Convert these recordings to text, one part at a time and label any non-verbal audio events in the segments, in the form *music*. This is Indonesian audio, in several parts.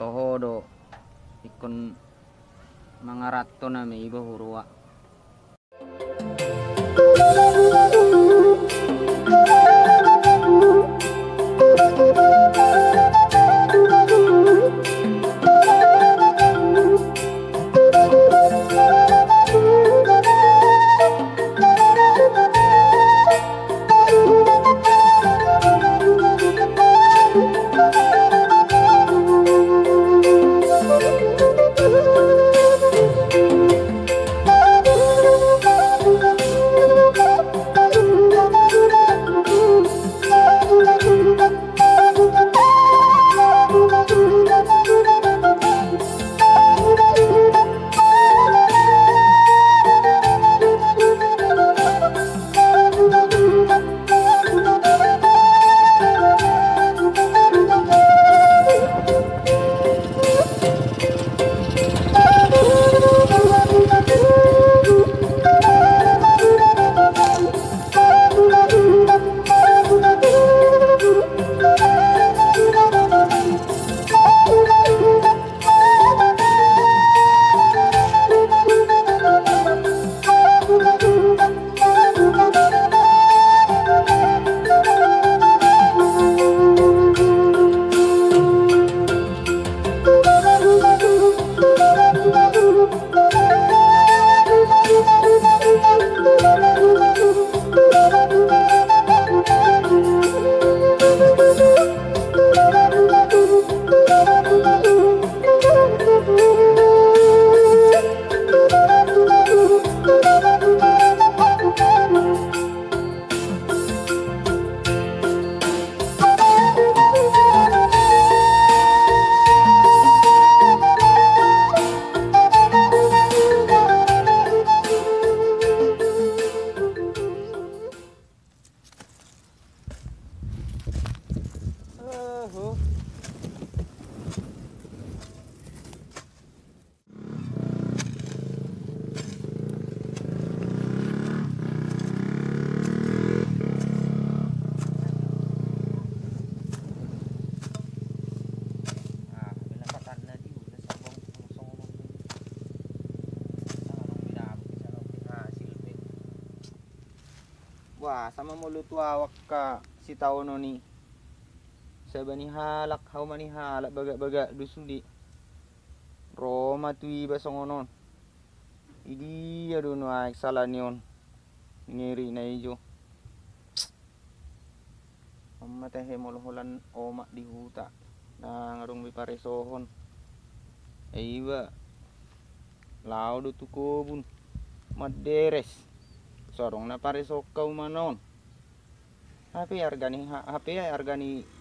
toho ikon mga ratto na may iba huruwa. Halak, how mani halak baga-baga dusudi. Roma tui basongonon. Idi ay salanion. Ngiri na ijo. Amma tehe molholan oma di huta na ngarong may paresohon. Ay iba. Lao do tukobun. Maderes. Sorong na paresok ka umanon. Happy ha- happy ay argani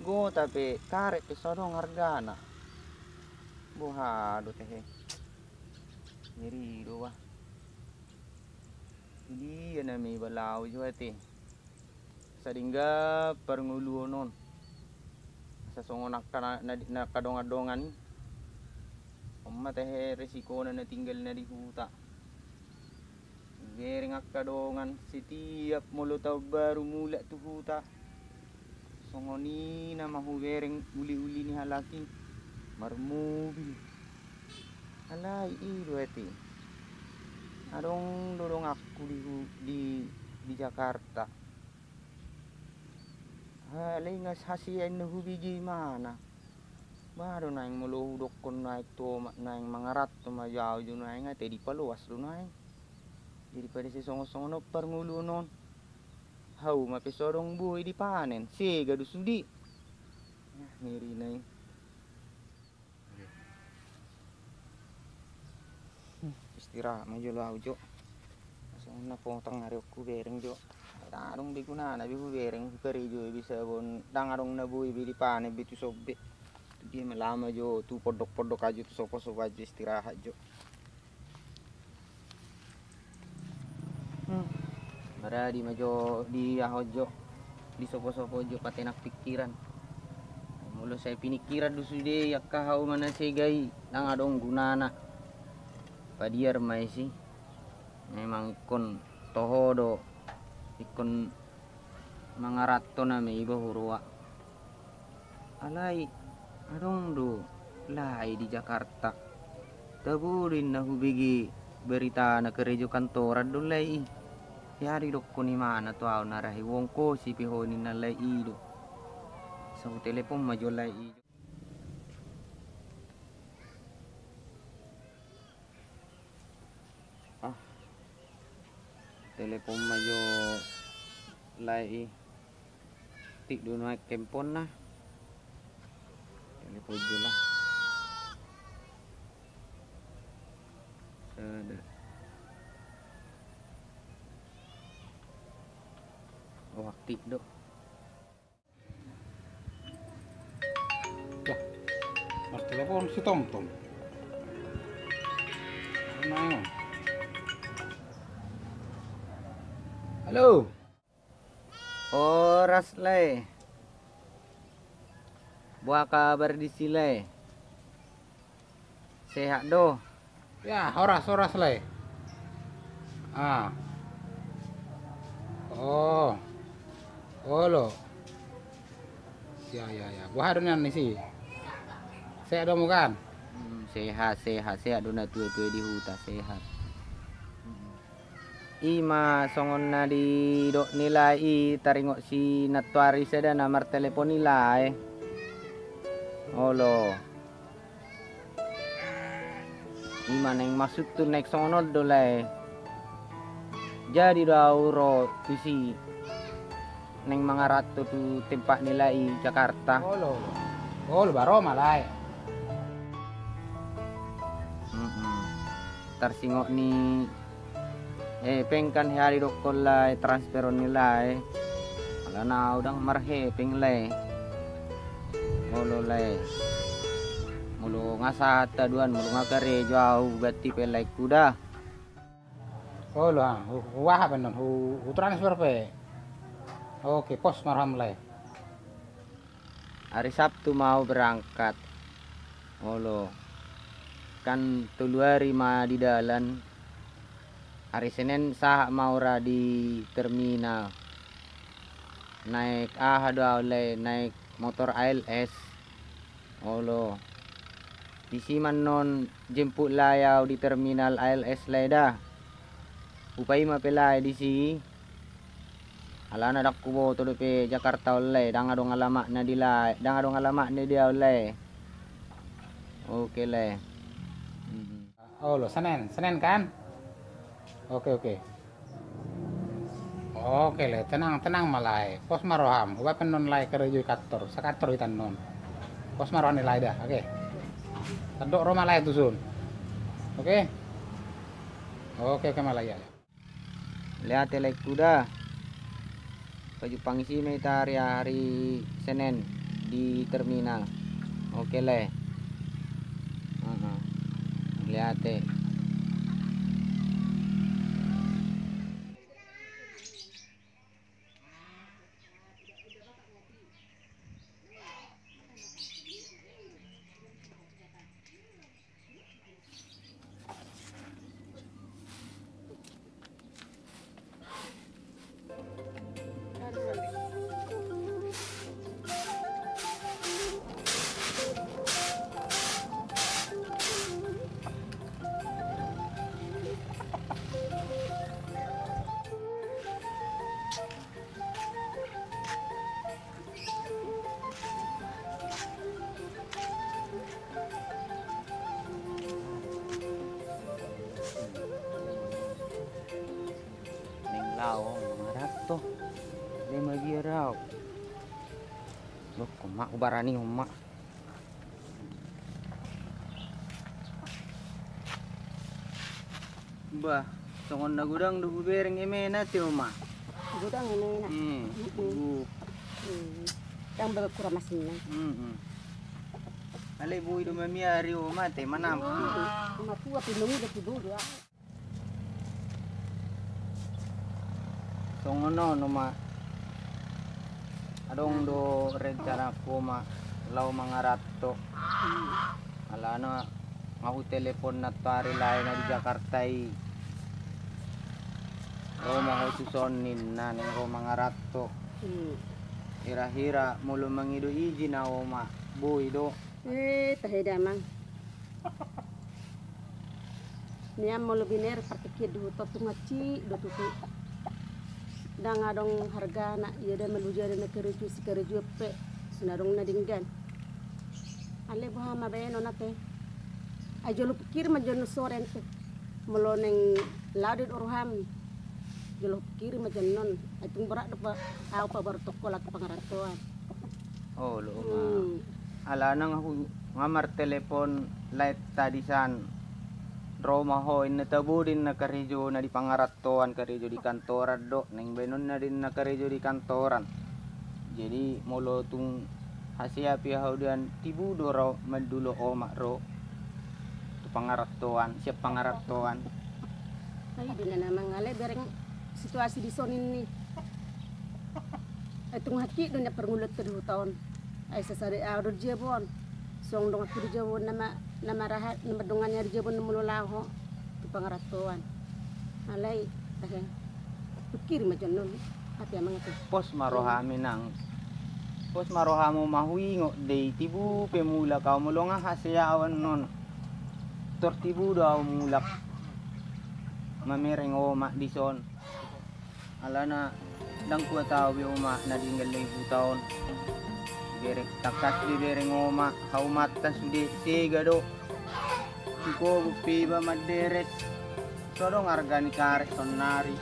go tapi karet pe sorong argana. Buhado tehe. Ngiri do wah. Hindi yan na may balaw jo ate. Sadingga parnguluonon sa songonak ka na, na, na kadongadongan umma tehe resiko na natinggal na di huta Gering kadongan setiap mulu tahu baru mula tu huta songoni na mahugering uli-uli ni halaki marmobil alay ido eti adong dorong aku di di di Jakarta Halay nga hasiyan na hubigi mana. Baro na yung muluhudok ko na ito na yung mga rat tumayaw yun na yung nga di na yung. Jadi pada si songo-songo no parngulo non. Hau mapisorong buhay di panen. Siga dusudi. Ah, Ngiri na yung. Hmm, Istirahat mo jo lah jo. So na po tangari ko bereng jo. Tarong di ko na nabi ko bereng kari jo bisa bon dangarong na buhay bili panen bitu sobe. Di malama jo tu podok-podok aja tu sopo-sopo aja istirahat jo. Para di majo di ahojo di sopo-sopo jo patenak pikiran. Mulo saya pinikiran dusu de yakahau mana segai nang adong gunana. Padiar mai sih. Memang ikon tohodo ikon mangarato na may iba hurua. Alay adong do lai di Jakarta. Taburin na hubigi berita na kerejo kantoran do. Yari dok ko ni mana to aw na rahi wong ko si pihoni na lai do. Sa telepon majo lai do. Ah. Telepon majo lai tik do na kempon na. Telepon jo lah. Ada. Oh, aktif dok. Mas telepon si Tom Tom. Halo? Oras lai. Buah kabar di sile. Sehat do. Ya, horas horas le. Ah. Oh. Oh lo. Ya ya ya. Buah ada nih sih. Saya ada kan? Hmm, sehat sehat sehat do na tua-tua di huta sehat. Ima songon na di dok nilai i taringok si natuari seda nomor telepon nilai. Olo. Ima neng masuk tu nek songon do lai. Jadi do auro isi neng mangarato tu tempat nilai i Jakarta. Oh lo. Oh lo baru malai. Mm-mm. Tarsingok ni eh pengkan hari dok kolai transfer nilai. Ala na udang marhe penglai. Mulu lai. Mulu ngasa taduan mulu ngakare jauh gati pelai kuda. Oh lo, ah. Wah apa non? Hu, hu transfer pe. Oke, pos marham lai. Hari Sabtu mau berangkat. Olo. Kan tulu hari mah di dalan. Hari Senin sah mau ra di terminal. Naik ah oleh naik motor ALS. Olo. Di siman non jemput layau di terminal ALS leda. Upai mah pelai di si. Ala na dak kubo to pe Jakarta oleh dang adong alamak na dilai dang adong alamak na dia oleh. Oke le. Mhm. Oh lo, Senin, Senin kan? Oke oke. Oke le, tenang tenang malai. Pos maroham, gua penon lai kerja kantor, sakator itan non. Pos maroham nilai dah, oke. Tadok rumah lai tu sun. Oke. Oke oke malai ya. Lihat telek kuda. Baju pangisi me hari hari Senin di terminal. Oke le. Heeh. Lihat eh. Na gudang dugu bereng emena ti umak. Gudang ini enak. Hmm. Bu. Yang berkurang masih enak. Hmm. Ale buy do mamiari umak te manam. Cuma tua pinungi ke dulu ya. Songono no ma. Adong do rencana ko ma law mga ratto. Ala na ngahu telepon na tari lain na di Jakarta i. O mga susonin na ning ro mga ratto. Hmm. Hira-hira mulo mangido iji na o ma. Buy do. Eh, taheda mang. Niam mau lebih ner pakai dulu tu ngaci do tu tu. Dang adong harga nak iya dan meluja dan kerju si kerju pe sunarong na dinggan. Ale buha mabe no nate. Ajo lu pikir majon soren te. Meloneng laudit uruham. Jolo pikir majon non. Atung berak depa au pa bar toko lak pangaratuan. Oh, lo. Hmm. Ala nang aku ngamar telepon light tadi san. Roma ho in tabu din na karijo na di pangaratoan karijo di kantoran do neng benon na din na karijo di kantoran. Jadi molo tung hasia pihau dan tibu do raw madulo o ro. Tu pangaratoan siap pangaratoan. Ay, di na naman ngale bereng situasi di son ini. Ay tung haki do na perngulot ke tahun. Ay sasari awdo jebon. Song dong aku jebon nama nama rahat nama dongannya jebon nama laho. Tu pangaratuan. Alay, tahe. Pikir macam nun. Hati amang itu. Pos marohami nang Pos marohamo mahuingo de tibu pemula kau mulonga hasia awan non. Tor tibu daw mulak. Mamereng o ma dison. Ala na dang kuwa tao bi uma na dinggal na ibu taon. Berek takas di bereng oma hau mata sude sega do. Tiko bupi ba maderes. Sodong argani karek sonari.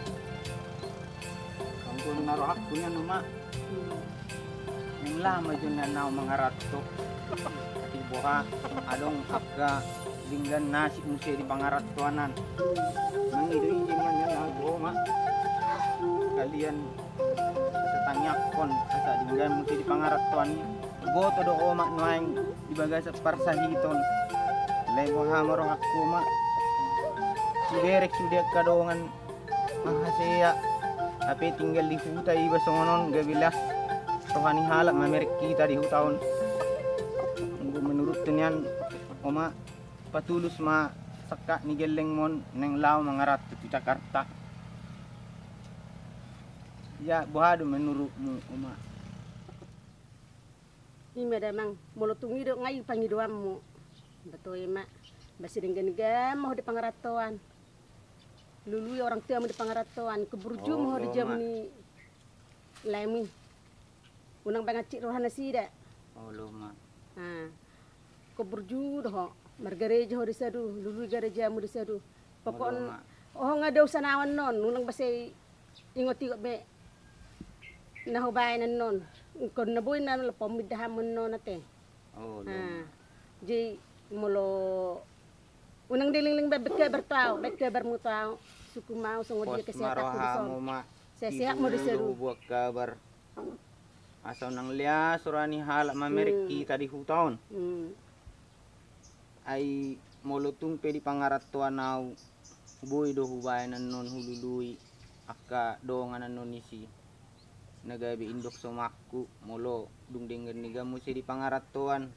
Kamu naruh aku nya numa. Nang lama dyan na nao mga rato. Ibuha, adong apga dinggan nasi musi di pangaratuanan. Nang ido hindi man yan na bunga. Kalian sa tangyakon asa dinggan musi di pangaratuan. Boto do oma nuaing ibaga sa parsahiton. Lebo hamaro ako ma. Siderek sudia kadongan mahasaya. Tapi tinggal di huta iba songonon gabilas rohani halak mamerek kita di hutaun menurut tenian oma patulus ma saka ni geleng mon neng lao mangarat tu Jakarta ya bohado menurutmu oma Ini ada mang mulut tungi do ngai pangidoamu. Betul ya mak. Basi dengan gam mau di pangaratuan. Lulu orang tua mau di pangaratuan. Keburju Oh, mau di lo, jam Mak. ni. Lemi. Unang bangacik rohana sida. oh lo ma Ha. Keburju doh. Margareja ho di sadu. Lulu gareja mu di sadu. Pokok Olo, Mak. oh ngadaw sanawan non. Unang basi ingoti ko na non. Kung nabuhay na nila pamidahan mo non nate. oh lo Ha. Ji mulo unang dilingling ba beke bertau, beke bermutau. Suku mau sungguh dia kesehatan Saya siap mau diseru. buat kabar Asaw nang liya surani halak mamerek Hmm. kita di hutaun Hmm. ay molotong pedi pangaratuan nau boy do hubayan non hulului aka dongan non isi nagabi indok somaku molo dung dengan niga musi di pangaratuan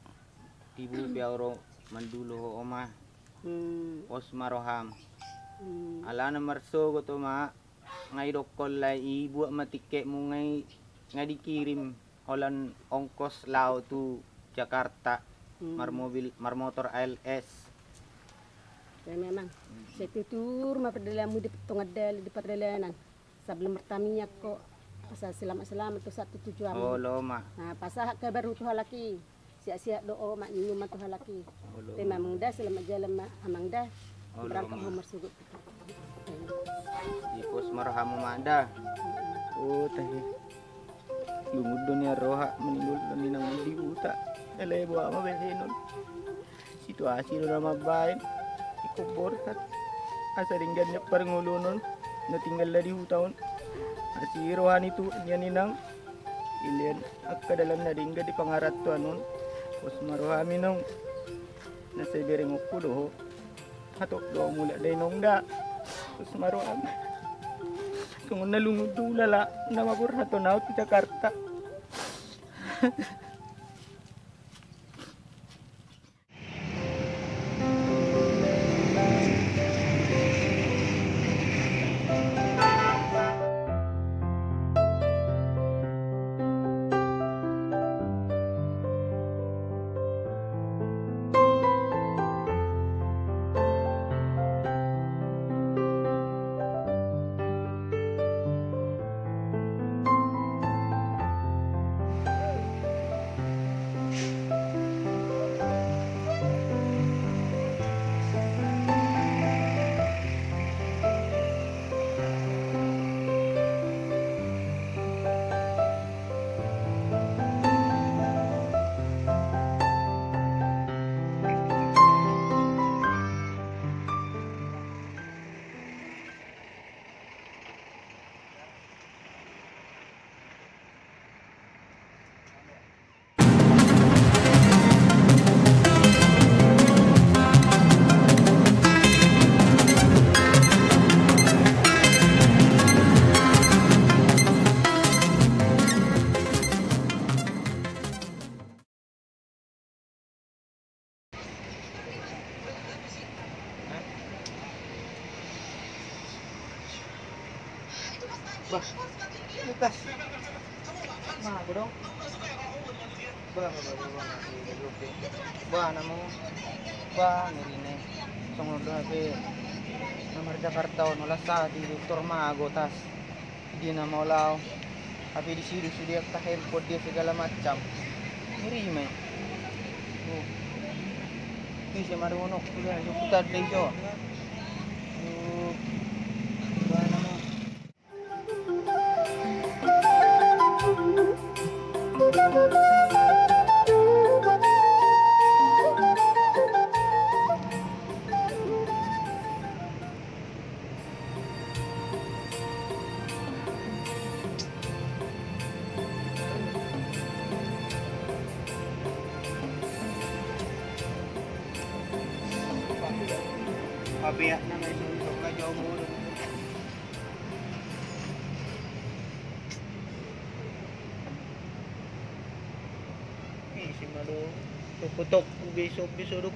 tibu *clears throat* piauro mandulo ho oma Hmm. pos maroham Hmm. ala na marso ko to ma ngay dokol lay ibu matike mo ngay nga dikirim holan ongkos lao tu Jakarta Hmm. mar mobil mar motor ALS Ya memang. Saya tutur ma perdalamu di tungadal di perdalanan. Sebelum bertaminya kok asal selamat-selamat tu satu tujuan. oh loma Nah, pasah kabar tu halaki. Siap-siap doa mak nyu tu halaki. oh loma Tema mangda selamat jalan mak amang dah. Oh, Berangkat umur sugut. di pos marhamu manda oh tahi lumud dunia roha meninggal doni nang di buta ele bo ama besenon situasi do nama baik. Ikubor kat asa ringgan nya parngulunon na tinggal la di hutaon asi rohani tu nya ninang ilian akka dalam na ringga di pangarat tu anon pos marohami nong. Nasa bereng ko do hatok do mula day nong da pos marohami kung nalungod do lala. Na mabur hato na Jakarta bah, bah, bah, namo. Bah, nirine. Sungod na pe. Nomor Jakarta wala sa di doktor mago tas. Di na maulaw. Tapi di sini sudah ka handphone dia segala macam. Nirime. Oh. Di siya marunok. Kuya, yung putad na besok besok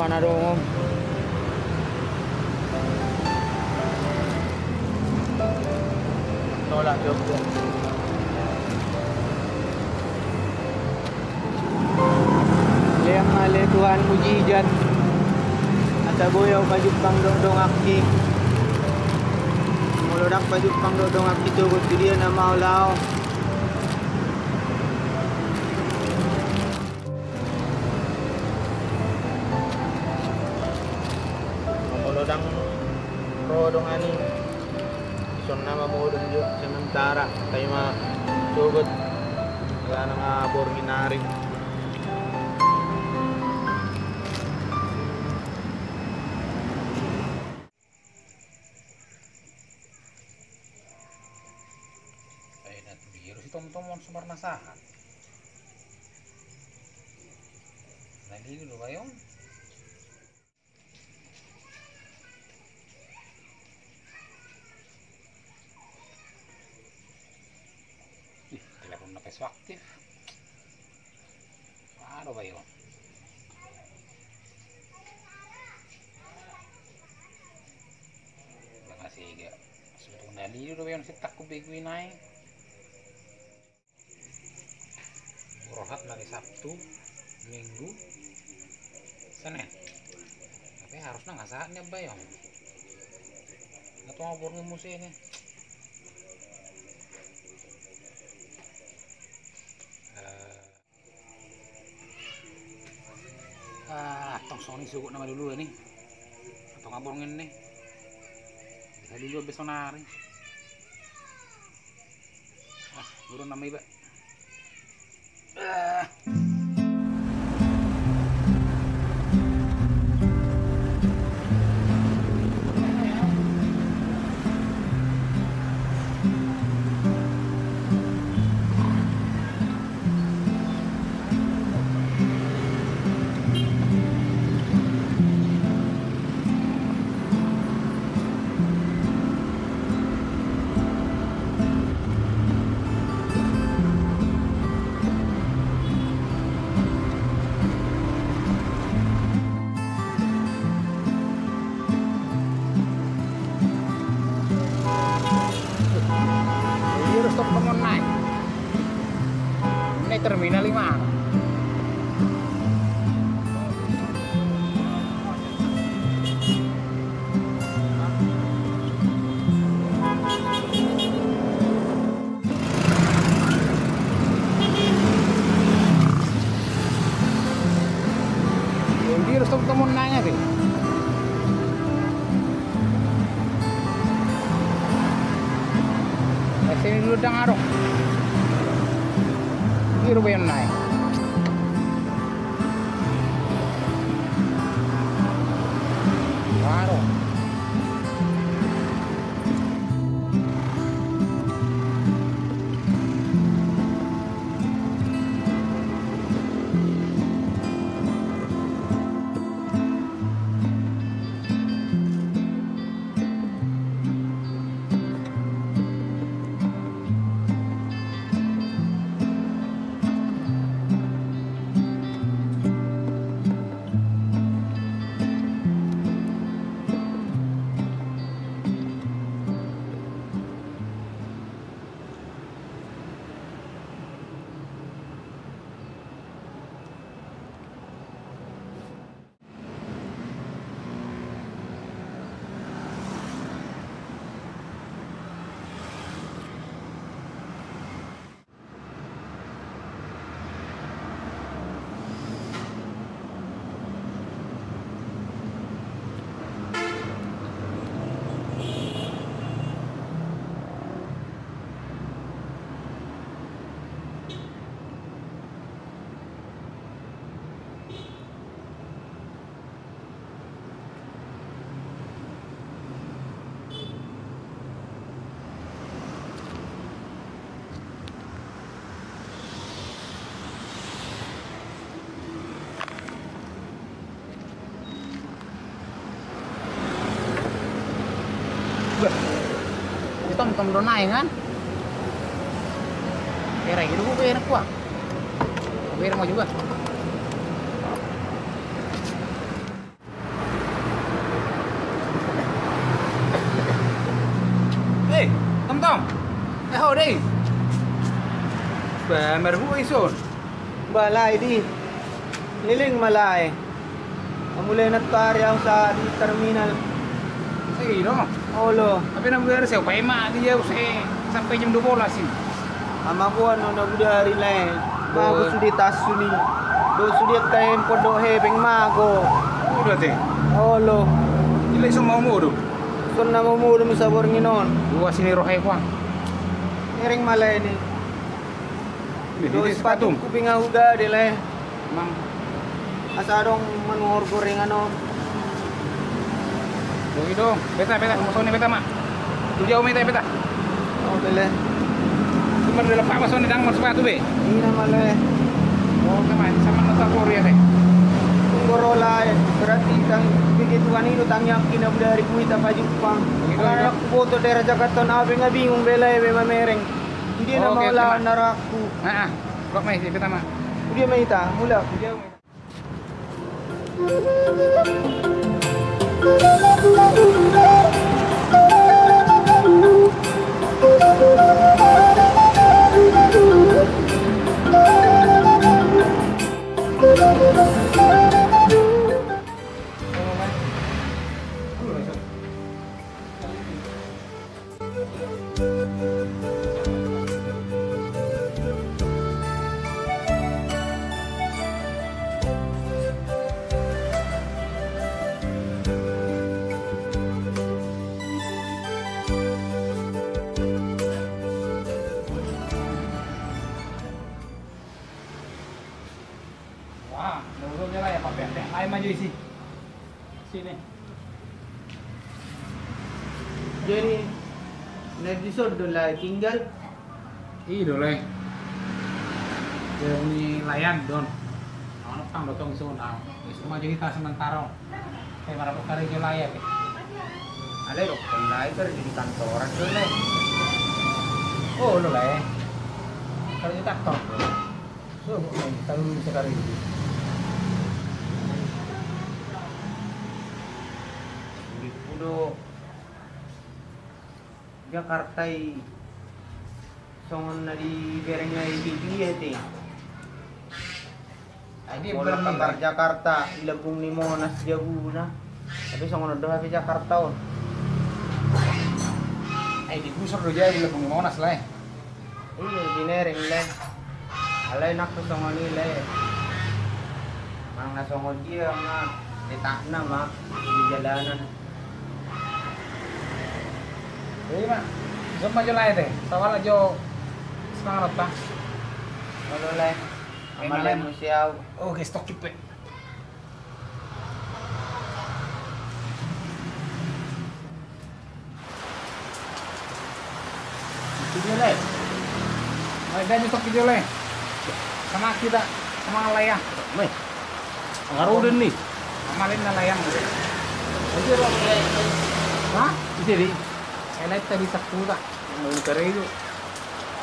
Tuhan mo Tuhan na doon Tolak Jogja Liang mali Tuhan mujizat At agoyaw pajupang dong akti Muludak pajupang dong akti Tugot ko dia na maulaw Sumar nasahan. Nalilo ba yun? Ih, telepon na peso aktif. Paano ba yun? Nga sige. Sudah nalilo ba yun si Taku Bigwi na eh. Rohat dari Sabtu, Minggu, Senin. Tapi harusnya nggak saatnya bayong. Atau ngobor ini. Eh, ah, tong Sony suku nama dulu ini. Atau ngaborngin nih. Bisa dulu besok nari. Ah, burung nama iba. Ah. terus temen-temen nanya deh. Sini dulu dengar dong ini rupiah naik. Do naik kan? Kira itu gue bayar kuah. Bayar mau juga. Eh, tom tom. Eh, ho deh. Bamer gue ison. Balay di. Liling malay. Amulay na tari ang sa terminal. Sige, no. Olo. Tapi nak bayar saya, pak emak dia usai sampai jam 12 sih. Ama ko ano na budari lay. Bago Boy. sudi tasu ni. Do sudi kain podo hebeng mago. Udah teh. Olo. Gila semua mau tuh. Kun na mumulo mo sa bornginon. Dua sini rohai kuang. Iring malay ni. Do sepatu kuping uga dile. Mang Asadong manuhor goreng ano. Tuh dong, beta beta, masuk nih beta mak. Tuh jauh beta beta. Oh dile. Cuma udah lepas masuk nih dang masuk sepatu be. Ini na malay. Oh sama sama nota Korea teh. Kung gorola berarti kang begitu kanino tangyak kinabudari kuita pa Jepang. Gitu, Anak boto daerah Jakarta na abe bingung belay be mamereng. Hindi na Oke, mawala tama. naraku. Ah, ah. kok mai beta mak. Hindi maita, mula. Hindi maita. Wah, Thank you. Tinggal. Ih, dole. Ini layan don. Ano pang dotong sun ah. Isu maju kita sementara. Kayak marapok kari jo layak. Alay, ro, palay ka di kantoran doon eh. Oh, lo lah eh. Kalau kita tok. So, kita dulu. Hindi puno Jakarta songon na di bereng na ibigiyet eh. Ini Wala benar kabar Jakarta, ilagong ni Monas Jaguna. Tapi songon doon habi Jakarta on. Ay, di kusur do jadi lebih monas lah eh. Iya, binereng le. Alay nak to songon nila eh. Mang nasongon dia nga. Detak na ma. Di jalanan. Jadi mak, Jom maju lain deh. Sawal aja apa? Malulay. Ay, Amalay malay. mo siya. Oke, stok kipe. Video le. Ay, ganyan stok video le. Sama kita, sama layang. May. Ang araw din ni. Amalin na layang. Hindi ro ang lay. Ha? Hindi ri. Elay tadi sa kuta. Mau. Ngapain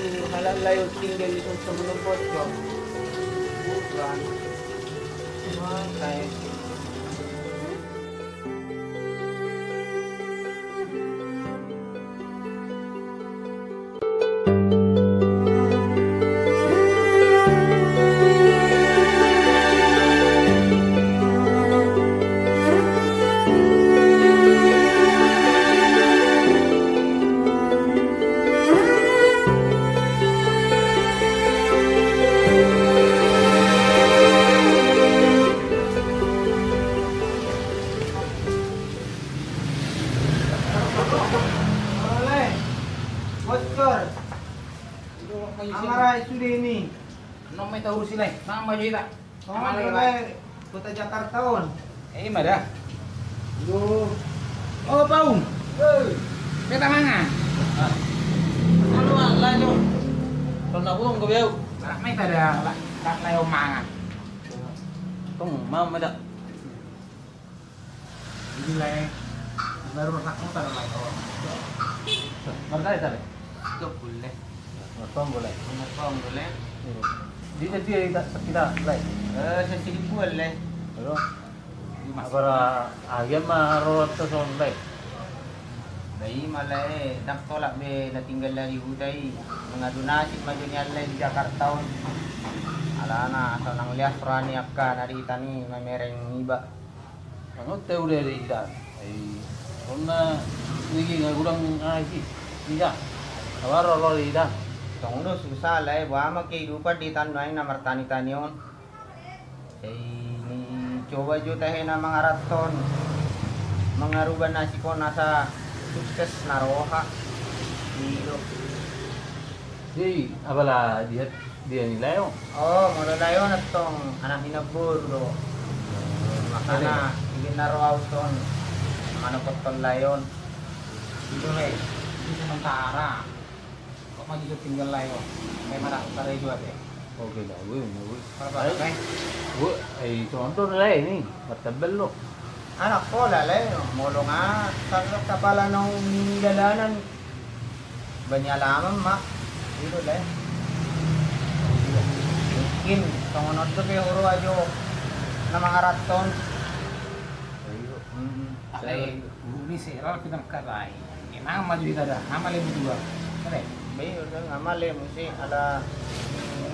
Buru halal layo tinggal di sebelum bocor. Bukan. Jakarta on. Alana asal nang lias rani akka nari tani mamereng iba. Ano te udah ida. Ay konna nigi ngurang aji. Iya. Awaro lo. Tong do susah lah buama kehidupan di tanah na martani tanion. Eh ni coba jo teh na mga raton. Mangaruban nasi ko nasa sukses naroha. Dito. Di abala dia dia nilay oh. Oh, mulalayo na tong anak ni Naburo. Makana, hindi na raw ton. Ano ko tong layon. Dito lay. Di sementara. Kok maju sa tinggal layo. May marak taray juga deh. Okay gue, gue. Para kay. Gue, ay contoh na lay ni. Matabel lo. Anak ko, lalay. Molo nga. Sagak ka pala nung ningalanan. Banyalaman, ma. Dito, lay. Mungkin, tungunod to kayo uro ajo na mga raton. Ayo. Lay. Ini sih kalau kita karay. Emang maju kita dah. Amal ibu juga. Kare. Bayo, nga mali mo si ala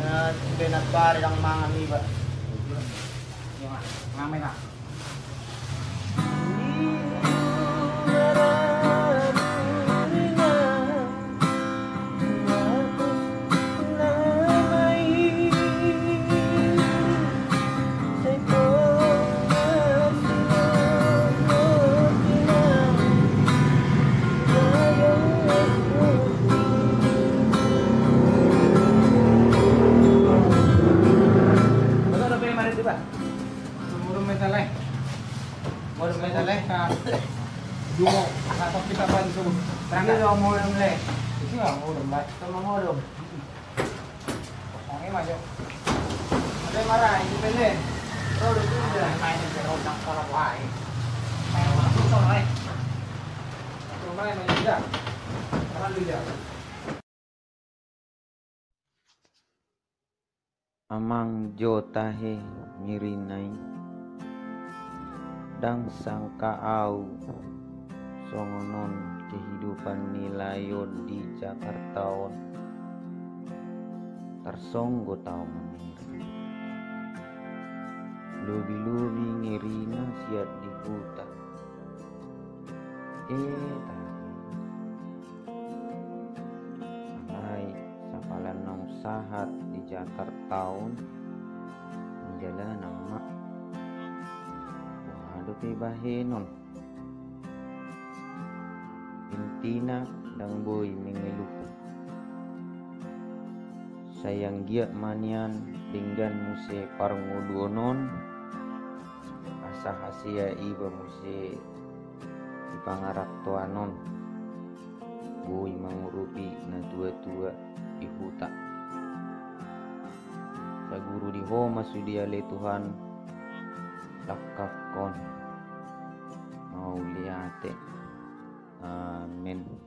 na pinagpari ng mga miba. Yung ngamay na. Betul Ka dumo atau kita bantu. Hindi Terangkan. daw mo lang le. Itu nggak mau dong, Bay. Sa mga mo Oke, maju. Ada marah, hindi pwede. Bro, dito Udah na. main di rodang para wae. Main masuk sono eh. Tuh main main juga. Kapan juga? Amang jotahe ngirinay dang sangkaau songonon kehidupan nilayon di Jakarta tersonggo tau menir Lubi-lubi ngirina siat di huta Eh Sampai sapalan nong sahat di jatar tahun Menjalan nama Waduh tiba henon Intina dan boy mengeluh sayang giat manian dengan muse parnguduonon asa hasia iba muse di pangarap tuanon. Boy mangurupi na tua-tua di huta sa guru di homa sudia le Tuhan lakakon mau liate amin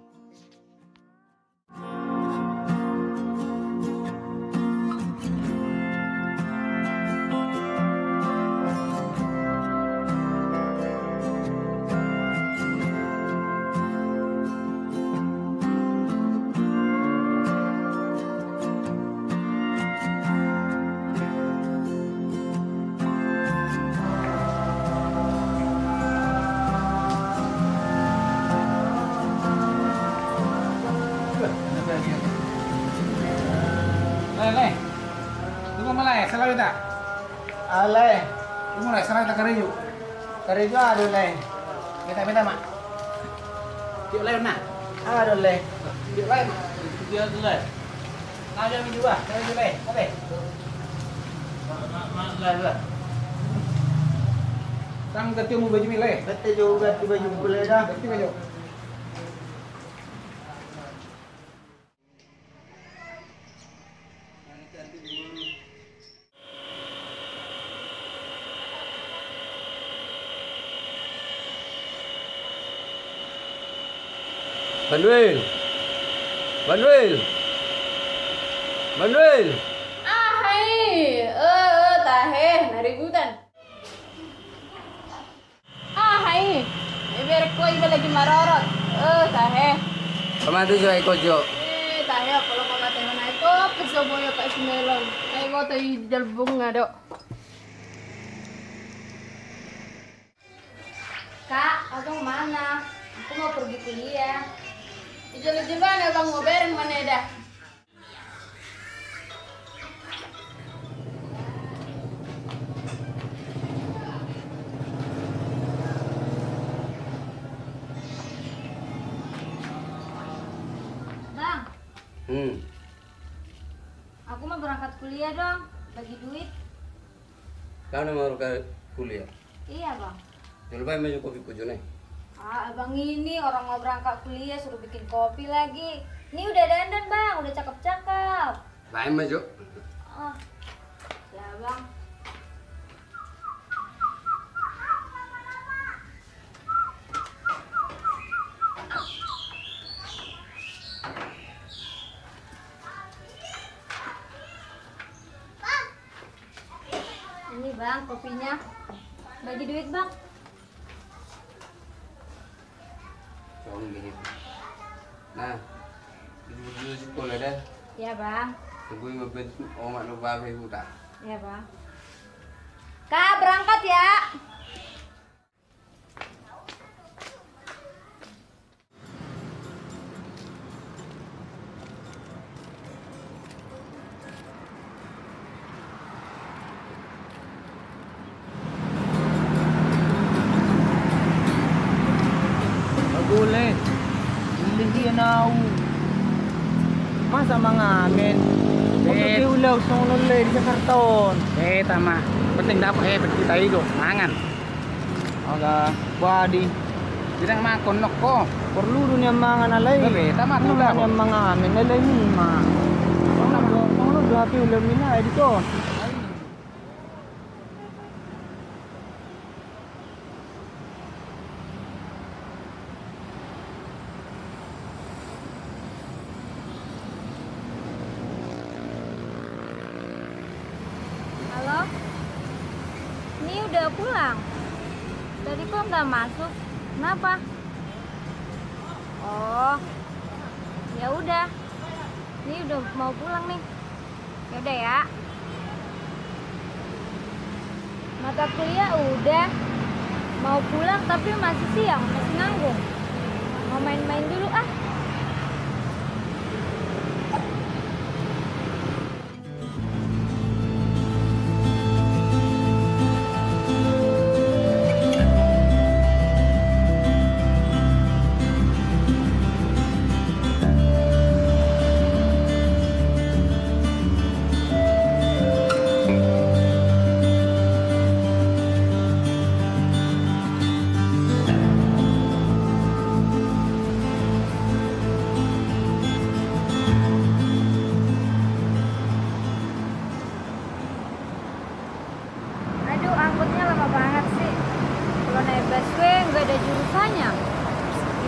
karijo ado lay Kita minta mak. Yuk le na. ado lay Yuk le. Dia tu lah. Nah, jam ini juga. Kariyu le. Oke. Mak mak lah lah. Sang ketemu baju mi le. Betul juga di baju boleh dah. Ganti baju. Manuel. Manuel. Manuel. Ah, hai. Eh, eh, tahe, naributan. Ah, hai. Iber ko iba lagi marorot. Eh, tahe. Pamatu jo iko jo. Eh, tahe kalau kau kata mana itu, peso boyo pak semelon. Eh, kau tahu jalbung ngado. Kak, aku mana? Aku mau pergi kuliah. Bang mau bareng mana dah? Bang, Hmm. aku mau berangkat kuliah dong. Bagi duit. Kau mau ke kuliah. Iya bang. Jual bayi maju kopi kujo nih. Ah, abang ini orang mau berangkat kuliah suruh bikin kopi lagi. Ini udah dandan bang, udah cakep-cakep. Bayi maju. Ah, sa karton. Eh, tama. Penting dapat eh, tayo do. Mangan. Aga, body. Tidak makan nok ko. Perlu dunia mga nalay. Gabi, tama, Ano tula man ko. yung mga amin nalay ni ma. Ano ano pi ulam ni na dito.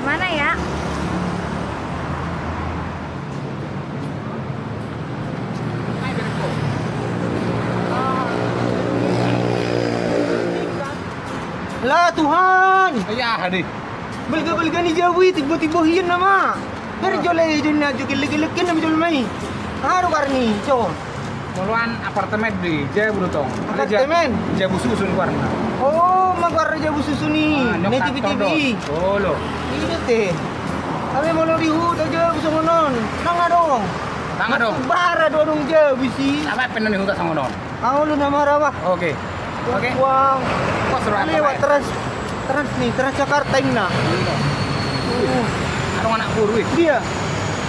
Gimana ya? Lah Tuhan. Iya, hadi. Belga-belga ni jawi tiba-tiba hian nama. Dari jole jona juga lagi-lagi nama jole mai. Haru karni, co. Muluan apartemen di Jayabutong. Apartemen? Jabu susun warna. Oh, magar jabu susu ni. Ni TV-TV. Oh, lo. Ini teh. Kami mau di hut aja bisa monon. Nang dong. Tangga dong. Bara dua dong je bisi. Apa penon hutas sama non? Kau lu nama apa? Oke. Oke. Wang. Kok apa? Lewat terus terus nih, terus Jakarta ini nah. Uh, Ada anak guru ih. dia.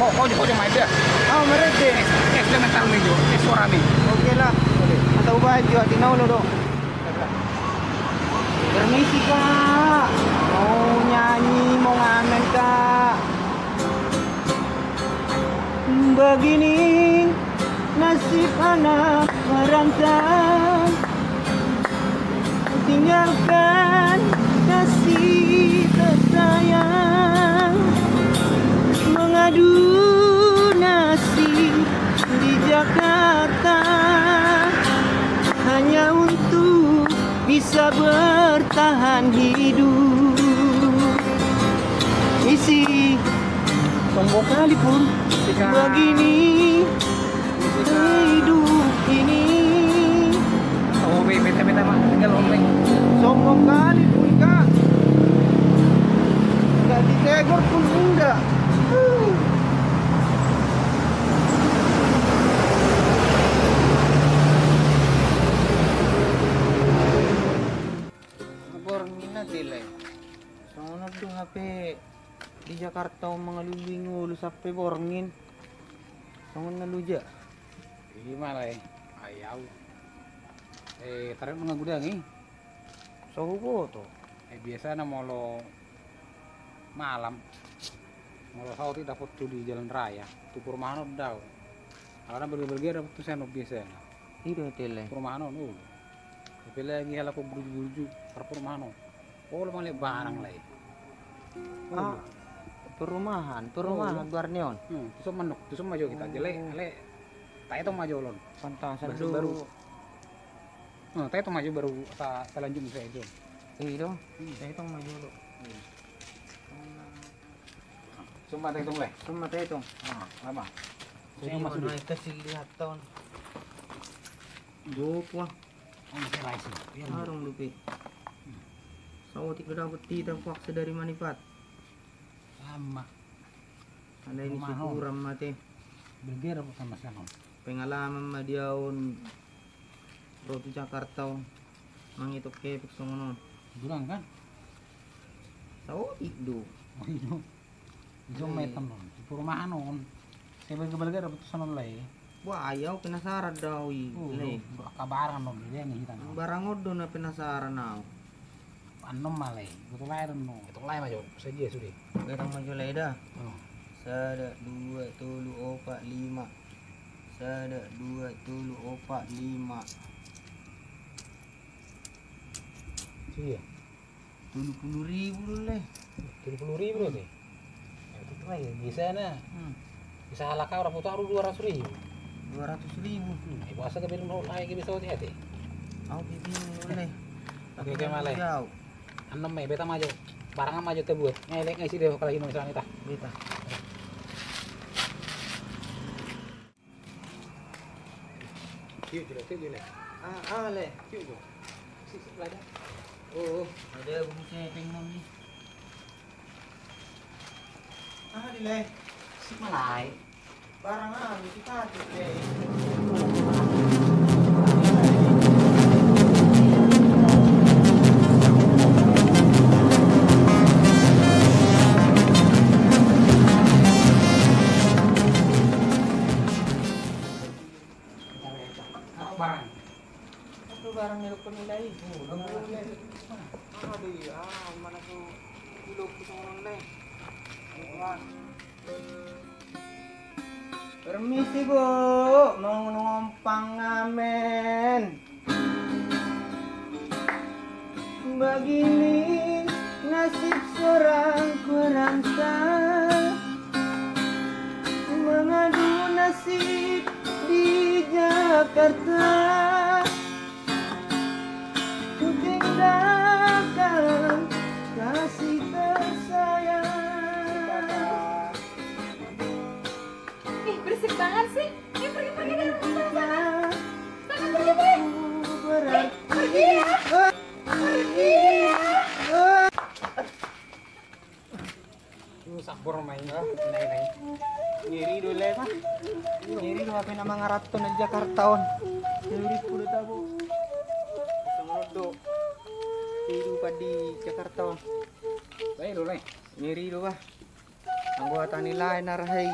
Kok kok kok cuma ada? Oh, mereka. Es elemental nih jo. Es suara nih. Oke lah. Atau baik juga tinau lo dong. Permisi kak. Mau nyanyi, mau ngamen kak. Begini nasib anak merantau Tinggalkan kasih tersayang Mengadu nasib di Jakarta Hanya untuk bisa bertahan hidup. Isi tombol kali pun begini hidup ini. Oh, bete bete mah tinggal omeng. sombong kali pun kak nggak ditegor pun enggak HP di Jakarta mga lulingolo sa borngin. Sono na luja. Gimana ya? Ayau. Eh, tarik mga gudang eh. So ko to. Eh, biasa na molo malam. Molo sauti dapat tuh di jalan raya. Tuh perumahan udah. Karena bergi-bergi dapat tuh saya biasa. Iro tila. Perumahan oh. Tapi lagi hal aku buju-buju per perumahan. Oh, lo malah barang lah. Eh. Ah, perumahan, perumahan luar neon. Hmm, terus manuk, terus maju kita jelek, ale. Tak itu maju lon. Pantasan Baru baru. Hmm, tak itu maju baru sa selanjutnya saya itu. Iro. Saya itong majulo. Cuma tak itu mulai. Sama tayo itong. Ah, lama. Saya masuk dulu. ito sige lahat taon. Dupwa. Oh, masih lain sih. Biar dulu. Harong lupi. Sauti ko dapat tita paksa dari manipat. Sama. Alay ni Mahal. siguram mati. Bergerak sama siapa? Pengalaman madiaon. Roti Jakarta. Mangitok kepik sa mga Bilang kan? Sauti do. Oh iya. Itu metem non. Di perumahan non. Saya bergerak dapat sana lay. Wah ayaw pinasarad daw i. Oh, kabaran non. Dia yang hitam. Ang barangod do na pinasaran na. Anom malay. Betul lain no. Itu lain aja. Saja sudah. Gerang majulay da. Oh. Sada, dua, tulu, opat, lima. Sada, dua, tulu, opat, lima. Iya. Tulu puluh ribu dulu leh. Tujuh puluh ribu sih. Ya, itu kan ya, bisa na. Hmm. Bisa halaka orang putar dua ratus ribu. Dua ratus ribu. Hmm. Ibu asa kebilang mau lagi bisa hati. Aku pipin dulu leh. Oke, oke. Enam eh beta maju. Barangan maju teh buat. Ngelek ngisi deh kalau Indonesia kita. Beta. Tiup dulu, tiup dulu. Ah, ah le. Tiup dulu. Sisi lada. Oh, ada bunyi sepeng nom ni. Ah, di le. Si malay. Barang ah, kita tu le. Itu barang ni ko nila eh. Oh, Ah, di. Ah, mana ko ilog ko sa orang le. Ah. Permisi bu, mau numpang ngamen. Begini nasib seorang kurang Mengadu nasib di Jakarta tinggalkan kasih tersayang Ih, berisik banget sih. Ih, pergi, pergi dari rumah sana. Sana, pergi, pergi. berat Pergi ya. Pergi ya. Yung sakbor main. Nay-nay. Ngiri dulu ya pak Ngiri dulu apa nama ngaraton di Jakarta on Ngiri Semua do Tiru di Jakarta Baik dulu, nay. Ngiri dulu pak Anggota nilai narahai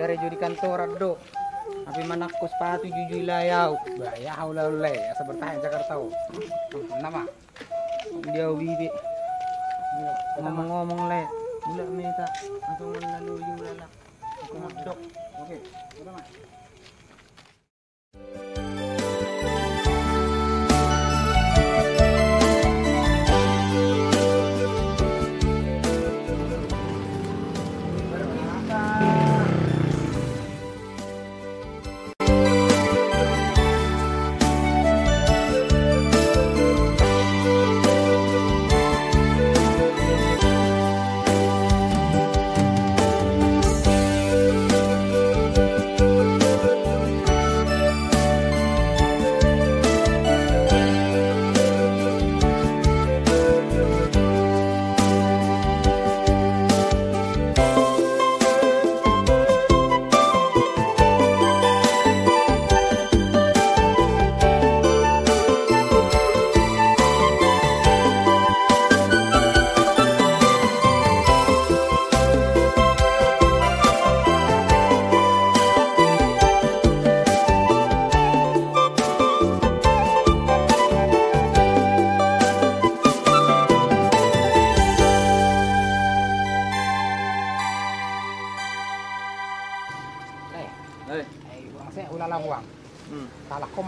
Kare di kantor do Tapi manakku sepatu juju layau Ba, ya haula ulai. Asa bertahan Jakarta. oh. Nama. Dia bibi Ngomong-ngomong le Mula minta Aku lalu yung lalak Aku ngedok Oke. Udah,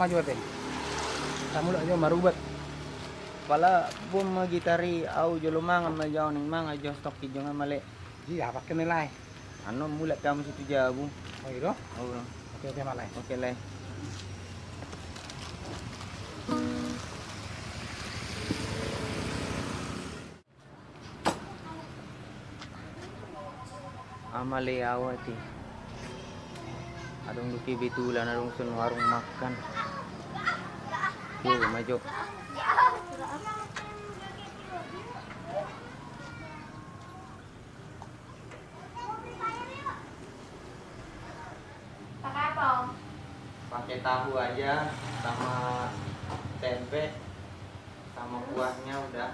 Maju teh. Kamu lo aja marubet. Pala bum magitari au jo lumangan ma jaw ning manga jo stok ki jonga male. Iya, pakai nilai. Ano mula kamu situ jabu. Oh, itu? Oh, Oke, oke, malay. oke le. Amale awati. Adong duki bitulan adong sun warung makan. Tuh, maju. Pakai apa, pakai tahu aja sama tempe sama kuahnya udah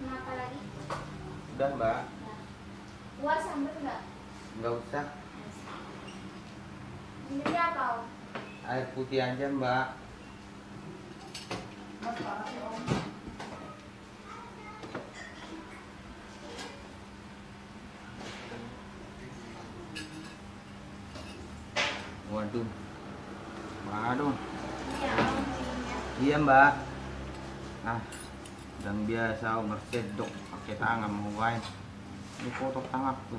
Kenapa lagi? udah mbak Kuah sambal enggak? nggak usah Apa, Om? air putih aja mbak. Waduh. Waduh Iya, Om. minumnya. iya mbak. Ah dan biasa aku bersedok pakai tangan mau main. Ini kotor tangan tuh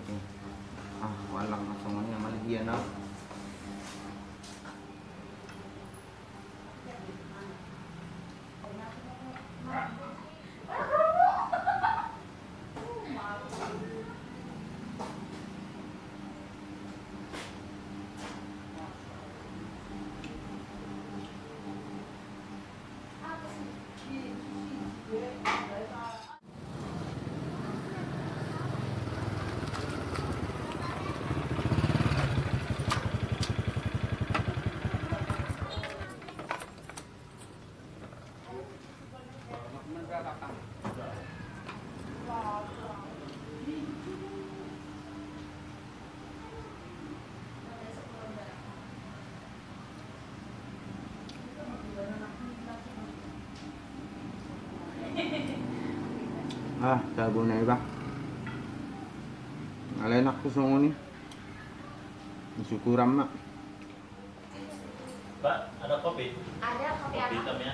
ah walang semuanya malah dia nah Ah, tabo na iba. Alay nak kusong ni. Syukuran mak. Pak, ada kopi? Ada kopi Kopi hitam ya.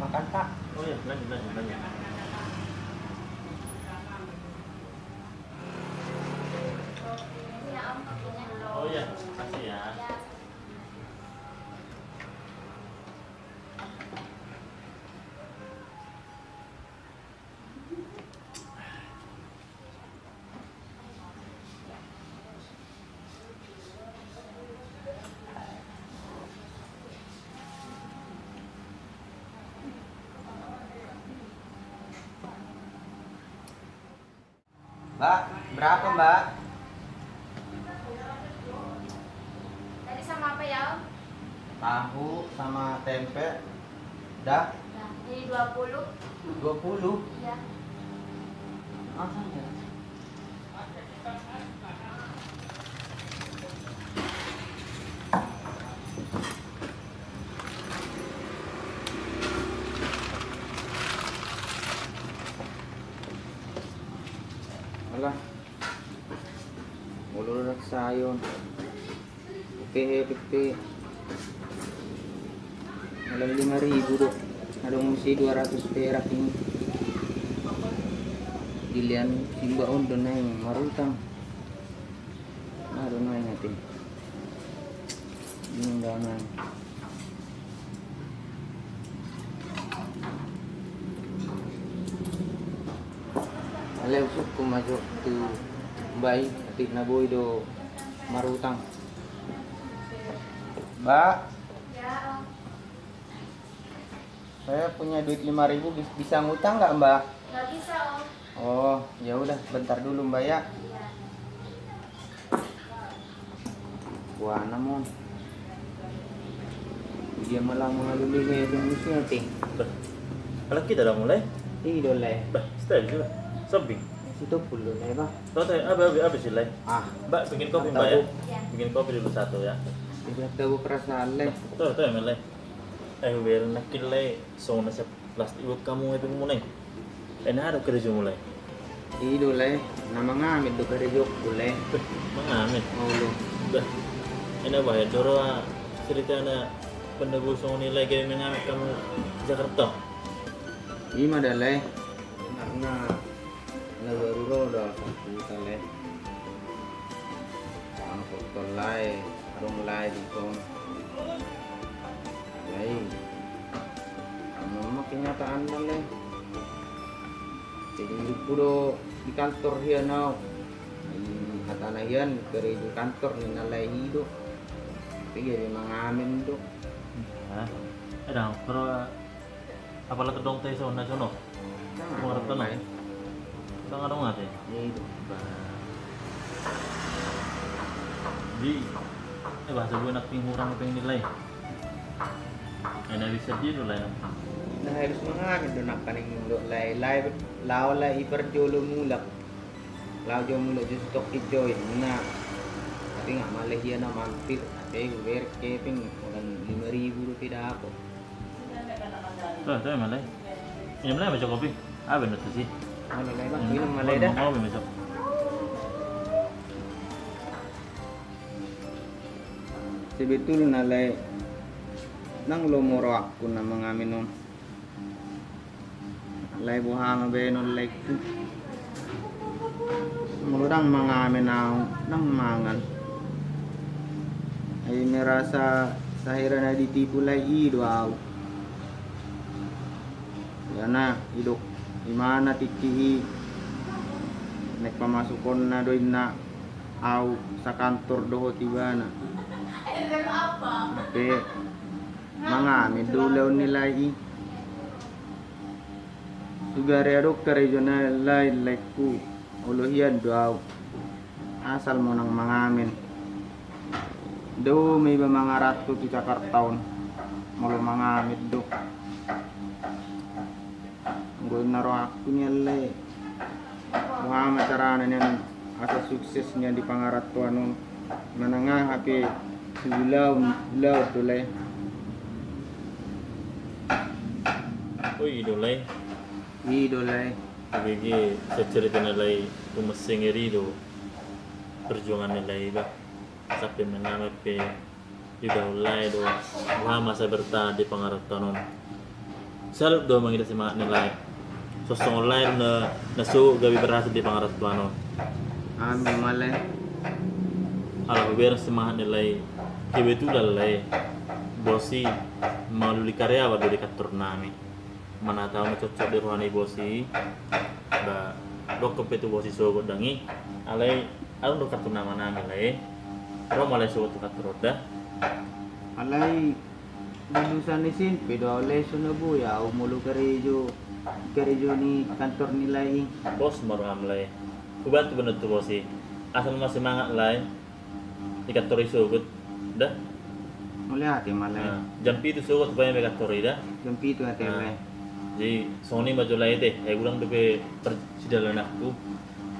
Makan pak. Oh iya, lanjut, lanjut, lanjut. Oh iya, kasih ya. Mbak, berapa mbak? Tadi sama apa ya Om? Tahu sama tempe. Dah Nah, ini 20 20. Iya Masa ya? Alah. Ulur sayon. Oke, pipi. Alam lima ribu dok. Mesti 200 perak ini. Dilian simba on yung marutang. Yung natin. Yung daw na. Alay usap ko majo tu bay atik na boy do marutang. Mbak, Ya Om saya punya duit 5000 bis- bisa ngutang nggak Mbak? Gak bisa Om Oh, ya udah, bentar dulu Mbak ya. Wah, namun dia malah mengalami bungkusnya ting. Bah, kalau kita dah mulai, Ih, doleh. bah, style juga. Samping. Situ puluh deh, Bang. Tahu tahu, apa apa apa sih leh? Ah, Mbak, bikin kopi mbak ya? Bikin kopi dulu satu ya. tidak tahu perasaan leh. Tahu tahu ya leh. Eh, biar nakil leh, so nasa plastik buat kamu itu mulai. Eh, nah ada kerja mulai. Ih, doleh. Nama ngamit do kada jok doleh. Mengamin. Oh, lu. Dah. Ini apa ya? Doro cerita na penebus nilai kaya mengamin kamu Jakarta. Ih, mah. Karena na baru roda kita leh. Angkot tolai, arung lai di Baik. Mama kenyataan na leh. Jadi kudo di kantor hiya na. Kata na yan, kere di kantor ni nalay hidup. Tapi ya memang amin do. Hah? Ada pero apalah kedong sa una sono. Mga rato na. Kita nga nga tayo. Hidup. Di eh bahasa gue nak pingurang yang nilai. Na bisa di nilai na. na kaning mulo lai lai lao lai iperjolo mulak lao jo mulo jo stok ijoy na tapi nggak malah dia na mampir tapi gue keping orang lima ribu rupiah apa Tuh, tuh malay. Ini mana baca kopi? Ah benar tuh sih. mana lai bang minum malai dah Mau besok. sebetulnya lai nang lomoro aku na mengamin non lai buhang benon lai ku. Muludang mengamin ako nang mangan. Ay merasa sahira na ditipu lai ido ako yana idok imana tiki nagpamasukon na doy na aw sa kantor doho tibana. Oke. Mga medulaw nila i. Sugare dokter regional lay like ku. Uluhian daw. Asal mo ng mga amin. Do may ba mga rato ti taon. Mulo mga amit do. Nggoy na ro ako niya lay. Muhammad niyan masa suksesnya di Pangaratuan menengah HP Sulau Sulau tu lah Ui, dolai. Idolai Bagi secerita nilai kumasing iri do perjuangan nilai ba sampai mengambil pe ulai do wah masa bertahan di pengaratan salut do mangida semangat nilai sosok online na nasu gabi berhasil di pengaratan Amin malay ala beber semangat nilai kebetu lalai bosi malu di karya wa di nami mana tahu na cocok di ruangan bosi ba dok kepetu bosi so dangi alai alun do kantor nama nami lai ro malai so tu kantor dah. Alay lulusan ni sin pero oleh sunabu ya umulu kerejo kerejo ni kantor nilai bos maru amlai kubantu bener tu bosi asal masih semangat lai di kantor iso gut dah? Mulai hati malay Nah, jam itu so tu bayar kantor dah. Jempi tu hati Ah. Jadi Sony maju lai teh eh ulang debe persidalan aku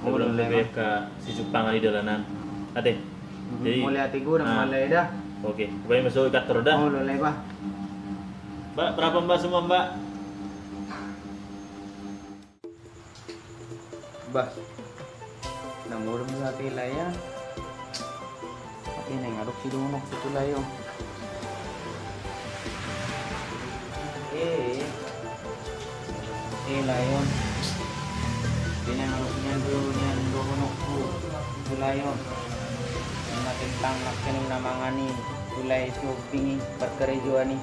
Oh, ulang ulang debe ke si Jepang di dalanan. Ate jadi mulai hati gua Ah. malay dah. Oke bayar masuk kantor dah. Oh lolay ba mbak berapa mbak semua mbak? Bah namur mo hati laya Tapi neng adok si dunok sa tulayo Eh Eh layon Pinangarok niyan doon niyan dunok ko Tulayon Ang natintang nakin na mga ni Tulay shopping Pagkarejo ni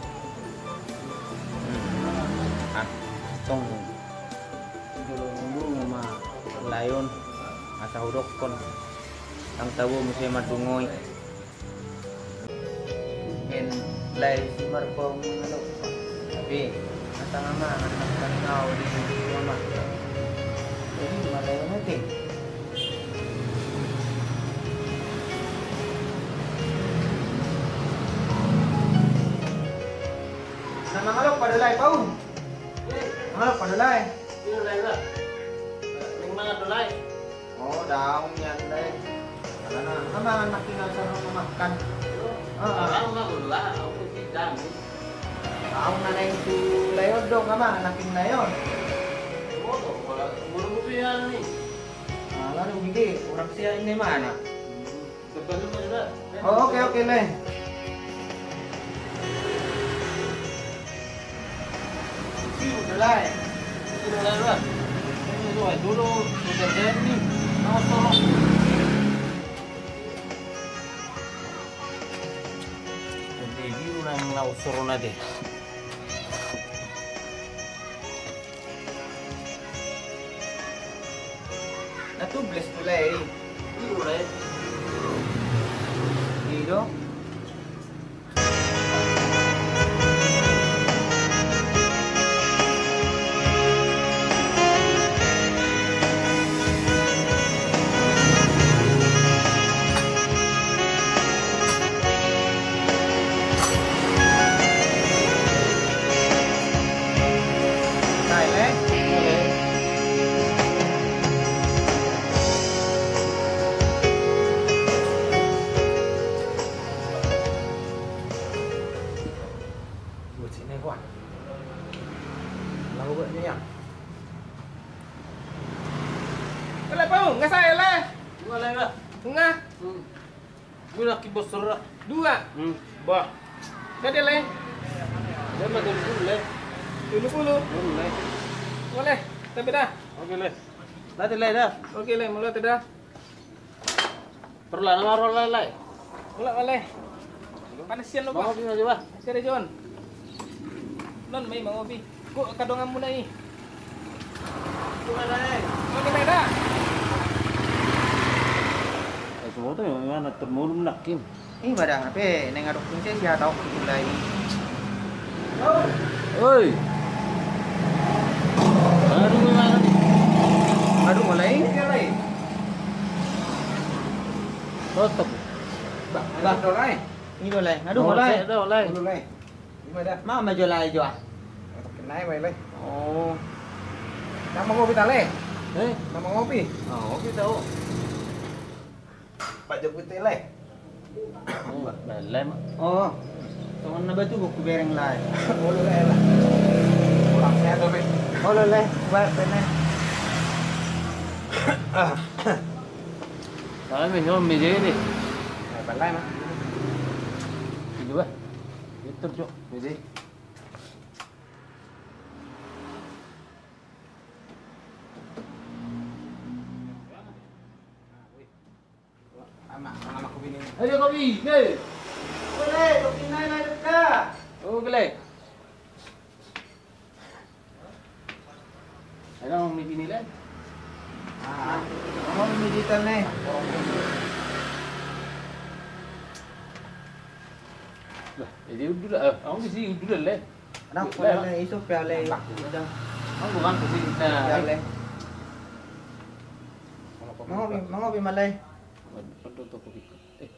Hmm. Ah Tong Dulu ma layon asa hudok kon ang tawo mo siya madungoy en lay si Marco ano tapi asa nga ma ang kangaw di di mama eh. Malayo natin na mangalok padalay pau mangalok padalay tulayod dong ka mga anak tinggal yun. Buru pian ni. Ah, lalu hindi. Urang siya ini mana. Terbalik mana? Oh, oke oke le. Sino dalay? Ini lai lah. Ini tu dulu bekerja ni. Nama tolong. Jadi biru nang lau suruh nade. Natubles tulay. Biru Oke leh, mulai dah. Perlu nama roll lai lai. Mulai boleh. Panasian lo Mau pak. kopi bah. Sere John. Non may mga obi. Ko kadongan mo na eh. Cuma lai. Ano may da? Semua tu yang mana termulum nak kim. Eh, badang apa? Neng adok tinggal siya tau tulay. Oi. Baru mana? Aduh mulai. Tutup. Bah, dolay. Ini dolay. Aduh mulai. Dah lai. Dulu leh. Lima dah. Ma ma jolay jo ah. Kenai bay leh. Oh. Nama ngopi tak leh? Eh, Nama ngopi. oh kita tahu. Pak Joko Tele. Oh, balai mak. Oh. Tuan na ba tu buku bereng lai? Oh, lu lah. Orang sehat tuh, Pik. Oh le le, buat pene. Balai mình ngon mình dễ đi. Eh, balai, Mak. Gitu bah. Itu cok. Mình dễ. Sama, sama aku bini. Ayo kopi, nih. Boleh, toki nai nai dekat. Oh, boleh. Ayo mi bini lah. Ah, digital ni. Lah, jadi udah lah. Aku di sini udah lah. Nak boleh le, isu. Aku. Piale. Kalau kau Mau bi, mau bi malay. Contoh toko kopi. Eh,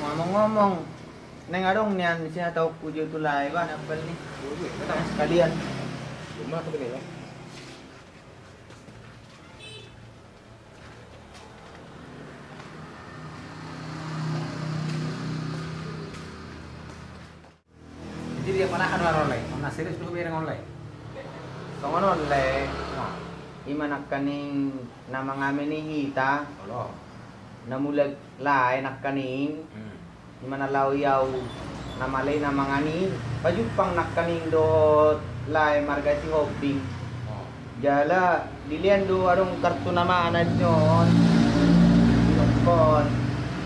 Ngomong-ngomong, neng adong nian siya tahu pujo tulay ba na pal ni. Sekalian. Rumah aku bini ya. Jadi dia mana kan online? Mana serius dulu bareng online? Kung ano le, imanak kaning nama ngamin ni hita, Tolong. namulag lay nak kaning Hmm. di mana lau yaw namalay na mga ni pajupang nakaning do lay marga si Oh. jala dilian do arong kartu nama anad nyon kon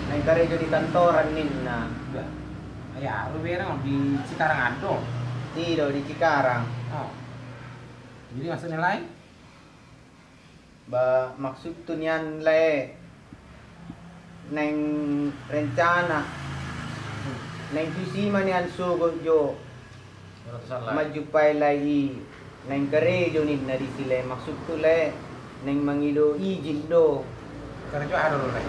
nang karejo di kantoran ninna. Ya, lu bareng di Cikarang Ado. do di Cikarang Oh. Jadi maksudnya lain? ba maksud tu niyan le neng rencana neng kusima niyan sugod jo Majupay lagi neng karejo ni na di sila maksud tu le neng mangido ijin do juga ada dulu lain.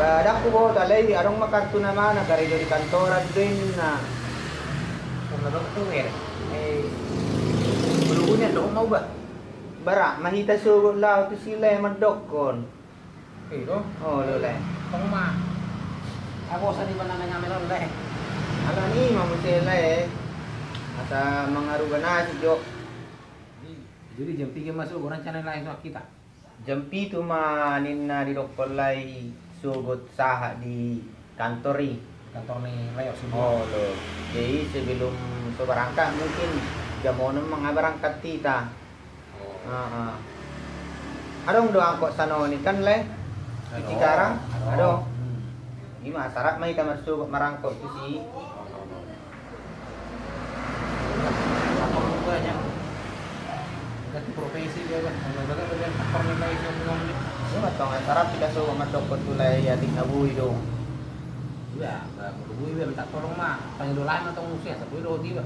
badak ko bo talay arong makartu na karejo di kantoran din na dong tuh ya. eh Bulunya dong mau ba? bara mahita sugod lao tu sila madokon Eh, dong. oh lo le Tong mah. Ako sa di ba na ngamelon leh. ala ni mamu sila mga ruga si jo Jadi jam 3 masuk orang channel lain sama kita. jam pitu manin na di dokkolay sugod saha di kantori Kantor nih Leo sih. Oh, lo. Jadi sebelum so berangkat mungkin jamono mga berangkat tita. Oh. Ah, ah. Adong do angkot sano ni kan le? Di Cikarang? Ado. Hmm. Gimana syarat mah kita masuk merangkut tu si. Kantor banyak. Ganti profesi dia kan. Kalau dapat dia kantor nih Leo sih ngomong nih. Ini mah tong syarat kita so madokot tulay atik nabui do. Ya, kalau gue biar minta tolong mah. Tanya dulu lain atau musuh ya, tapi udah tiba.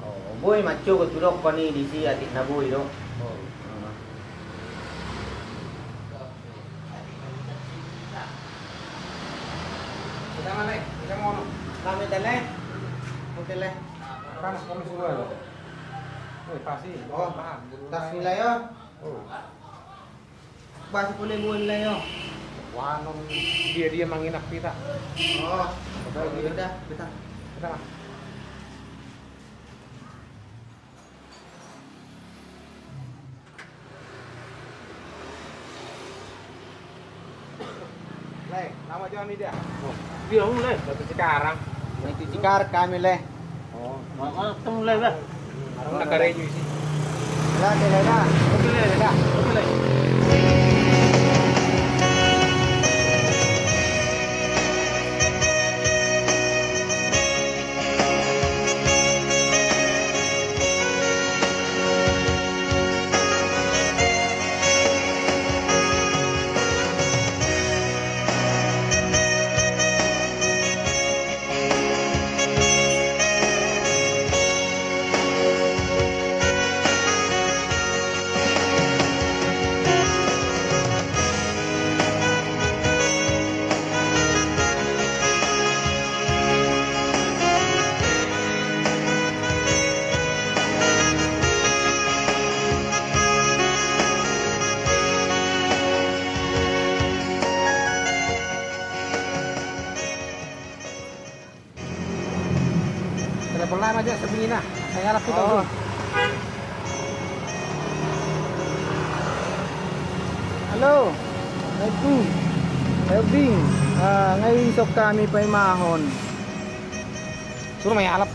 Oh, boy macho ko tudok ko ni di si atik nabui do. Oh. Ah. Kita mana? Kita mau Kami tele. Oke le. Kan sekolah semua loh. Oh, pasti. Oh, paham. Yo. Oh. Basi pulay buwan nila yo. Dia dia menginap kita. Oh, betul udah, kita. Kita mah. Le, nama jangan ini dia. Oh, dia. Satu sekarang. Nanti cikar kami le. Oh, Mak temu lah lah. Orang nak gereju sih. Lah, lah, lah. Oke lah, dah. Kami pa imahon. Suruh may halap.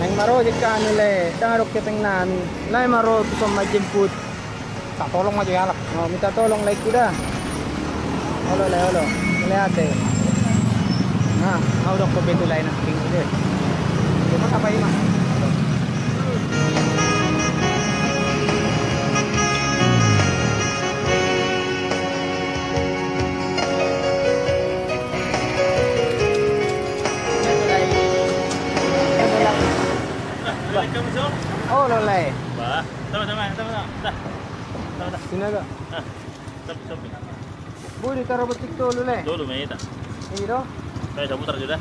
Nang maro jud kami le. Tangarok kitang nami. Lai maro to sa majemput. Tak tolong aja halap. Oh, minta tolong like kuda. Halo le, halo. Melihat eh. Nah, mau dok ke betul lain king deh. Cuma apa ini mah? Tama tama tama tama. Dah. Tama dah. Sini agak. Ah. Stop stop. Bu di taruh betik tu lo le. Dulu mai tak. Ini do. Saya dah putar sudah.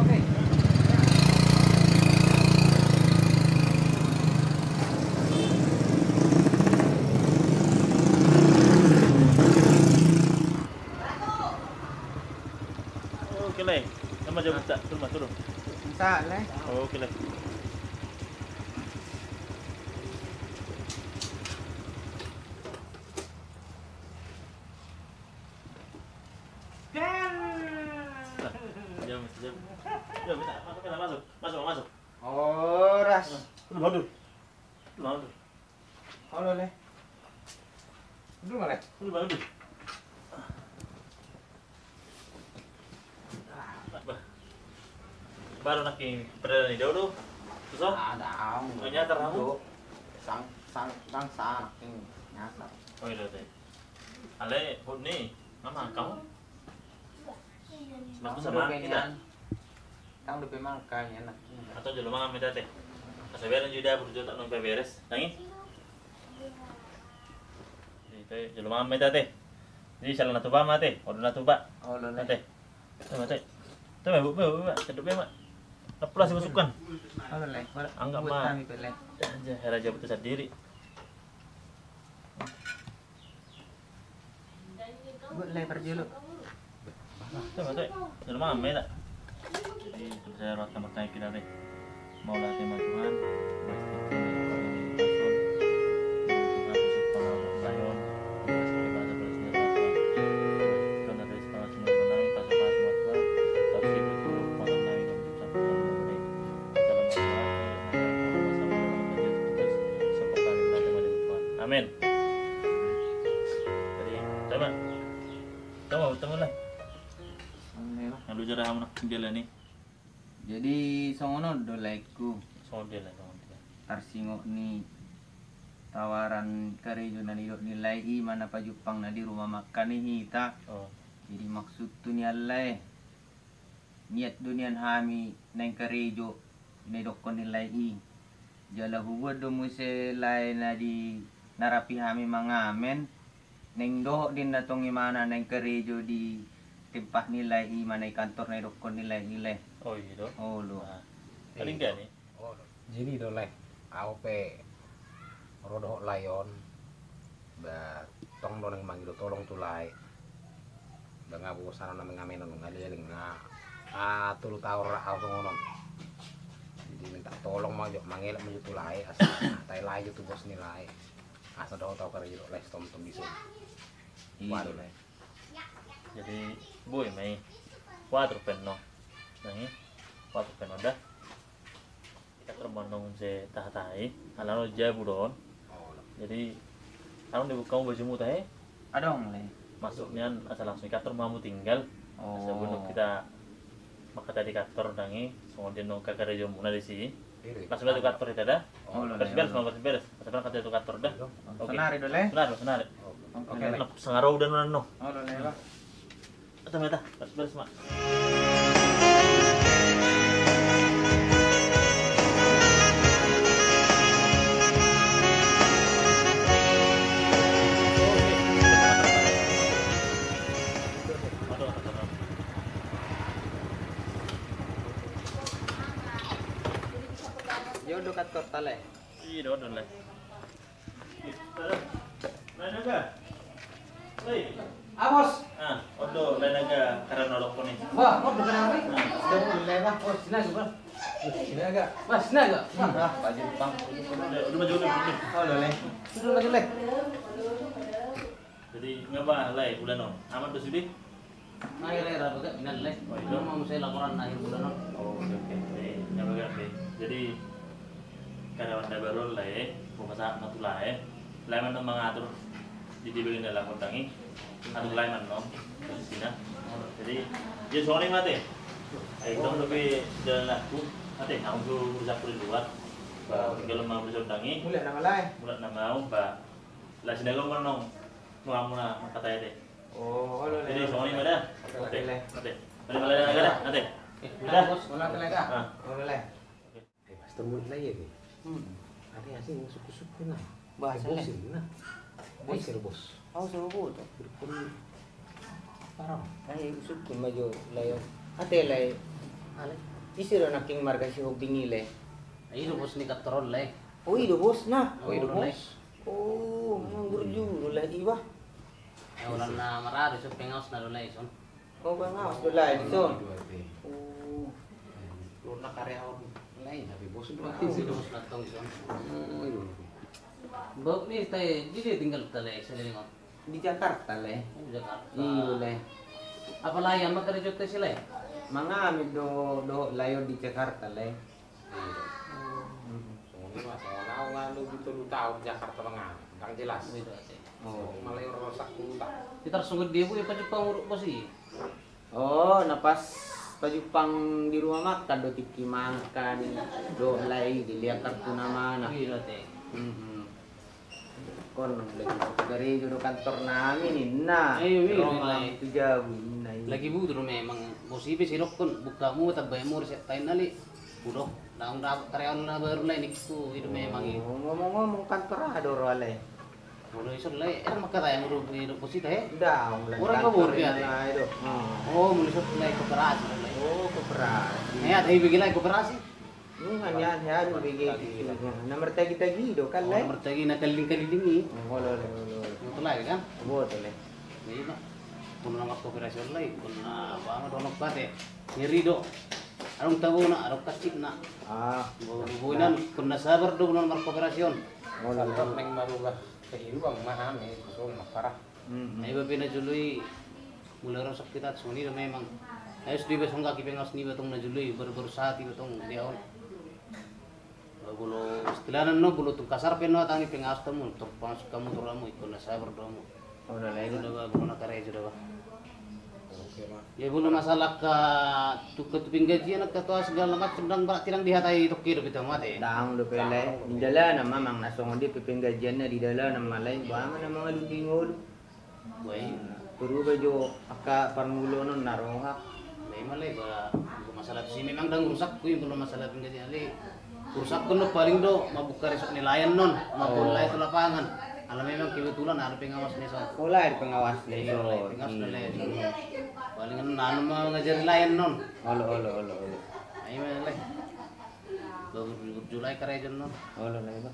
Oke. Okey le. Nama jauh tak. Turun turun. Bisa le. Okey le. Jom, jom. Jom, minta. Masuk, minta masuk. Masuk, masuk. Oh, ras. Dulu bangun dulu. Dulu bangun dulu. Halo le. Dulu malah. Dulu bangun dulu. Bah. Baru nak yang perdana ni dulu. Oh? Ada ang. Nyatar kamu? Sang sang sang sang ini nyata. Oh iya teh. Ale, hut ni. Mama kamu? Mas besar kita. Tang lebih makanya enak. Atau jelo mangan minta teh. Kasabihan juga tak nompe beres. Tangi. Jelo mangan minta teh. Jadi salah natu ba mate, odo natu ba. Oh, lo le. Mate. Tuh mate. Tuh bu bu bu. Kedep mak. Leplas masukkan. Halo le. Anggap mah. pele. Aja hera jabut sendiri. Buat le perjulu. Tuh mate. Jelo mangan minta. Jadi terus saya rata kita deh. Mau latih sama Tuhan. Jalan ni. Jadi songono do laikku Soal dia lah, soal dia. tarsingo ni tawaran karejo na nilok nilai i mana pa Jepang na di rumah makan ni hita. Oh, Jadi maksud tu ni Allah. Niat dunian hami nang karejo ni dokon nilai i. Jala huwa do muse lai na di narapi hami mangamen. Neng doh din na tong imana nang karejo di tempah nilai i mana kantor na dokon nilai i leh. oh gitu. Oh lo. Nah, paling enggak nih. Oh, jadi do leh. Aku pe rodo layon. Ba tong do nang manggil tolong tulai. Ba ngabu sana na mengamen nang ngaliling nga. Ah, tulu tawar ako ngono. Jadi minta tolong mah jok mangilak menuju tulai asa tai lai itu bos nilai. Asa do tau kare jok les tom tom bisu. Iya. Jadi, boy may quattro penno. Nangi, quattro penno dah. Kita terbandung se tahatai, alano jaburon. Oh, Jadi, alano dibuka baju mutahe, Adong leh. masuknya asal langsung kantor mamu tinggal. Oh. Sebelum kita maka tadi kantor nangi, kemudian no kakak rejo muna di sini. Pas beres kantor itu dah. Oh, lo Beres beres, mau beres beres. Pas beres kantor itu kantor dah. Do leh. Benar, benar. Oke. Nak sengaraw dan no. Oh lo Ito meta, beres beres mak. Yo kota leh. Iya. Lai. Ah, bos. Ah, odo lain naga karena nolok nih. Wah, kok bukan apa? Sudah mulai, Bang. Oh, sini aja, Bang. Sini agak. Mas, sini agak. Ah, baju Bang. Udah udah maju udah maju. Oh, lele. Sudah maju, Le. Jadi ngapa lai bulan no? Aman tuh sudi? Akhir akhir apa gak binan leh. Oh, itu. Itu mau saya laporan akhir bulan non. Oh, oke oke. Eh, nyapa gak be. Jadi karyawan baru lai, pemasa matu lai. Lai man mengatur di dibilin dalam kontangi. Anu no. Di sini. Jadi dia soalnya mate. Eh, itu tapi jalan aku. Mate, aku berusaha di luar. Ba, kalau mau berusaha kontangi. Mulai nama lain. Mula na mau ba. La sinago man nong. Nuang muna makataya de. Oh, halo Jadi soalnya mana? Mari malay na agad, ate. Eh, Udah. Ah. Halo Le. Eh, basta mo na yun eh. Hmm. Ada yang sih masuk-masuk na. Bahasa na. Bos bos. Oh. Berpun parang. Ay, usap ko medyo layo. Ate lay. Ale. Isiro na king marka si hubing ile. Ayo bos ni katrol leh. Oh, ido bos na. Oh, ido, bos. Oh, ang gurjuro lah iba. Eh wala na marari so pengaos na lulay son. Oh, do lay dito. Dua teh. Oh. Lu na karyawan lain tapi bos dua Ayo bos na tong son. Bok ni tay jadi tinggal tale sa lingon. Di Jakarta le. Oh, Jakarta. Iyo le. Apa lah yang makarejot tay sila eh? Mga amid do do layo di Jakarta le. Orang lu gitu lu tahu Jakarta Tengah, nggak jelas. Wait, ate. Oh. Malah rosak lu tak. Kita sungguh dia bu ipa Jepang uruk bos i. Oh, napas pajupang di rumah makan do tiki makan do lay dilihat kartu nama na. Gila teh. Mhm. Kon dari juru kantor namin ini nah. Ayo, jauh ini. nah. Lagi bu dulu memang ibe sirok kun buka mu tabay mo reset tayo nali. Budok. Daang dapat karyawan na baru lain itu itu memang itu. Oh, ngomong-ngomong kantor ada orang lain. Iso lay er makataya mo ru posita he. Udah, mulai Orang kantor kabur ya, ini lah itu. Hmm. Oh, mulu iso lay kooperasi lay. Oh, koperasi. Nih ada ibigay lay Nungan yan, yan, bigay gitu. Nomor tagi-tagi do kan Oh, nomor tagi na kaliling-kaliling i. Oh, lo lo lo. Ito lay kan. Boto le. Hindi na. Kooperasi lay, kung na ba kacik na. Ah, Bubuinan, kung nasabar do non kooperasyon. oh lo Kalau lo. neng marubah kehidupan maham eh, so parah. Hmm. Ay ba pinajuluy mula rin sa kita at suni memang ayos di ba kipengas ni batong najuluy baru-baru saat itu tong diaon bulo istilahan no bulo tung kasar peno tangi pengas tamu tung pangasuk kamu turamu ikon na sabar domo Oh, lo itu lo. dah bulo nakare itu dah Oke mah. ya bulo masalah ka tuket tuping gaji anak ketua segala macam dang barak tilang dihatai tokir kita mate Daang do pele. Di dala na mamang nasong di piping gajian na di dala na malay. Banga na mga lubingol. Wai, Puro ba jo aka parmulo nun naroha. Malay masalah itu sih memang dang rusak yung bulo masalah tuping gaji ali rusak ko no paling do mabuka resok nilayan non mapulay itu lapangan alam memang kebetulan ada pengawas nih so Wala di pengawas le. Iya, So, pengawas na lai. hmm. Paling ano na ano mga ngajar layan non. Olo olo olo olo. Ay may lay. Bago July ka rin non. Olo le ba.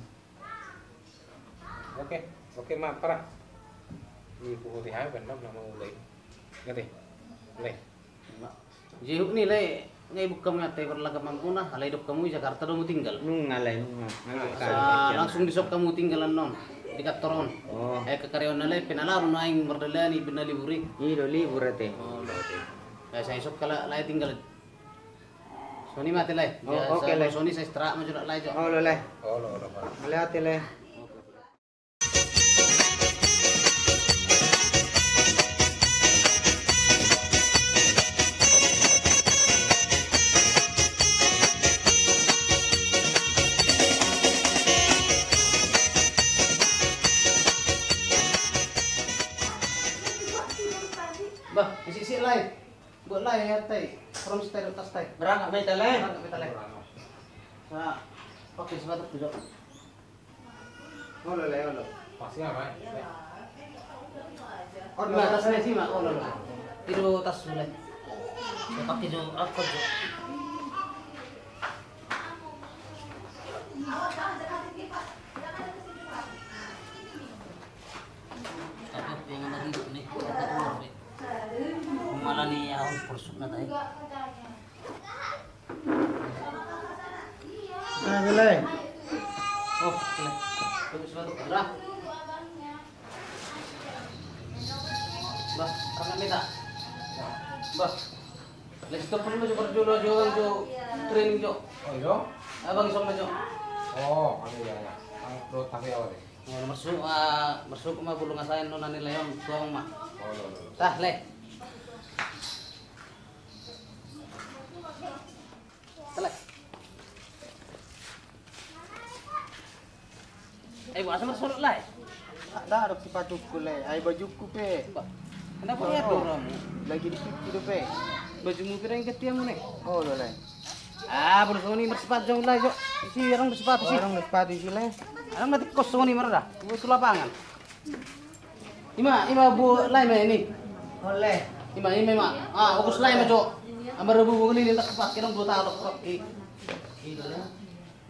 Oke, oke mah parah. Ini putih hai benar nama ulai. Ngerti? Leh. Jihuk ni lay. Ngay buka mga tayo laga mampuna. Halay dok kamu Jakarta do mo tinggal. Nung ngalay nung Sa langsung disok kamu tinggalan non. Di Katoron. Oh, Ay kakaryawan na lay pinalaro na aing bardalani binaliburi. ilo libur ate. Oh, Kaya sa isok kala lay tinggal. So ni mati lay. Oh, okay, lay. So ni sa istra mo jud lay jo. Olo le. Oh, lo, lo, parah. Mali ate Gula ya teh from stereo eh? eh? oh, oh, tas teh Berangkat may tali. Berangkat may tali. Sa, okay, sebatok tujo. Olo le, olo. Pasti apa? Olo tas sih sima, olo le. Tiro tas sulit. Sepak tijo, aku tujo. Tapi yang lagi nih, kita keluar nih. Malah nih harus pursuk na tayo. nilai? Oh, gila. Tunggu suatu kalah. Bah, karena minta. Bah. Let's go pun maju perjulo jo jo training jo. Oh jo? Abang isom jo. Oh, ano ya ya. Ang tapi awal. Oh, mersuk ah mersuk mah bulungan ngasain nona nilai yang tuang mah. Oh. Tah, le. Selek. Eh, buat sama suruh lah. Dah ada sepatuku le. Ai bajuku pe. Kenapa ya dorong? Lagi di situ tu pe. Bajumu kira yang ketiamu nih. Oh, lo le. Ah, bersama ini bersepatu jauh lah, Jo. Si orang bersepatu sih. Orang sepatu sih le. Orang nanti kosong nih merah. Bu tu lapangan. Ima, ima bu lain mah ini. Oh le. Ima, ima, ima. Ah, fokus lain mah, Jo. Amar rebu bu ini tak kepak kira dua tahun krok.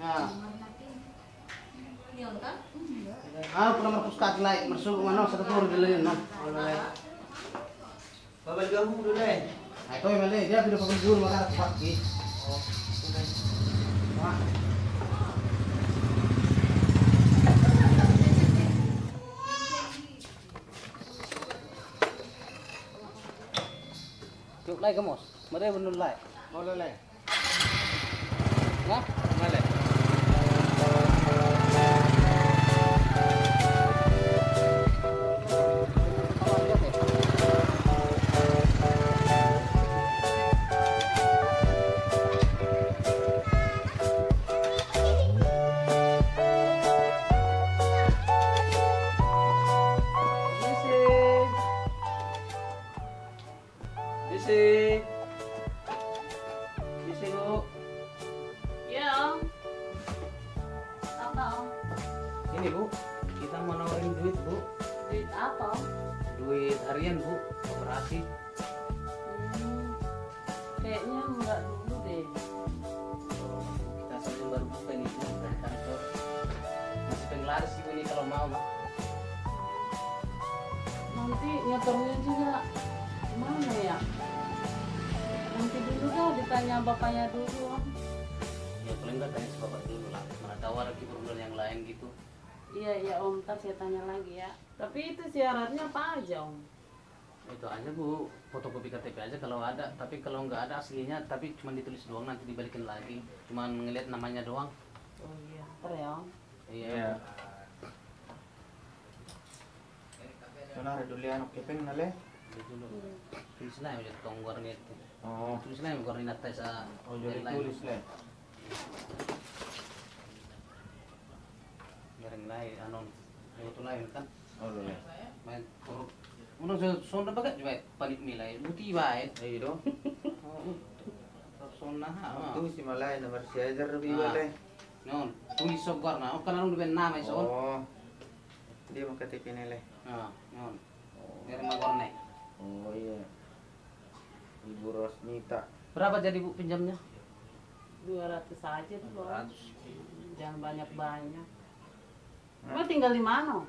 Nah. Ah, pernah merpus kaki lain, masuk mana satu tur di lain, no. Oh, le. Babal gamu dulu le. Nah, itu yang dia sudah pakai dulu maka kepak ki. Wah. Cuk lai ke mos? Mari benul lai. Oh, lo le. Nah, Masih penglaris sih bu ini kalau mau mah. Nanti nyetornya juga mana ya? Nanti dulu dah ditanya bapaknya dulu, Om. Ya paling nggak tanya si bapak dulu lah. Mana tahu ada keperluan yang lain gitu. Iya, iya, Om. Ntar saya tanya lagi ya. Tapi itu syaratnya apa aja, Om? Itu aja bu, fotokopi KTP aja kalau ada. Tapi kalau nggak ada aslinya, tapi cuma ditulis doang nanti dibalikin lagi. Cuman ngeliat namanya doang. Oh iya, ntar ya. Iya. Sonar dulu ya anak kepeng na le. Itu dulu. Tulis lah yang tong warnet. Oh. Tulis lah yang koordinat tes sa Oh, jadi tulis le. Garing lain anon. Yung ito lain kan. Oh, lo le. Main. Unang sa sonda bagat jwet palit milay. Buti ba eh. Ay do. Sonda ha. Tu si malay nomor si Ajar lebih Ah. Le. Yon, tulis sa garna. O kanang duben nama sa on. Oh. Dia mau KTP ni le. Ah, yon. Meron magorna. Oh iya. Ibu Rosnita. Berapa jadi Bu pinjamnya? 200 aja tuh. 200. Jangan banyak-banyak. Lo tinggal di mana?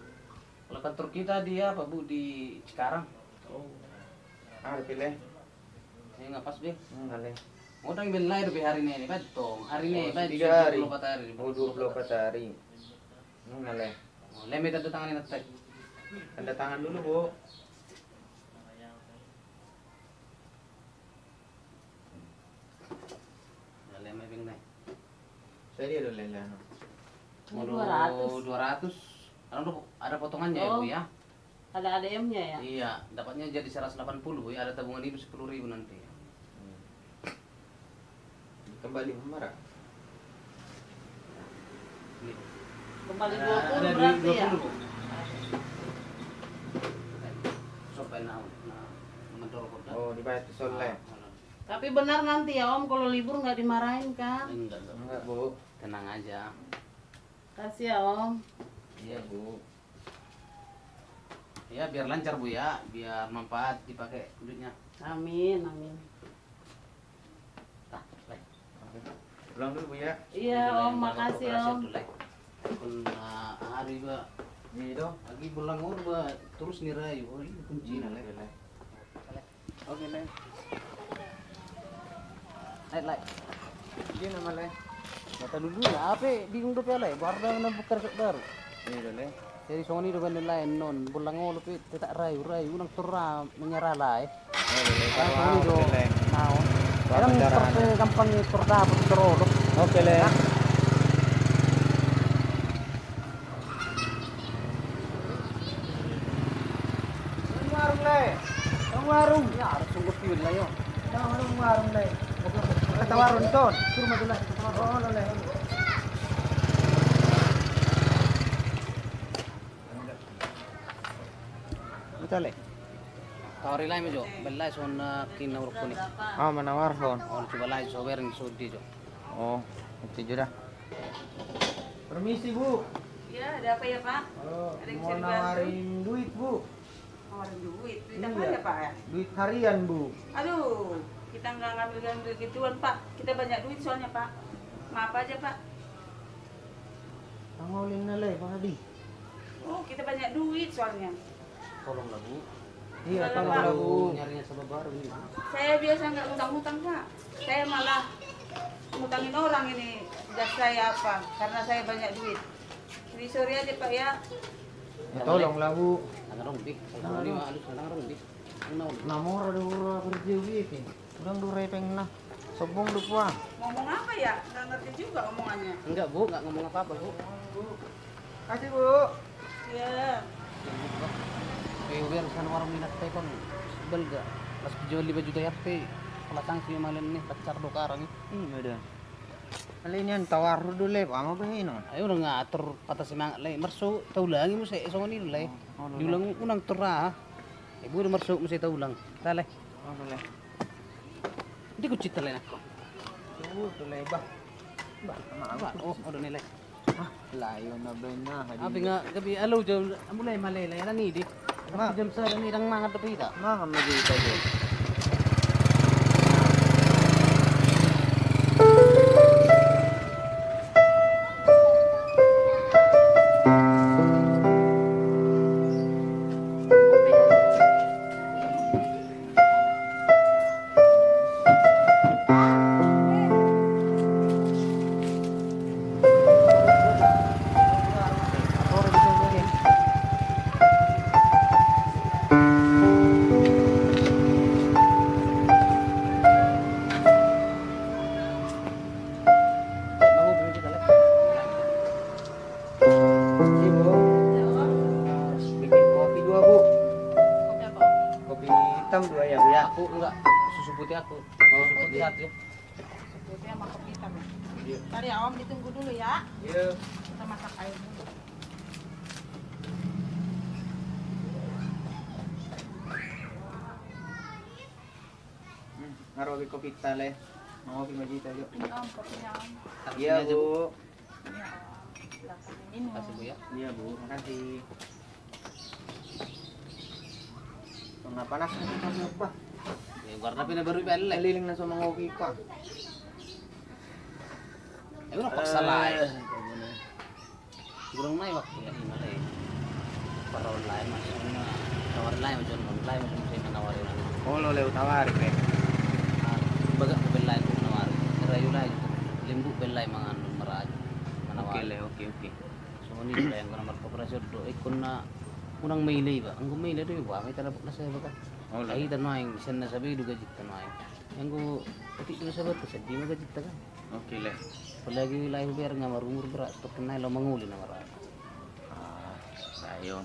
Kalau kantor kita dia apa Bu di Cikarang. Ah, pilih. Ini nggak pas. Hmm, le. Orang bilang lahir di hari ini, Pak Tong. Hari ini, Oh, Pak tiga hari. 24 hari. Oh, 24 hari. Hmm, le. Oh, Leme tanda tangan ini. Tanda tangan dulu, Bu. Ya, Leme bing nih. Saya dia dulu le. ano. Ini Waduh, 200. 200. Ada ada potongannya ya, Oh. Bu ya? Ada ADM-nya ya? Iya, dapatnya jadi 180 Bu ya. Ada tabungan ibu 10.000 nanti. Kembali memarah. Ini. Kembali 20 ada berarti ya? 20, Bu. Sampai. Nah. Oh, dibayar ke sol le. Tapi benar nanti ya Om, kalau libur nggak dimarahin kan? Enggak, enggak. Enggak, Bu. Tenang aja. Kasih ya Om. Iya, Bu. Ya biar lancar Bu ya, biar manfaat dipakai duitnya. Amin, amin. Tah, baik. Pulang dulu, Bu ya. Iya Om, makasih Om. Kun ah, hari ba Iya, dong. lagi belangur ba terus niray. Oh, ini kunci na Iya, lek. le. Oke, lek. Lek, lek. Dia nama le. Mata dulu ya, apa bingung tuh pala ya, baru dah buka resep baru. Iya dah le. Jadi Sony udah bandel lain non, bulang ngolo pe tidak rayu rayu, unang turra menyerah lah eh. Oh le. Kalau Sony do, le. Mau. Baru Kadang kendaraan. seperti gampang turda pun terolok. Oke le. Warung le. Ang warung. Ya, harus sungguh tiwil lah yo. Ang warung le. Kata warung ton. Suruh maju lah, kita mau. Oh le. Kuni. Ah. Oh. Oh, itu. Permisi bu. Ya, ada apa ya Pak? Halo, Ada yang mau nawarin duit bu. Nawarin duit. Duit Iya. apa ya Pak ya? Duit harian bu. Aduh, kita nggak ngambil-ngambil gituan Pak. Kita banyak duit soalnya Pak. Maaf aja Pak. Tangolin na le, Pak Hadi. Oh, kita banyak duit soalnya. Tolonglah bu. Iya. Nyarinya sama baru nih. Saya biasa nggak ngutang-ngutang Pak. Saya malah ngutangin orang ini jas saya apa? Karena saya banyak duit. Jadi sorry aja Pak ya. Ya, tolong lah bu. Alus kadang dong bi. Una ulit. Namor ada ura kerja wiki. Udah dure peng nah. Sobong puang. Ngomong apa ya? Nggak ngerti juga omongannya. Enggak bu, enggak ngomong apa-apa bu. Kasih bu. Ya. Eh, biar sana warung minat teh kon. Sebel gak? Pas jual 5 juta ya pe. Kalau sanksi malen nih pacar do karang nih. Iya dah. Kali ini yang tawar dulu le, Pak. Mau pengen no. Ayo udah ngatur patah semangat lagi. Mersu tahu lagi saya esok ini lagi. Diulang unang turah. Ibu udah mersu mu saya tahu ulang. Tale. Oh, le. Hindi ko cita lang ako. Tuh, tuh le bah. Bah, Apa? Oh, udah nilai. Ah, layo na ba na. Abi nga gabi alo jam mulai malay lang ni di. Ma. Jam sa ni rang mga tapita. Maka magita bu. Tale. Mau kopi om, kopinya om. Iya Bu. diminum. Kasih bu ya. Iya bu, makasih. Tengah panas kamu apa? Ya warna pina baru balik. Keliling na sa mga kopi pa. Eh, udah paksa lah. ya. Siguro na waktu ya. Para lain masuk na. Tawar lain macam lain macam saya menawarin. Oh, lo leo tawari pe. Baga belai ko menawarin. Rayu lain. Limbu belai mga anu meraj. Oke Menawarin. le, oke oke. So ni lah yang kena markoperasi do ikon na unang mailay ba? Ang mailay do ba? May talabok na sa ba? Oh, Ay tanay sen na sabi do gajit tanay. Yang ko pati do sa ba sa di magajit ta kan. Oke le. Palagi lahi biar nga marumur berat to kenai lo manguli na marat. Ah, sayon.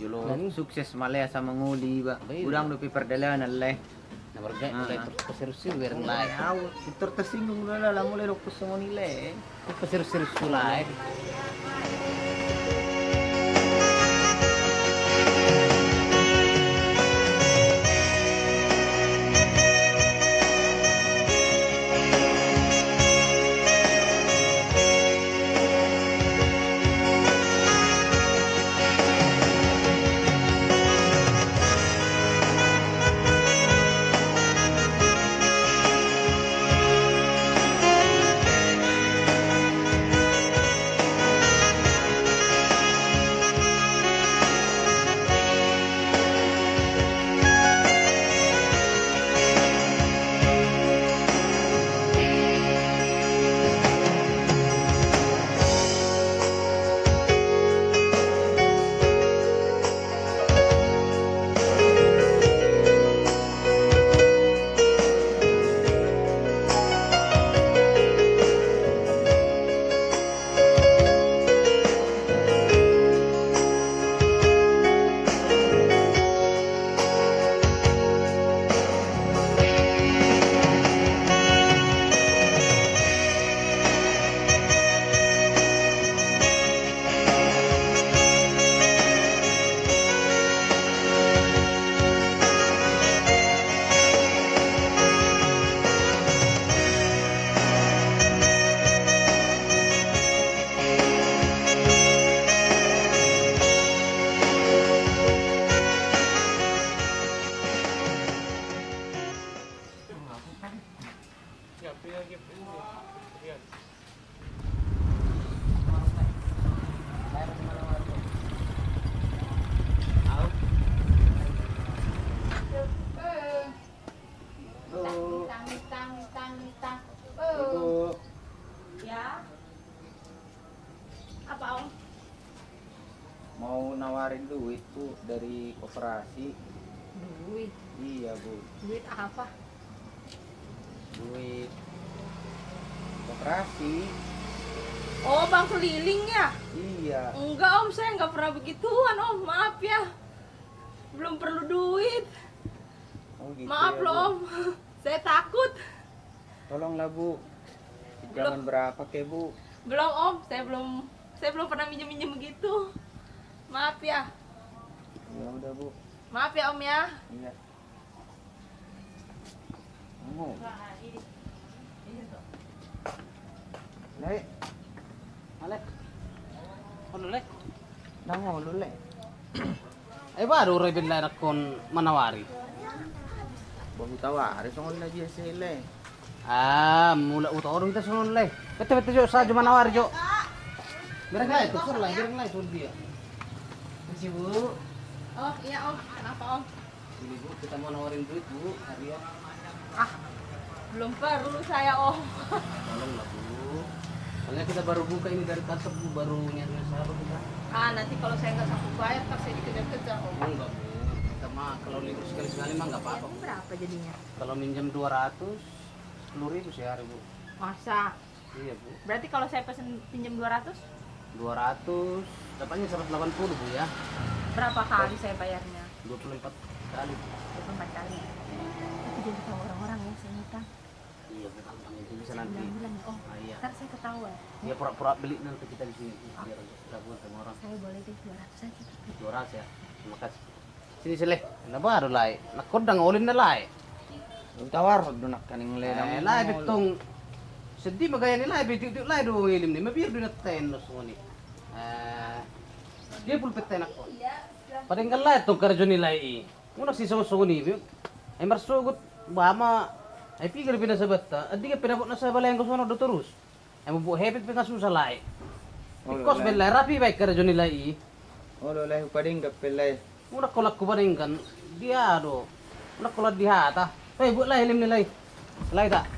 Julo sukses malaya sa manguli ba. Udang do piperdalan le. Na marga Ah, ah. pasirusir biar lahi. Ayaw, ito Jangan berapa ke bu? Belum om, saya belum saya belum pernah minjem minjem begitu. Maaf ya. Ya udah bu. Maaf ya om ya. Iya. Oh. Le, Alek. Ano lek? nango lu le. Eh baru bin na kon manawari. Bahu tawari songol na dia sele. Ah, mula uto orang kita sunod lay. Betul betul jo sa jo manawari jo. Mereka lah itu sur lah, mereka lah itu dia. Kasih bu. Oh iya om, kenapa om? Ini bu, kita mau nawarin duit bu, hari ya. Ah, belum perlu saya om. Tolong lah bu. Soalnya kita baru buka ini dari kantor bu, baru nyari sahabat kita. Ah nanti kalau saya nggak sanggup bayar, tak saya dikejar-kejar om. Enggak bu. Kita mah kalau libur sekali sekali mah nggak apa-apa. Berapa jadinya? Kalau minjem 200, 10 ribu sehari bu. Masa? Iya bu. Berarti kalau saya pesen pinjam 200, 200, dapatnya 180 bu ya. berapa kali saya bayarnya? 24 kali. 24 kali. Tapi jadi tahu orang-orang ya saya ngutang. Iya bu, gampang itu bisa nanti. Bilang-bilang ya, oh, Ah, iya. ntar saya ketahuan. Ya pura-pura beli nanti kita di sini biar gabungan sama orang. Saya boleh deh 200 aja. Dua ya. Terima kasih. Sini sile. Na baru lai. Nakodang ulin na lai. Tawar do nak kaning le Eh, lai bitong sedih magaya ni lai bitik tik lai do ilim ni mabir do na ten no soni. Eh, dia pul peten ako. Pading kan lai tong karjo ni lai. i. Muna si so soni. Ay marsugot bama ay pigil pinasabat ta. Adi ka pinabot na sa balay ko sono do terus. Ay mo lai. Oh, Because lai. belai rapi baik karjo ni lai. i. Oh lo le pading kapelay. Muna kolak ko ba rin kan? Dia do. Muna kolak di hata. Hey, buat lah hilim nilai. Lai tak?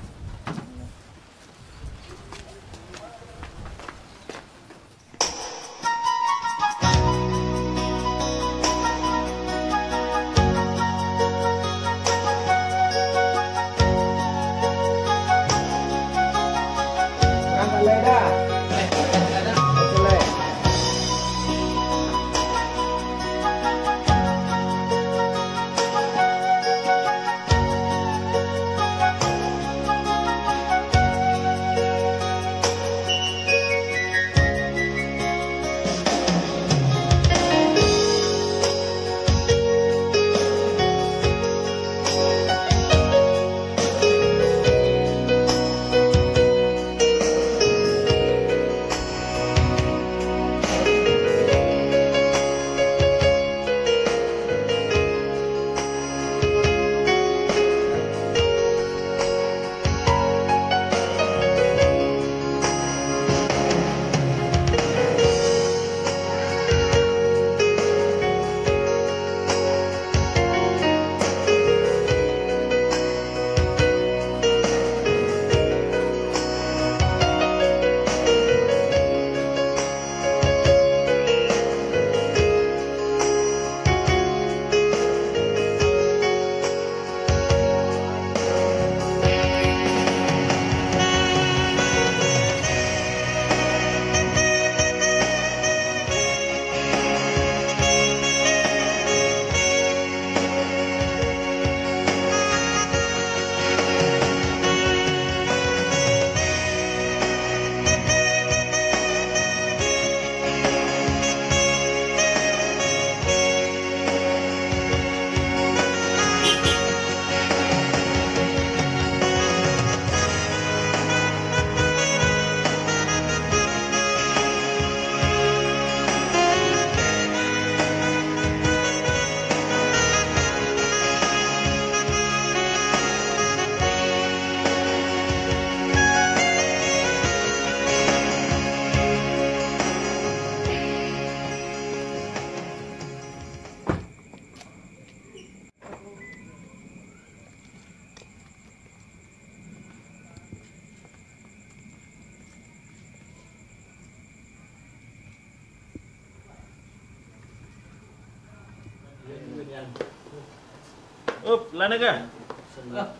Up, lana ka?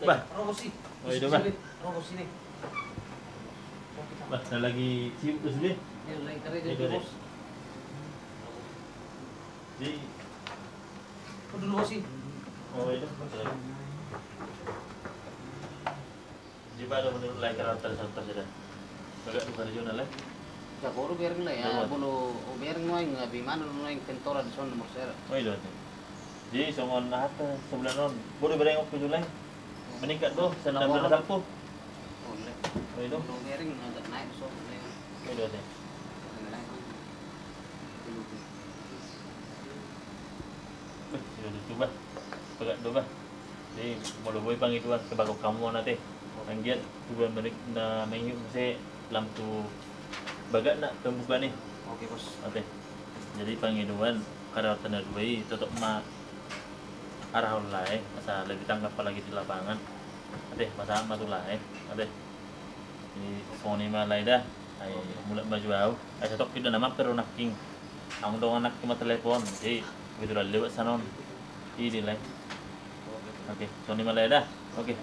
Bah. Oh, itu, Bah. Rokok sini. Bah, na lagi sibuk tu sini. Ya, lain kali Itu, jadi Dek. bos. Di dulu bos sih. oh itu. Di ba ada menurut lain karakter santai saja. Bagak bukan regional lah. Ya, baru biarin lah ya. Bolo, oh, biarin mo yung bimano no yung kentora di son nomor sera. Oh itu. Jadi songon lahat sebulan non. Baru berengok ke Julai. Meningkat senam Laporan. bulan satu. Oh, le. Oh itu. Bolo biarin agak naik so. naik. Beh, sudah dicoba. Pagak do ba. Jadi mau boy pang ituan ke bago kamu nanti. Anggiat tujuan balik na mengyu kasi lam tu bagak nak pembuka nih. Oke bos. Ate. Jadi pangiduan karawatan na duai tutup ma arah ulai asa lebih tangkap lagi di lapangan. Ate, masa ma tu lai. Ate. Di soni ma lai dah. Ay mulat baju au. Ay satok kita nama pero naking. Ang dong anak kuma telepon. Jadi begitu lah lewat sanon. Ini lai. Oke, soni ma lai dah. Oke.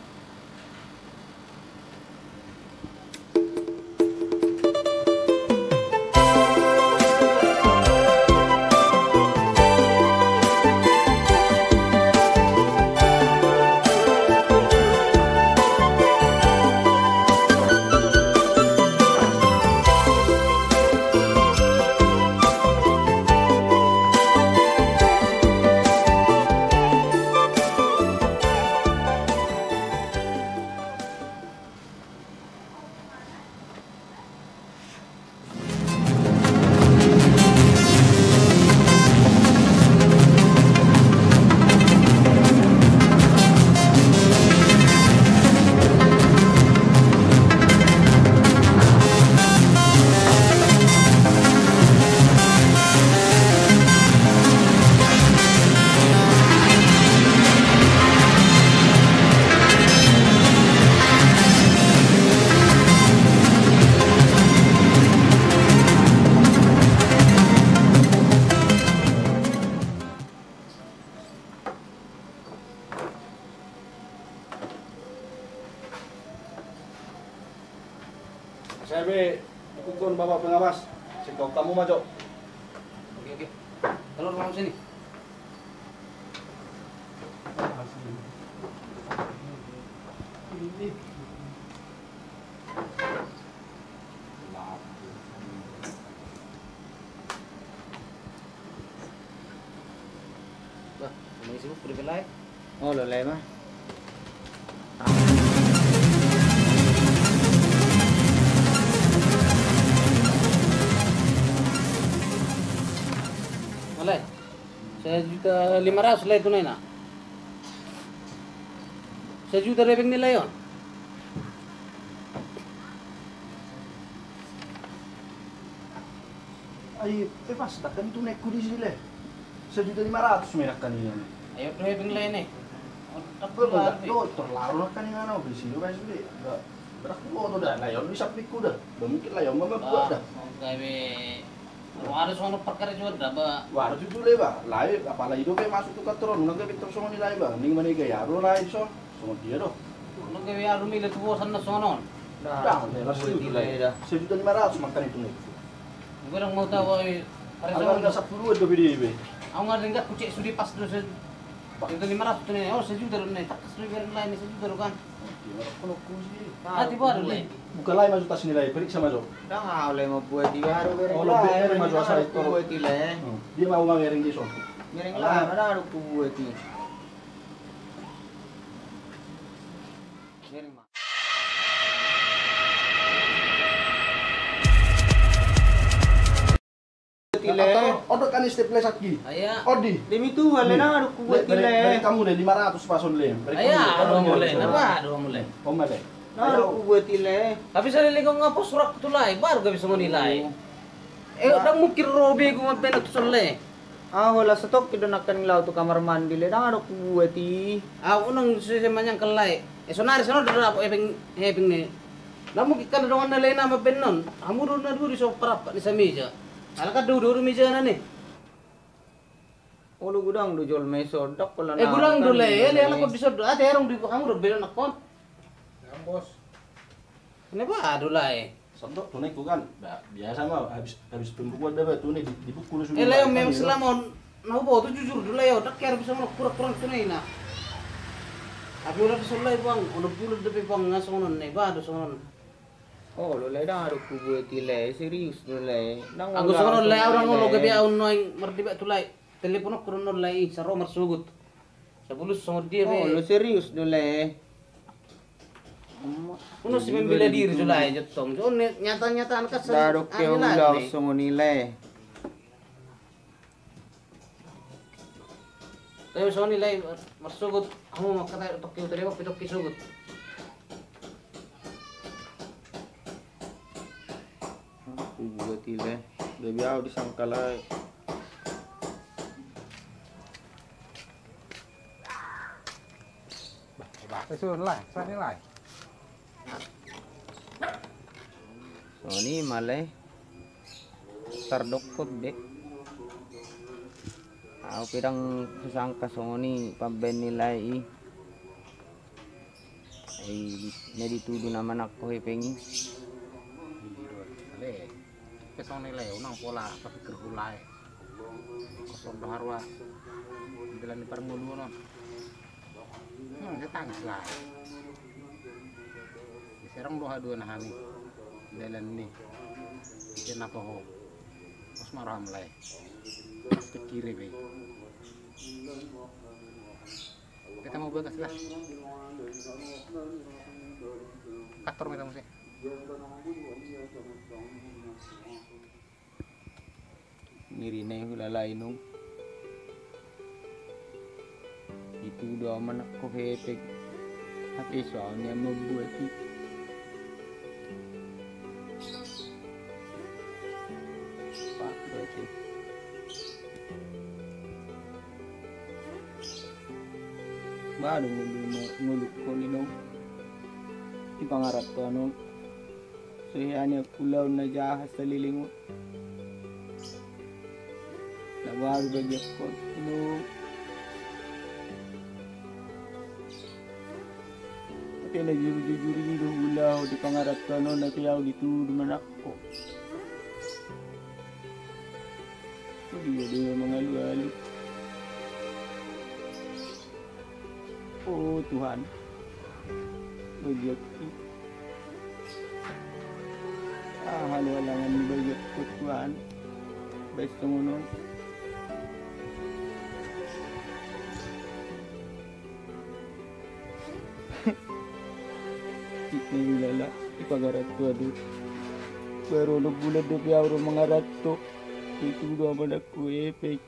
Lima ratus lah tunai nak. Saya juta rebeng nilai yon. Ay, bebas takkan itu naik kudi sini leh. Sejuta lima ratus merah kan ini. Ayo rebeng nilai ni. Tak Betul perlu tak? Lo terlalu lah kan yang ano beli sini guys beli. Enggak. Berak tuh dah. Layon bisa piku dah. Udah mungkin layon mama buat dah. Kami ada sono perkara juga dah ba. Wah, itu dulu ya, Lain apalagi itu kayak masuk tuh katron, nggak pinter semua nilai bang. Nih mana kayak ya, lo lain so, semua dia doh. Lu gawe aru mila tu bosan na sonon. Dah, udah Kulit nilai dah. Sejuta lima ratus makan itu nih. Gue lang mau tahu sepuluh itu bedi be. Ako nga rin ka kucek sudi pas do sa Ito lima ratus na. Oh, sa juta rin na. Takas rin rin lain sa juta rin kan. Ah, di ba rin lain? Bukan lain masuk tas nilai, periksa masuk. Dah ngau le mau buat di baru bereng Oh, lebih dari maju asal itu. Buat di le. Dia mau ngawering di son. Bereng lah, mana ada buat di. Tile. Odok kan staples lagi. Aya. Odi. Demi Tuhan, le na ada ku buat Dari, tile. dari kamu deh 500 pason le. Aya, kamu, aduh kamu mulai. Napa? Aduh mulai. Oh. Na ada ku buat tile. Tapi sa liling ko nga po surak tulay. Baru ka bisa manilay. Eh, udah mukir robe ko mapenat to le. Ah, wala sa tok kido nakan law to kamar mandi le. Na ada ku buat ti. Ah, unang sisemanyang kalay. Eh, sonari sa no, dara po ebeng hebeng ni. Namu kikan na doon na lay na mapenon. Amuro na duri so parap ni sa meja. Alaka duro meja na ni. Ulu gudang do jual meso dak pala Eh gurang dulu ya, lihat aku bisa doa ada orang di kamu udah bela nakon. bos Kenapa dulu ya? Sodok tunai ku kan. Ba- Biasa mah habis habis pembukuan dah bah, tunai di di buku sudah. Eh Leo memang selama Nah, bawa tuh jujur dulu ya, udah kira bisa mau kurang-kurang tunai nah. Tapi udah bisa lah bang, udah bulat tapi bang nggak songon nih, bah ada songon. Oh, lo le dah ada kubu tile serius lo le. Nang Aku songon lah orang ngolo gabi au noy mertiba tuh lah. Telepon aku lah i, saro mersugut. Sepuluh songon dia Oh, lo serius lo le. Uno si membela diri tuh lah jatong. Jo nyata-nyata anak kesel. Daro ke ulah songo nilai. Tapi songon nilai mersugut. Kamu mau kata toki utari apa toki sugut. Kubu tile. Gabi au disangkalai. bah susun lah sana lah So ni malay. Tardokot de. Ako pirang sasangka so ni pamben nila i. Ay naditudo naman ako hepengi. ale pesong nilai unang pola tapi kergulai kosong baharwa bilang di permulu non hmm dia tangis lah. Serang doha dua nah ni dalan ni dia napa ho? Mas marah mulai ke kiri be kita mau bagas lah. Kantor kita mesti Nirina yung lalay nung. Ditudo man ako hepeg. Hati so niya mabuhat i. Pak berarti. Baru ngulu ngulu ko ni nung. Di pangarap ko ano. So yan yung kulaw na jahas sa lilingon. Nabaru bagi ko. Ino. Pati na juru-juru dito hulaw di pangarap ko ano na kaya dito dumanak ko. Hindi ada mga luali. Oh Tuhan. Bagyat ko. Ah, bagyat ko Tuhan. Basta mo nun. Tikna yung lala, ipagarat ko ado. Pero nagbulad na piyaw rin mga rato. Ito naman ako epek.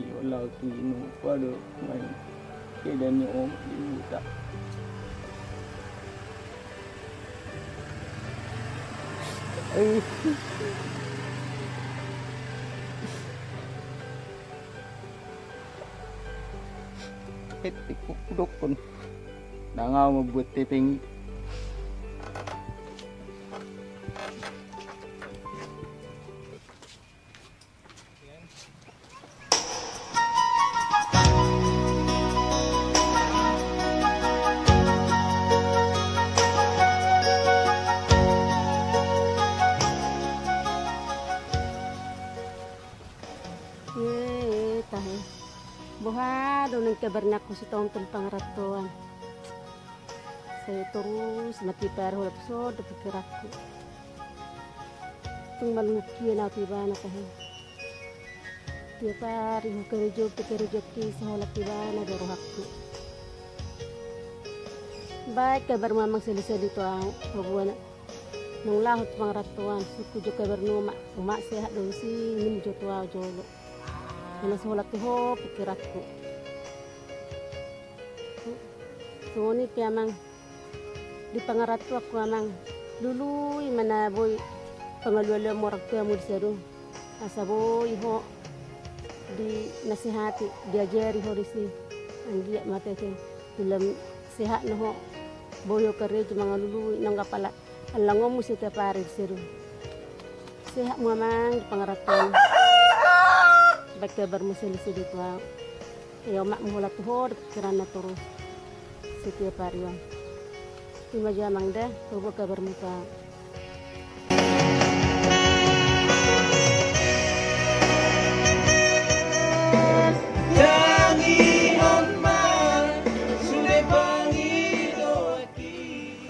Masih olah tu inu pada main kedan ni om ibu tak Eh. Heti kukudok pun Nangau membuat tepeng Ye, nakipar hulap so, dapikir aku. Tung maluki na tiba na tahe. Tiap hari kerja kerja ki seholat tiba na doro aku. Baik kabar mamang selesai dito ang pabuana. Nung lahot pangaratuan, suku jo kabar numa, umak sehat daw si min jo tuwa jolo. Ano sa hulat ho, pikirat ko. So, ni di pangaratu aku amang dulu mana boy pengaluan mo orang tua mo di seru asa boy ho di nasihati diajari ho di si anggi mate ke dalam sehat no ho boyo kare cuma ngalulu nang kapala alango mo setiap hari di seru sehat mo amang di kabar mo sila sila tua ya mak mo la tuhor kirana terus. Setiap hari jam ang deh kabar muka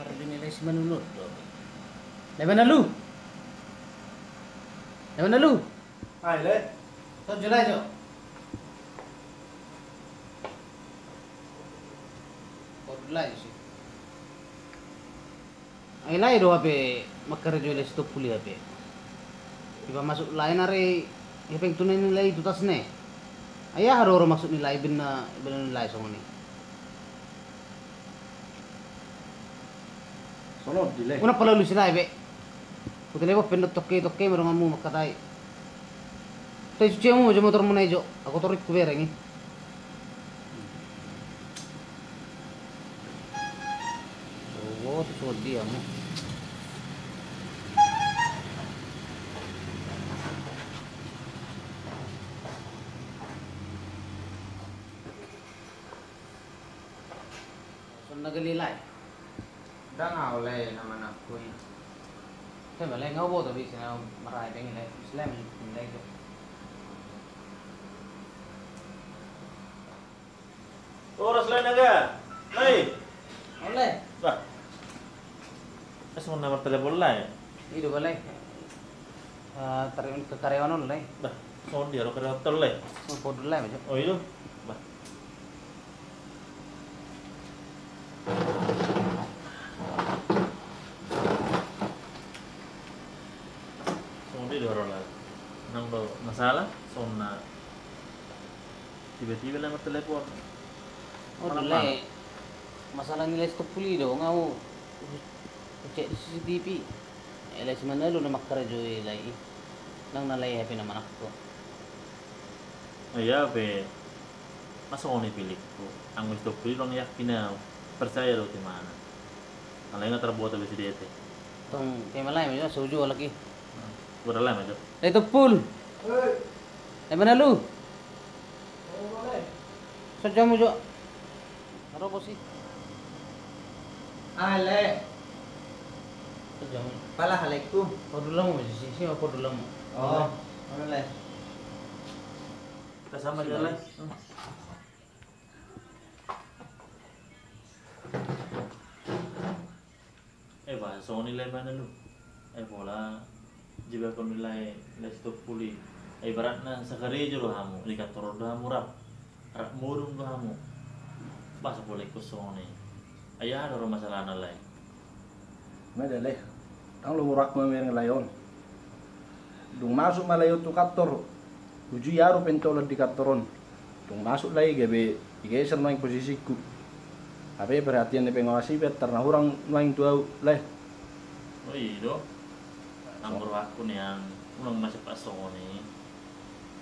Para dinilay si Manunod. Leban na lu. Leban na lu. Ai le. Sih. Ay lai do ape makarjo le stop puli ape. Iba masuk lain hari ipeng tunai nilai itu tas ne. Ayah haro maksud nilai bin na bin nilai sama ni. Sono di le. Una pala lu sila ibe. Kutile ba pendot tokke tokke mero ngamu makatai. Tay suci mo jo motor mo na ijo. Ako to rik kubera ngi. Oh, tu suot dia mo. Nagalilay. Dan oleh nama aku ini. Thế mà lên ngấu vô tụi bị sao mà rai bên này Islam mình đây rồi. Oras lain naga. Lai. Oleh. Bah. Mau nomor telepon lai. Itu boleh. Ah, tarik ke karyawan oleh. Bah. So dia ro kada hotel. Mau kode lah macam. Oh itu. Bah. So dia ro lai. Nang do masalah so na tiba-tiba nomor telepon. Oh, Malam dulu Masalah nilai stok puli do ngau cek di CCTV. Elai semana lu nama kerja elai. Nang nalai happy nama aku. Iya, be. Masa mau pilih ko? Ang gusto ko lang yakin na percaya lo di mana. Ang lain nga terbuat habis dia teh. Tong kay malay mo suju lagi. Udah lah aja. Itu pul. Eh mana lu? Jo. Ano po si? Ale, Saja mo. pala halaikum. Kau dulu mo si si ako dulu mo. Oh, oleh. Kita sama aja lah. Eh, nilai mana lu? Eh, bola juga kau nilai nilai stop puli. Eh, ibaratnya sekali aja lo kamu di kantor udah murah. Rak murung kamu. Bahasa boleh kosong nih. Ayah ada orang masalah nilai. Me de le. Tang lo murak mo mer layon. Dung masuk malayo tu kantor. Tuju yaro pentolan di kantoron. Dung masuk lagi gebe igeser main posisiku. Tapi perhatian di pengawasi biar terna orang main tua le. Oh iya dong. Nomor aku nih yang ulang masih pas songo nih.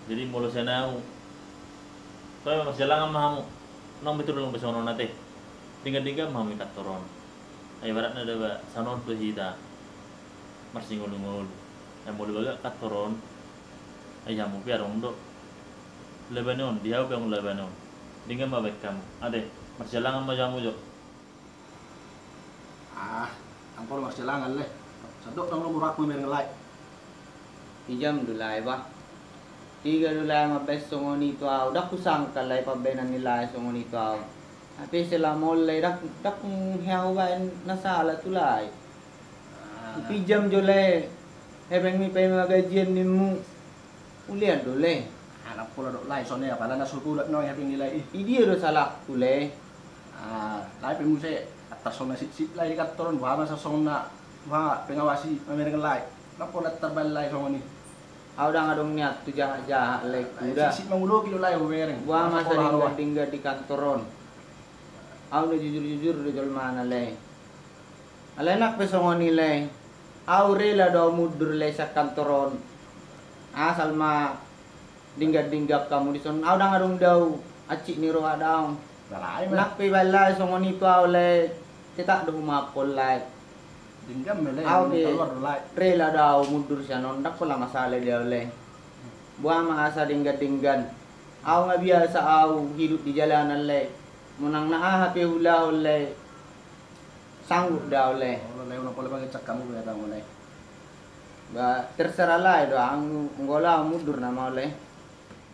Jadi mulu saya nau. Kau masih jalan sama kamu. Nong betul dong besono nate. Tinggal tinggal mau minta turun. Ayo baratnya ada ba sanon tuh hita. Masih ngulu-ngulu. Yang dibaga kat turun. Ayo mau biar dong dok. Lebanon, dia yang Lebanon? Tinggal mau baik kamu. Ade, masih jalan sama jamu jo. Ah, angkor mas jalangan le. Sadok tang lo murak mo mer ngelai. Ijam dulai ba. Tiga dulai mabes songoni tu au. Dak kusang kalai pabenan nilai songoni tu au. Tapi sila mulai dak dak ba nasala tulai. Pijam jole. Hebeng mi pe magajian ni mu. Ulian dole. Anak pula dok lai sonnya apa lana suku dak noy happy nilai. Idi do salah tule. Ah, lai pe muse atas sona sit sit lai kantoron wa masa sona wa pengawasi mer ngelai. Napa dak terbal lai songo ni. Au dah ngadong niat tu jahat jahat lek kuda. Sit sit mangulo kilo lai bereng. Gua masa tinggal tinggal di kantoron. Au udah jujur jujur udah jual mana le. Alenak pesongo nilai. Aurela do mudur le sa kantoron. Asal ma dinggap-dinggap kamu di son. Au dang adung daw. Acik ni ro adaw. Balai mah. Nak pe balai songo ni pa oleh. Kita do mapol lai. Dinggam mele lai. rela daw mundur siya non. Dak pula masalah dia oleh. Buang mangasa dinggan-dinggan. Au nga biasa au hidup di jalanan le. Munang naa hape hula oleh. Sanggup dah oleh. Kalau lewat boleh pakai cak kamu ya tahu mulai. Ba terserah lah itu ang ngola mundur nama oleh.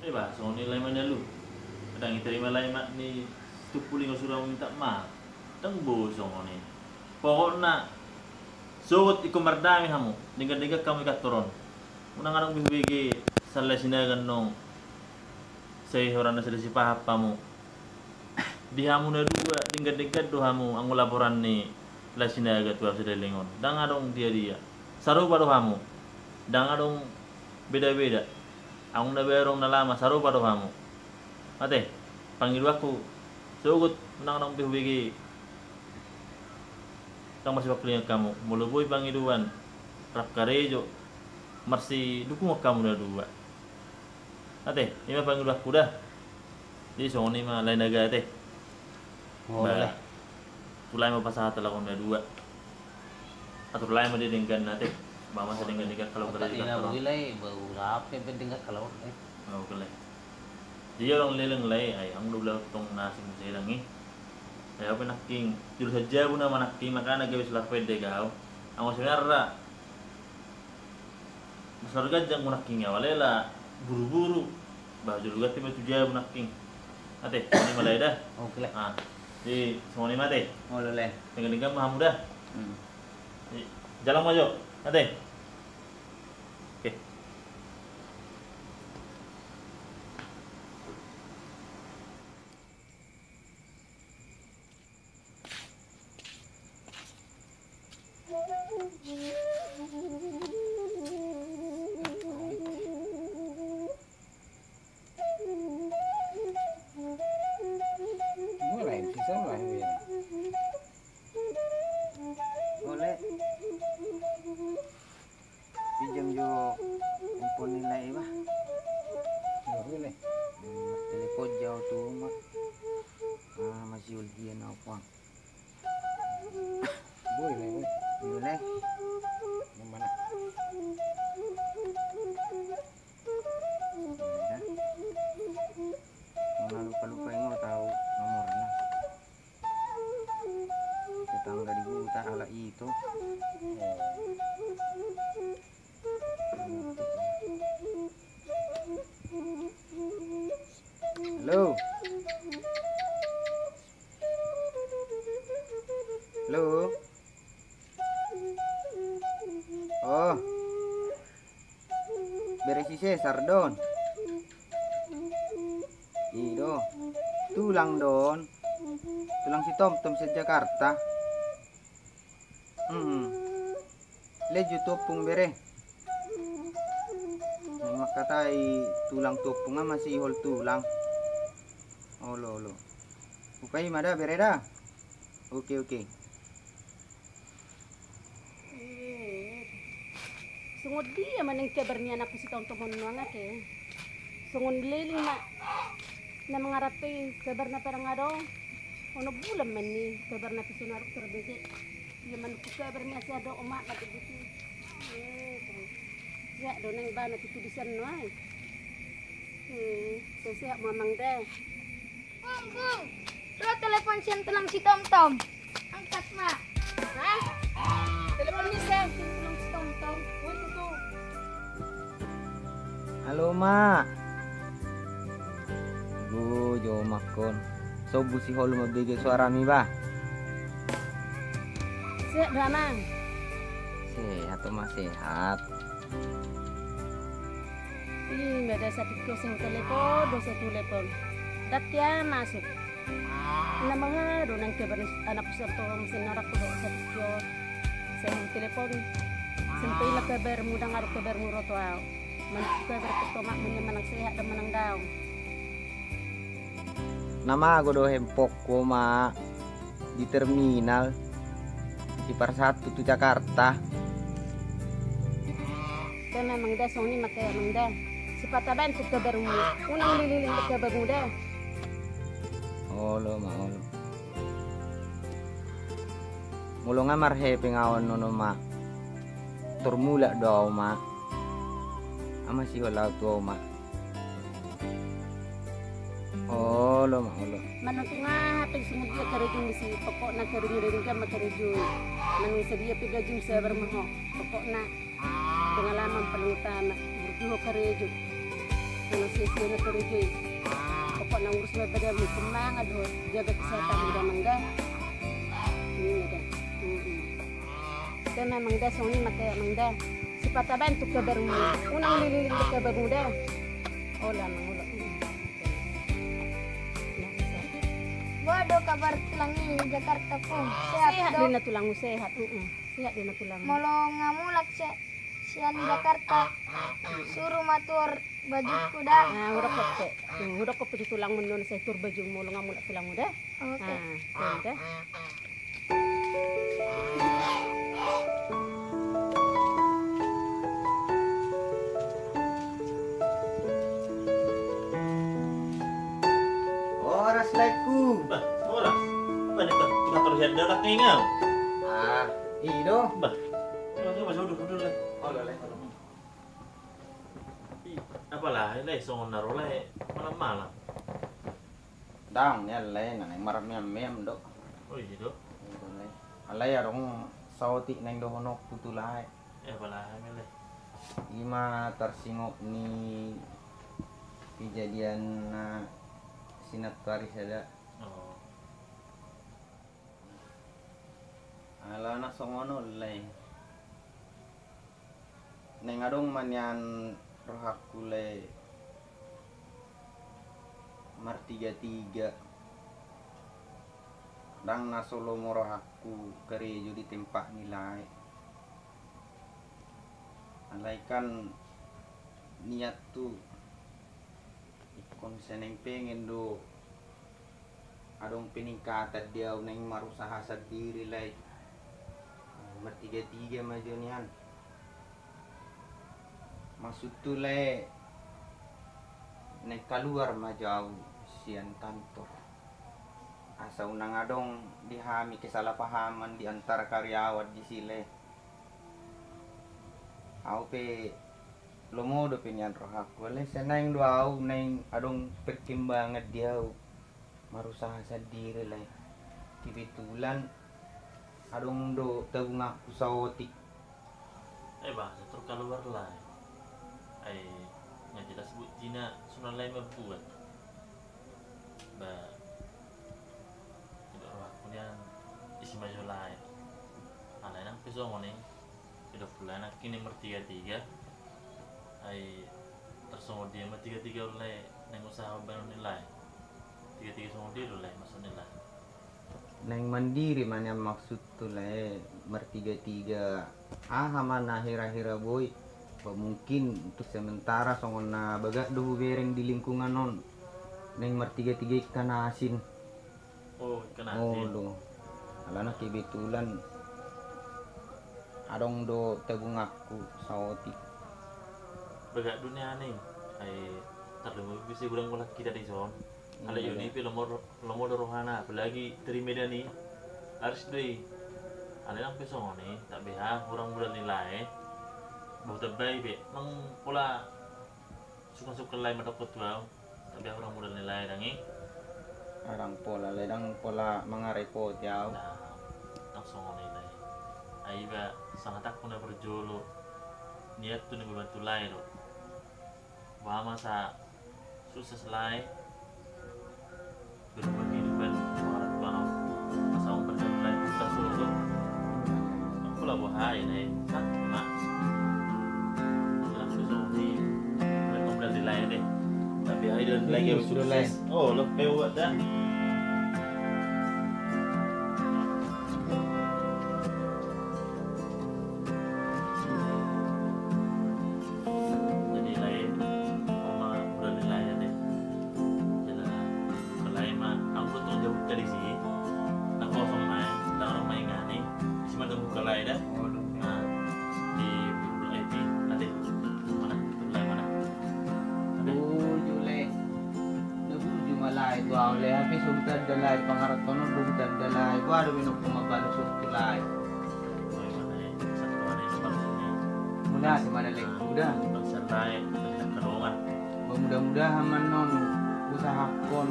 Eh bah, so nilai mana lu? Kadang terima lain mak ni tupuling kau sudah minta maaf. Tang bosong ni. Pokoknya Sugot iko mardami hamu, diga-diga kamu ikat turun. Unang anong bibigi sa lesinagan nung sa ihoran na sila si pahapamu. Di hamu na dua, diga-diga do hamu ang laboran ni lesinaga tuwa sa lingon. Dang adong dia dia. Sarupa do hamu. Dang adong beda-beda. Ang naberong na lama, sarupa do hamu. Ate, pangilu aku. Sugot, unang anong bibigi kang masih waktu kamu. Muluboy pangiluan rap karejo. Marsi dukung kamu na dua. Ate ima pangilu aku dah? Di soni ma lain naga ate. Boleh. tulay mo pasahat talaga na dua. Atau tulay mo didinggan nate mama sa dinggan dinggan kalau berada di kantor boleh bau apa yang penting kalau eh. oh kale dia orang leleng lay ay ang dula tong nasi mo sa ilang eh ay apa naking juru saja bu nama naking maka nagawis lah pwede gaw ang sebenarnya Masar gajang mo naking ya walela buru-buru. Bah juru gati mo tuja mo naking ate ini malay dah? Oke lah. ah di semua ni mate Oleh. tinggal tinggal mahamu dah? Hmm. Jalan maju. Ate Ah masih ujian apa? Boleh lah, boleh. Boleh. Yang mana? Dah. Mau lupa-lupa yang tahu nomornya. Tetangga di buta ala itu. Halo. Beres isi sardon. Iyo. Tulang don. Tulang si Tom Tom sa Jakarta. Hmm. Lejo topong bere. May makatay tulang topong nga masih hol tulang. Olo olo. Okay, mada bere da. Oke oke. Sungod dia man ang kabar niya na ko si taong tumon nga ke. Sungod liling na na mga rapi kabar na parang ado. Ono bulan man ni kabar na pisunarok terbesi. Iya man ko kabar niya sa do umat na tibiti. Eh, ya do nang ba na titulisan no ay. Hmm, sesiak mamang deh. Kung, kung. Lo telepon siya tulang si Tom Tom. Angkat ma. Ha? Telepon ni siya tulang si Tom Tom. Halo mak. Gu jo makon. So busi hol mabigay suara mi ba? Siak damang. Sehat tuh mas sehat. Ih, ada satu kosong telepon, dua satu telepon. Dat ya masuk. Na mga do nang kabar anak ko sa to mesin narak ko sa tikyo. Sa yung telepon. Sampai na kabar mo dang araw kabar mo roto. Man kabar ko to mak man manang sehat dan manang daw. Nama aku do hempok ko ma di terminal. ipar satu tu Jakarta Dan memang dah soni makai memang dah. Sipata ban tu kabar mu. Unang kabar mu dah. olo ma olo mulo nga marhe pingawan no no ma turmula do ma ama si wala to ma olo ma olo Manang tu nga hapin sungod ka karejung si pokok na karejung rin ka makarejung. Manang sa dia pigajung sa bermaho. Pokok na pengalaman utama. Berjuho karejung. Ano si siya na karejung. Pokok na urus na pada mo kumang ado jaga kesehatan mo damang dah. Ini. Mm-mm. Dan memang dah soni makai memang dah. Si pataban tu kabar mu. Unang lililing tu kabar mu dah. Oh lamang ulo. Bodo kabar tulang ini Jakarta po. Sehat, Sehat dok. din na tulang mo, sehat. Oo. Sehat din na tulang mo. Molo ngamulak siya di Jakarta. Suruh matur baju kuda. Ah, hurok ko pe. Yung hurok ko pe tulang mo noon sa turba jung mo nga mula tulang mo dah. Oke. Ah, dah. Oras laiku Bah, oras. Bah, tak tak terlihat nak ngau. ah ido Bah. Coba coba duduk duduk lah. olo le Ih, Apalah, ini songon naro lah. Malam-malam. dang ya le na maram mem mem do Oh iya dok. alay arong sauti nang dohonok tutulay Eh, apalah, lah. ima tersingok ni kejadian na sinatwari sada Oh. ala na songono lay neng adong manyan rohaku lay mar tiga tiga dang na solo mo rohaku kerejo di tempat nilai alay kan niat tu ikon seneng pengen do adong peningkatan dia neng marusaha sendiri lay bertiga tiga maju nian maksud tu lay neng keluar majau sian kantor. Asa unang adong dihami kesalahpahaman di antara karyawan di sile au pe lomo do pinyan roh aku le senang do au neng adong pertimbangan dia marusaha sendiri le kebetulan adong do tabung aku sawotik Eh, bah, setor keluar lah. Eh, yang kita sebut Cina sunan lain membuat. Bah, tidak roh aku yang isi maju lain. Anak yang pisau ngoning. Tidak pula nak kini mertiga tiga. Ai tersongod dia mertiga tiga oleh neng usaha baru nilai. Tiga tiga songod dia oleh masuk nilai. neng mandiri mana maksud tu le mertiga tiga ah mana hira-hira boy Ba mungkin untuk sementara songon na baga do bereng di lingkungan non neng mertiga tiga ikan asin Oh, kena oh hati. do alana kebetulan adong do tabung aku sawotik Bagak dunia ni. Ai terlalu bisa kurang bola kita di zon. Kalau ini film lomor rohana, apalagi dari medan ni harus doi. Ada yang pisau ni tak beha orang muda nilai. Bau terbaik be, mang pola suka-suka lain mata kutuau. Tak beha orang muda nilai dangi. arang pola ledang pola mangarepot yaw Nah, langsung nilai. Ai ba sangat aku na berjolo. Niat tu ni bantu lain do. Wama sa sukses lain? Berubah kehidupan orang tua masa umur berjalan kita suruh. Aku lah bahaya nih kan mak. Langsung suruh ni. Mereka lain deh tapi hari dan lagi Ini sudah lain. oh lo pewat dah mudah-mudahan manon usaha kon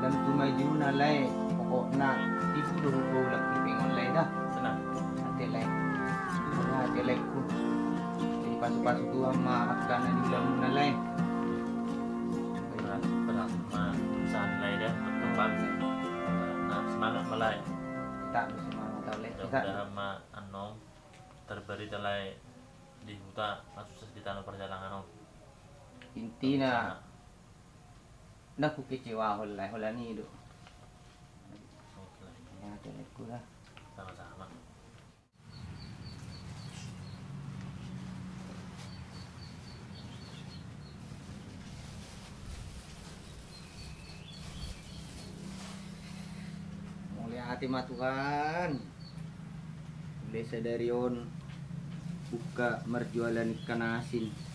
dan tumaju nalai pokokna ibu dulu ko lak piping online dah Senang. hati lai hati lai ku jadi pasu-pasu tua ma akan di dalam nalai Berat, berat. Nah, usaha nilai dia berkembang. Nah, semangat malai. tak tahu lai kita Mudah-mudahan ma ano terberi dalai di huta sukses di tanah perjalanan. Intina naku kecewa hulai hulani itu Oke, ya hati lai ku lah sama-sama. Mulia hati mah Tuhan. Mulai sadarion buka merjualan ikan asin.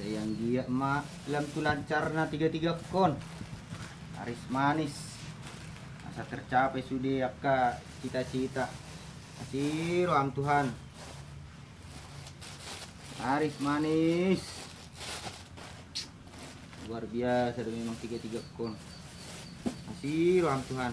Sayang dia emak lam tu lancar na tiga tiga kon. Aris manis. Asa tercapai sudah akka cita-cita. Kasih ruang Tuhan. Aris manis. Luar biasa memang tiga tiga kon. Kasih ruang Tuhan.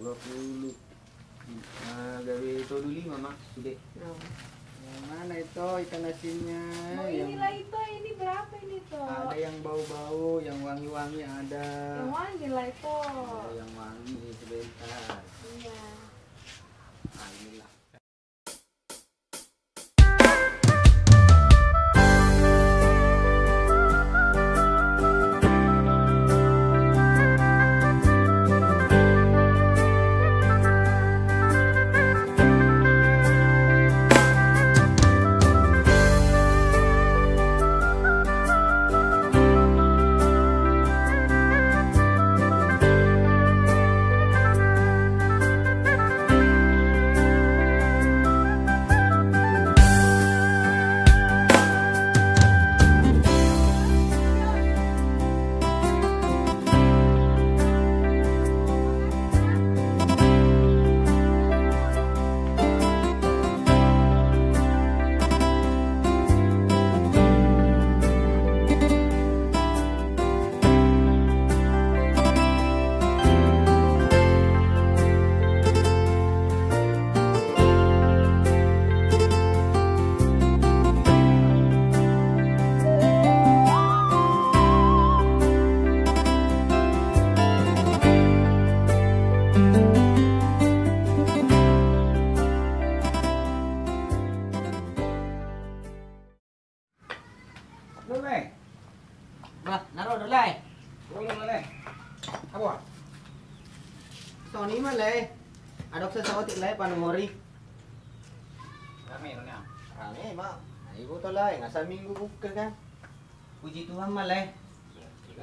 20 nah dari itu dulu mama sudah oh. yang mana itu ikan asinnya oh, yang... inilah itu ini berapa ini toh ada yang bau-bau yang wangi-wangi ada. Yang wangi lah itu oh, yang wangi sebentar. Iya. Nah, inilah.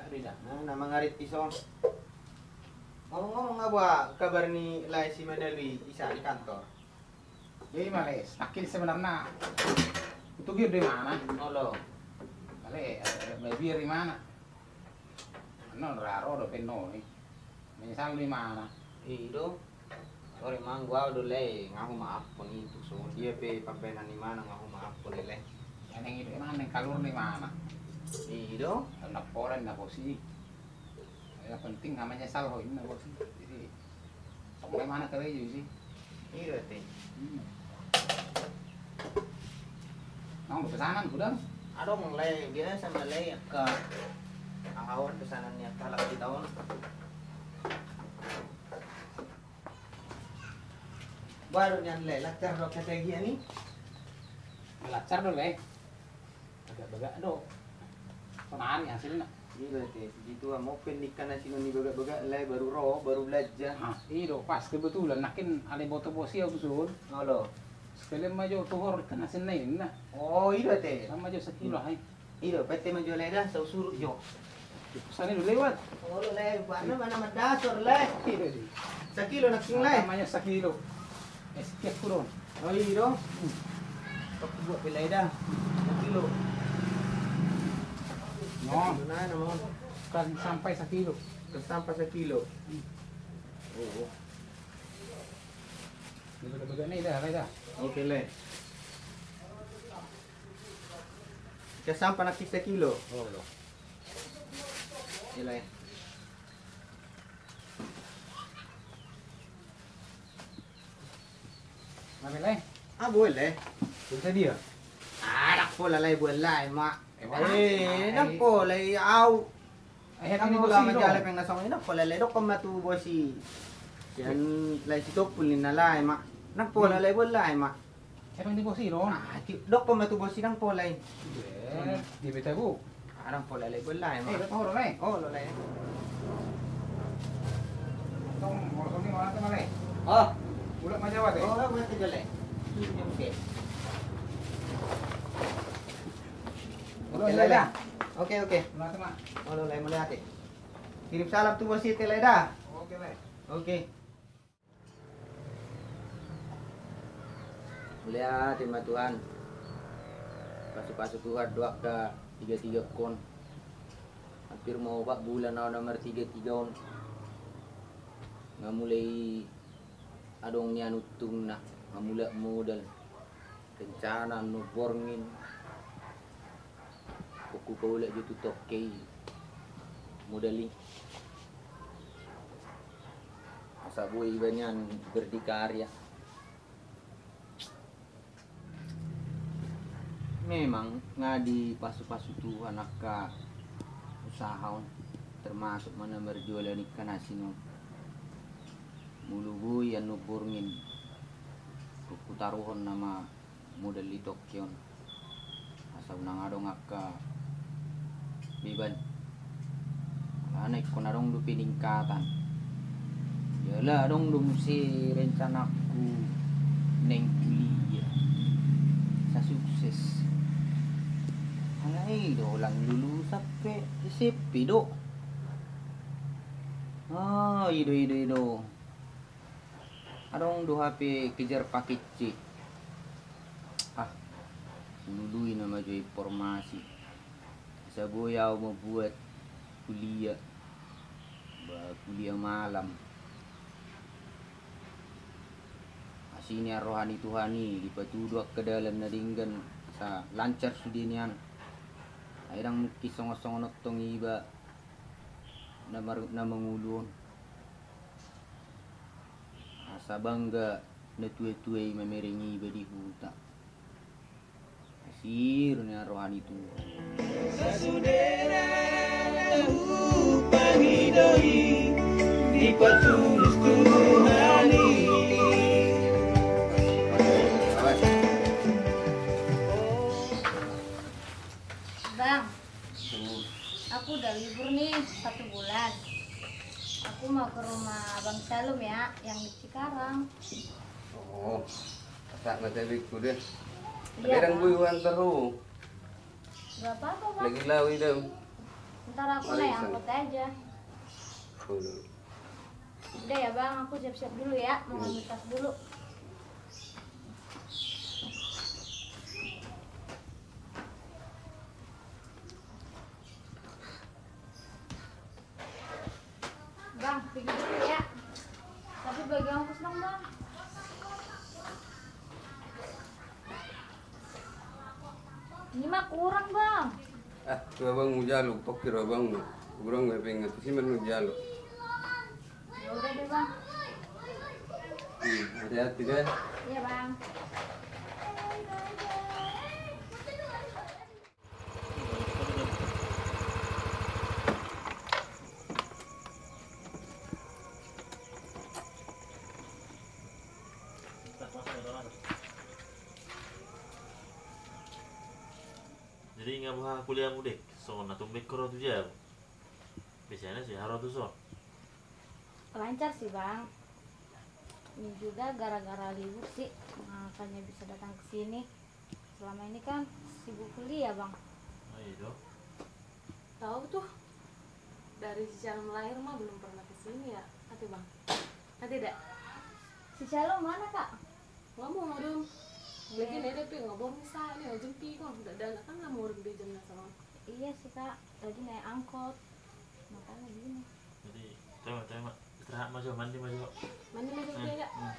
Rida. Nah, nama ngarit pisau. Ngomong-ngomong apa kabar ni Lai si Manalwi isa di kantor? Jadi males, nakil sebenarnya itu gear di mana? Oh lo. Male, baby di mana? Ano raro do peno ni. Menyesal di mana? Ido. Sorry mang gua udah le ngahu maaf pun itu so dia pe pampenan di mana ngahu maaf pun le. Yang itu mana? Yang kalur di mana? Ido. Nak poren nak bosi. Yang penting namanya salho ini nak bosi. Jadi sampai mana kerja sih? Ido teh. Hmm. Nong pesanan udah. Adong le biasa sama le ke awan pesanannya kalak di tahun. Baru nyan le lacar do strategi ni. Lacar dulu eh. Agak-agak do. Sonaan ya hasilnya. Iya teh, gitu mau pendikan nasi nuni baga-baga le baru roh, baru belajar. Ah, iyo pas kebetulan nakin ale boto bosi aku sun. Ngolo. Sekali maju tuhor kan asin na yun na. Oh, iya teh. Sama maju sekilo ay. Iya, pete menjual dah, sau suruh jo. Sana dulu lewat. Oh, le, mana mana madasor le. Iyo di. Sakilo nak sing le. Namanya sekilo. Eh, kurun. Oh, iya dong. Kau buat pilih dah. Sakilo. No, Sakilo na naman. kan sampai sekilo. Kesampa sakilo. Oh, oh. Baga-baga na ida, ida. Oke le. Kesampa nak kisah kilo. Oh, lo. Iya le. Nabi leh. Ah, boleh. Bisa dia. Ah, nak pola lai boleh, mak. Eh, Eh, nak pola au. Eh, ko bosi lang do. majala peng nasong ina pola lai dok ko matubo si. Yan lai si tok pulin na mak. Nak pola lai boleh, mak. Siapa yang di bosi lo? Ah, dok ko matubo si nang pola. Eh, di beta bu. Arang lai boleh, Eh, mak. lo tahu leh. Oh, lai. Tong, tong ni mana tu maleh? Oh, Bulat majawat eh. oh, boleh terjole. Oke. Bulat Oke. Oke, oke. Kirim salam tu bosi tele dah. Oke leh. Oke. Mulia terima Tuhan. Pasu-pasu Tuhan doa ke tiga tiga kon. Hampir mau bak bulan awal nomor tiga tiga on. Nggak mulai adongnya nutung nak nggak mulai modal rencana nu borngin Kuku kau lek jutu toke modali Asa boy banyan berdikarya. Memang ngadi pasu-pasu Tuhan ka usaha termasuk mana berjualan ikan asin mulu boy anu burngin kuku taruhon nama model Tokyo asa unang adong akka biban na dong do piningkatan Yalah dong dong si rencanaku neng kuliah sa sukses. Alay do lang dulu sampai isipi do. Oh, ido ido ido. Adong do HP kejar paket. Ah, dului nama jo informasi. Sa boyaw membuat kuliah. Kuliah malam. sini rohani tuhani dipatudok ke dalam nadinggan sa lancar sudinian airang mukis songo-songo notong iba. Na, mar, na asa bangga na tuwe-tuwe mameringi iba di huta asir na rohani tuhan Bang, aku udah libur nih satu bulan. Aku mau ke rumah Bang Salum ya, yang di Cikarang. Oh, tak mata biku dia. Iya, Kadang wan teru. Gak apa-apa bang, Lagi lawi dah. ntar aku naik angkot aja. Udah ya bang, aku siap-siap dulu ya, mau ngambil tas dulu. Bang, pergi dulu ya. Tapi bagi ongkos dong bang. Ini mah kurang bang. Tu abang mau jalo, pokir abang no. Kurang gue pengen tu sih mau jalo. Ya udah deh bang. Hmm, hati-hati deh. Iya bang. Jadi nggak buka kuliah mudik, so natung bekor tu jauh. Biasanya sih harus tuh so. Lancar sih bang. Ini juga gara-gara libur sih, makanya bisa datang ke sini. Selama ini kan sibuk kuliah bang. Oh iya Tahu tuh dari jalan lahir mah belum pernah ke sini ya, hati bang. Hati tidak? Si Calo mana kak? Ngomong dong. Lagi nede tuh ngomong misalnya jempi kok, udah ada kan nggak mau orang di jam sama. Iya sih kak, tadi naik angkot. Makanya gini. Jadi coba coba istirahat maju mandi maju. Mandi Hmm, dia ya. hmm.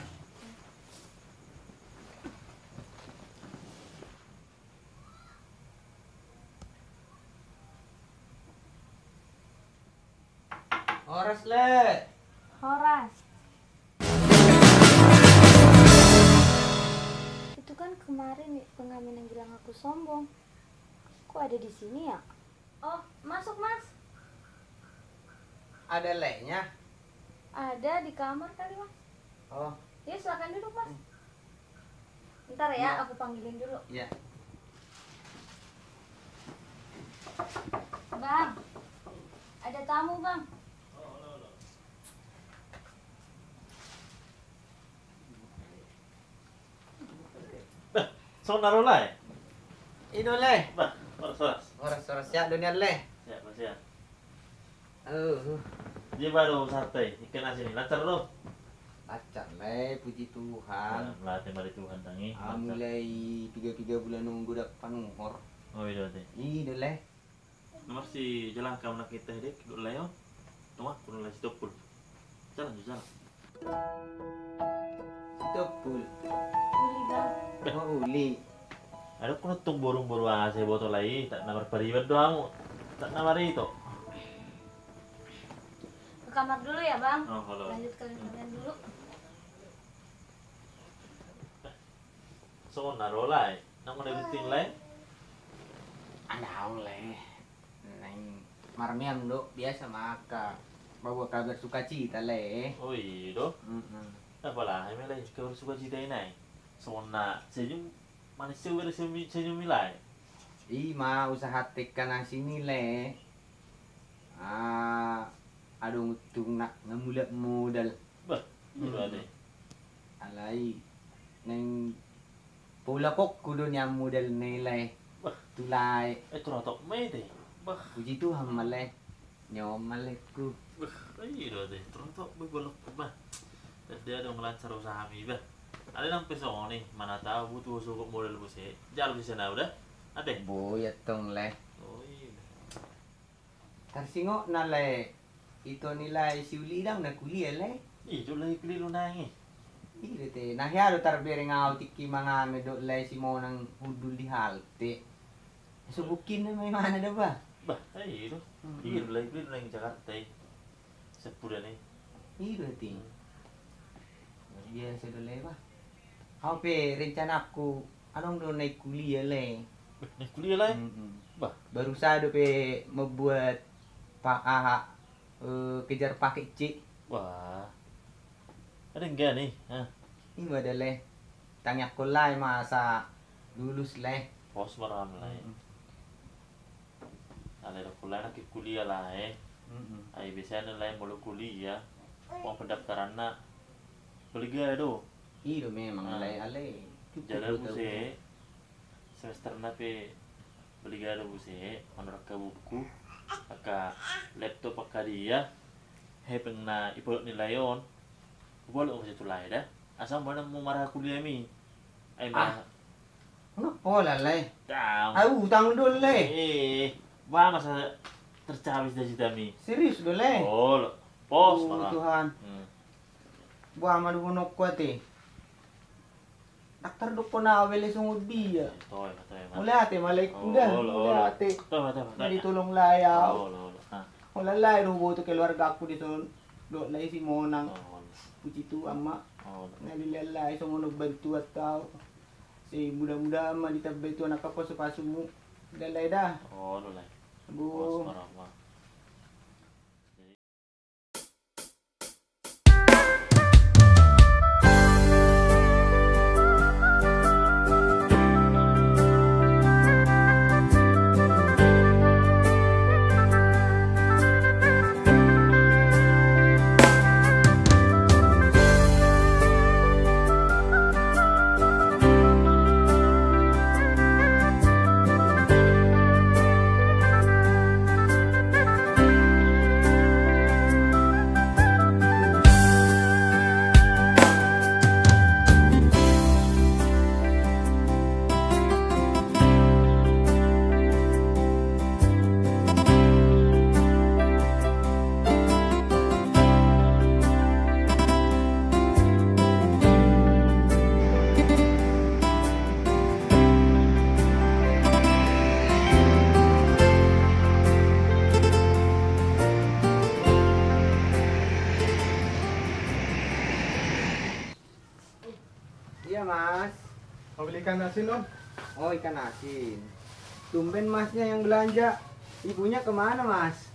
Horas le. Horas. Itu kan kemarin pengamen yang bilang aku sombong. Kok ada di sini ya? Oh, masuk mas. Ada lehnya. Ada di kamar kali mas. Oh, Ya silakan duduk mas. Ntar ya, Iya. aku panggilin dulu. iya. Bang, ada tamu bang. So naruh lah. Ino leh. Bah, horas horas. Siap dunia leh. Siap mas ya. Oh, Dia baru santai, ikan asin ini lancar lo. acak leh puji Tuhan. Melatih mari Tuhan tangi. Ah, mulai tiga-tiga bulan nunggu dak panuhor. Oh iya deh. Ino leh. Nomor si jalan kamu nak kita dek, dulu leo. Tunggu, kuno lagi stopul. Jalan jalan. Topul. Uli. Oh, uli. Ada kuno tung borong-borong aja botol lagi, tak namar peribad doang. Tak namar itu. Ke kamar dulu ya bang. Oh, kalau. Lanjut kalian kalian dulu. So naruh lah. Nang mana penting lah. Anaong leh. Neng marmiang do biasa maka bawa kabar sukacita leh. Oh iya doh. Mm-mm. Apa lah, ini lah kau suka cita ini. So na senyum manusia bersenyum senyum nilai. Ih, ma usaha tekan nang sini le. Ah, aduh ngutung nak ngemulak modal. Bah, itu ada. Alai neng pula kok kudu nyam modal nilai. Wah. Tulai. Eh, tu rotok mai deh. Bah, Puji Tuhan maleh. Nyom malehku. bah, iya deh. Tu rotok begolok bah. Dan dia ada melancar usaha mi bah. Ada nang pesong nih, mana tahu butuh suku model busi. Jalan di sana udah. Ada. Boya tong leh. Oh iya. Tarsingo na le. Ito nilai si uli dang na kuliah le. Itu lagi keliru nangi. Ire te nahiaro tarbere ngau tiki mga medo le si mo nang hudul di halte. Subukin na may mana da ba? Bah, iya itu. Iya lagi keliru nangi Jakarta. Sepuluh nih. Ire te. Biasa do le ba? Pe rencana aku anong do naik kuliah le. Nih kuliah lah. Mm-mm. Bah. Baru saya do pe membuat pak aha eh, kejar pakai cik. Wah. Ada enggak nih? Hah? Ini ada le. Tanya ko lai masa lulus le. Pos maram lah. ya. Ada kuliah nak kuliah lah eh. Ay biasanya lah yang mau kuliah. Uang pendaftaran nak. Beli gak do. Iro memang Ah. ale ale. Jalan busi. Semester nape beli do busi. Menurut ke buku. Maka laptop pakai dia. hepeng na ipolok ni layon bolok ko situ lay dah asam mana mau marah kuliah mi ay Ah. marah Kenapa lah lay? Tahu. Ah, utang dulu lay. Eh, wah masa tercabis dari cita mi. Serius dulu lay. Oh, lo. pos Oh, marah. Tuhan. Hmm. Madu kuno kuat eh. Dokter duk na awele sungod dia. Toy, toy, Mula ate malay Oh, kuda. Mula ate. Toy, toy, layaw. Oh, lo, lo. Ah. Wala lay rubo to keluarga ako dito. Do lay si Monang. Oh. Puji tu ama. Oh. Nalilalay sa mga nagbantu at tao. Si muda-muda ma ditabay tu anak apa sa paso mo. Dalay dah. Oh, lo lah. Pos Bu. marah, ikan asin om? Oh ikan asin. Tumben masnya yang belanja. Ibunya ke mana mas?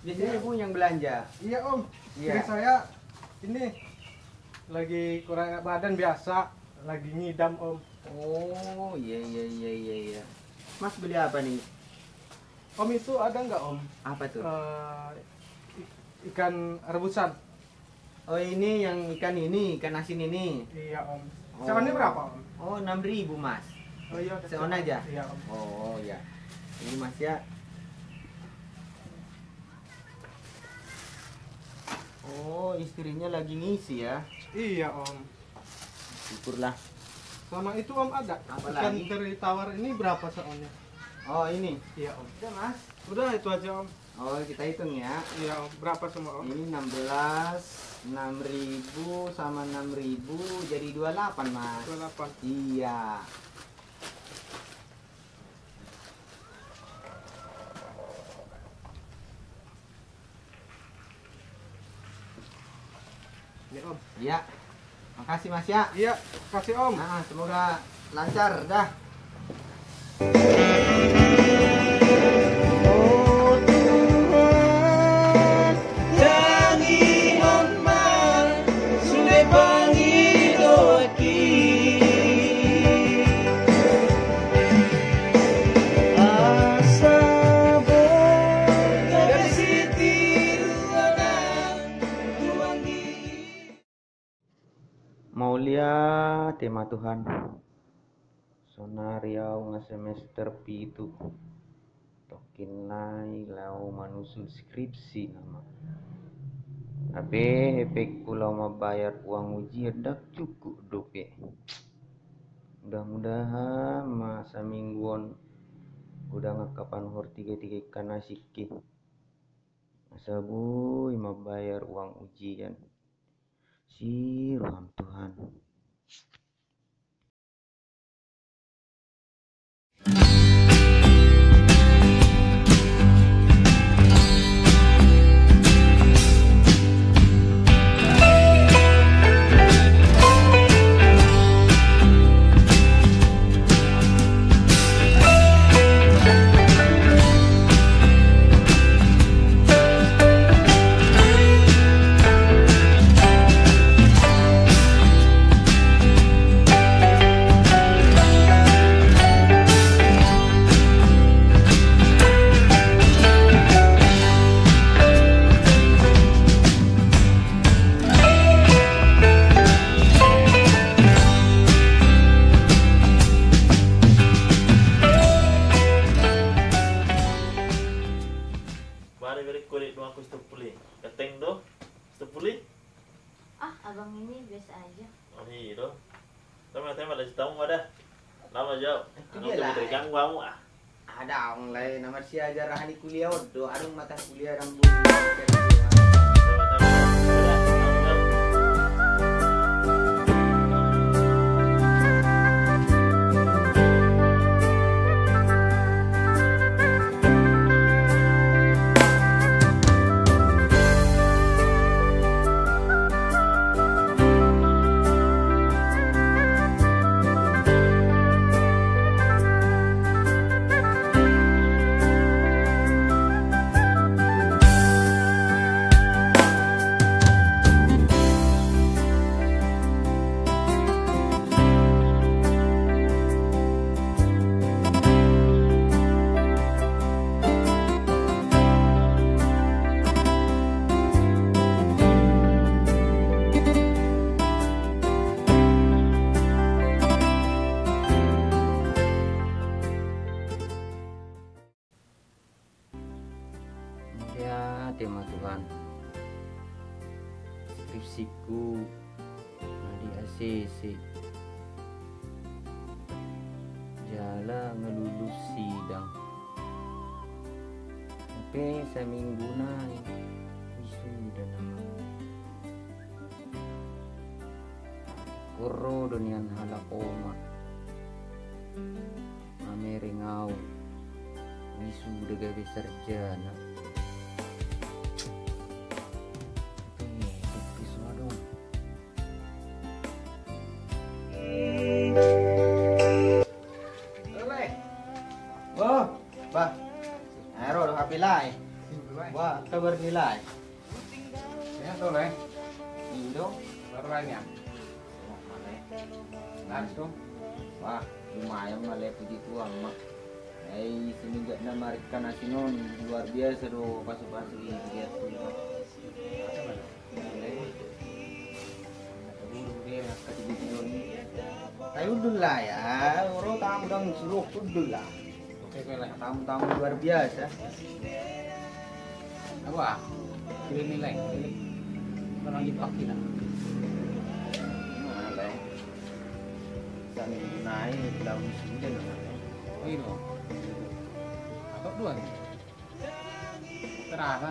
Biasanya ibu yang belanja. Iya om. Iya. Istri saya ini lagi kurang badan biasa, lagi ngidam om. Oh iya iya iya iya iya. Mas beli apa nih? Om itu ada nggak om? Apa tuh? I- ikan rebusan. Oh ini yang ikan ini, ikan asin ini. Iya om. Oh. Berapa om? Oh enam ribu mas. Oh iya. Seon aja? Iya om. Oh ya. Ini mas ya. Oh istrinya lagi ngisi ya. Iya om. Syukurlah. Sama itu om ada. Apa ikan lagi? teri tawar ini berapa seonnya? Oh ini. Iya om. Udah mas. Udah itu aja om. Oh kita hitung ya. Iya om. Berapa semua om? Ini 16 6000 sama 6000 jadi 28 mas. 28. Iya. Ini om. Iya. Makasih mas ya. Iya. Kasih om. Nah, semoga lancar dah. Tema Tuhan. Sonariau nga semester pitu. Tokin nai lau manusul skripsi nama. Abe efek pulau mabayar uang ujian dak cukup dope. Mudah-mudahan masa mingguan udah ngakapan hor tiga tiga ikan asiki. Masa bui mabayar uang ujian. Si roham Tuhan. Lain nama si ajar hani kuliah odo, arung mata kuliah dan Tamu-tamu luar biasa. Apa? Pilih nilai. Pilih. Orang lah. Mana lah? Dan naik daun sudah Oh iya. Atau dua. Terasa.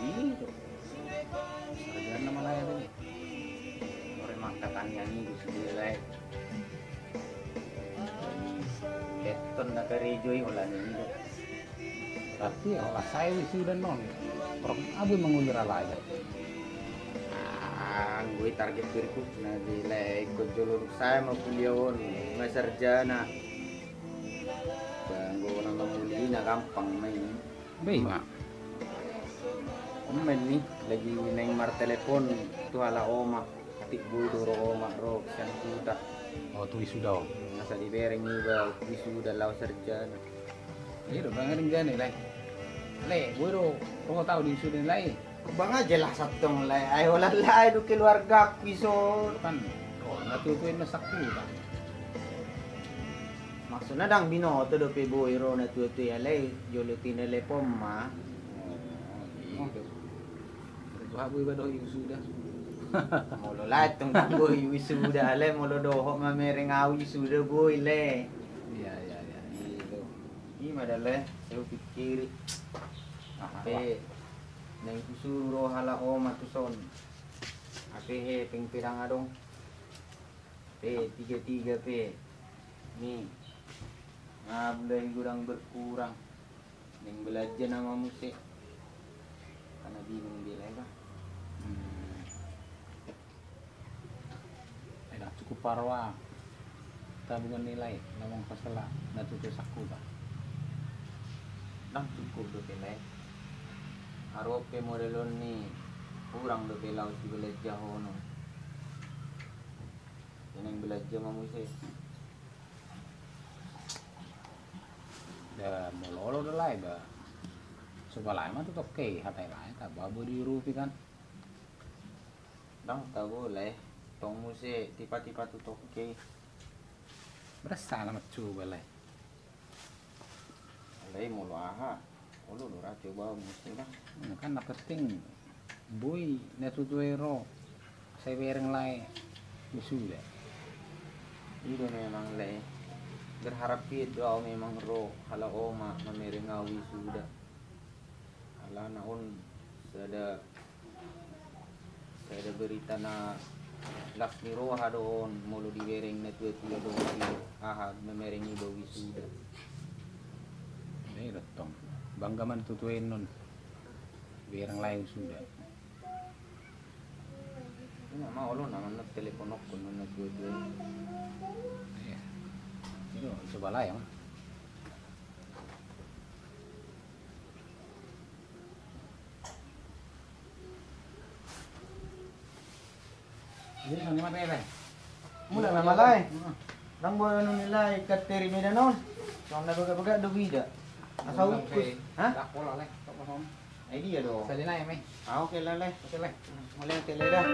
Itu. Kerjaan nama lain ini. Orang ini sudah lah. Beton nak kerjoi ulan ini. Tapi olah saya wisuda non. Orang abu mengulir aja. Ah, gue target berikut na nilai ikut jalur saya mau kuliahon nggak sarjana. Bang, gue orang mau na gampang main. Baik, Mak. Omen nih lagi neng mar telepon tuh ala oma atik bodo ro oma ro siang kuda Oh, tuh wisuda. Masa di bereng nih ba wisuda law sarjana Iya, udah banget jani lah. Le, gue do, kau tahu di wisuda lain. bang aja lah satong lay ay wala lay do keluarga piso Kan, oh, natutuin na sakti ba? maksudnya dang binoto do pe boy ro na tuwa tuwa lay jolo tinele pomma Oh, Ito haboy ba daw yung wisuda? Molo lahat tong boy wisuda lay molo doho mamereng awi wisuda boy le Iya, iya, iya. Gitu. Ini madale, saya pikir Ape nang kusuro hala oma tuson. Ape he ping pirang adong. Pe tiga tiga pe. Nih. Ngablay kurang berkurang. Neng belajar nama musik. Karena bingung dia lah. Hmm. Eh, dah cukup parwa. Tabungan nilai, lamang pasala, natutuy sakku ba? Nang cukup do pelai. Arope modelon ni kurang do pelau si belajar hono. Neng belajar nama musik. Da mololo da lai ba. Suba lai mah oke, hatai lai ta babu di rupi kan. Dang tak boleh. Tong musik tiba-tiba tutup ke. Berasa lah coba lai. Alai mulu aha. Ulu lu ra coba musik. Nah, kan na penting boy natutuy ro. Saya bereng lai wisuda. Itu memang le. Berharap itu au memang ro hala oma mamerengawi sudah. Hala naon sada sada berita na Laksmi roha doon mulu dibereng na tuwa tuwa doon di ahag mamerengi bawi sudah. Ini retong. Bangga man tutuin nun. Biar yang lain sudah. Ini mau lo naman nagtelepon ako nung nagtuwa tuwa. Iya. Itu coba lah ya. Mah. Jadi kan lima tele. Mula na malay. Nang bo ano nila ikat teri mi danon. So na baga baga do vida. Asa ukus. Ha? Tak pola leh. Tak paham. Ay dia do. Salina ya, Mei. Ah okay lah leh. Oke leh. Mulai ang tele dah.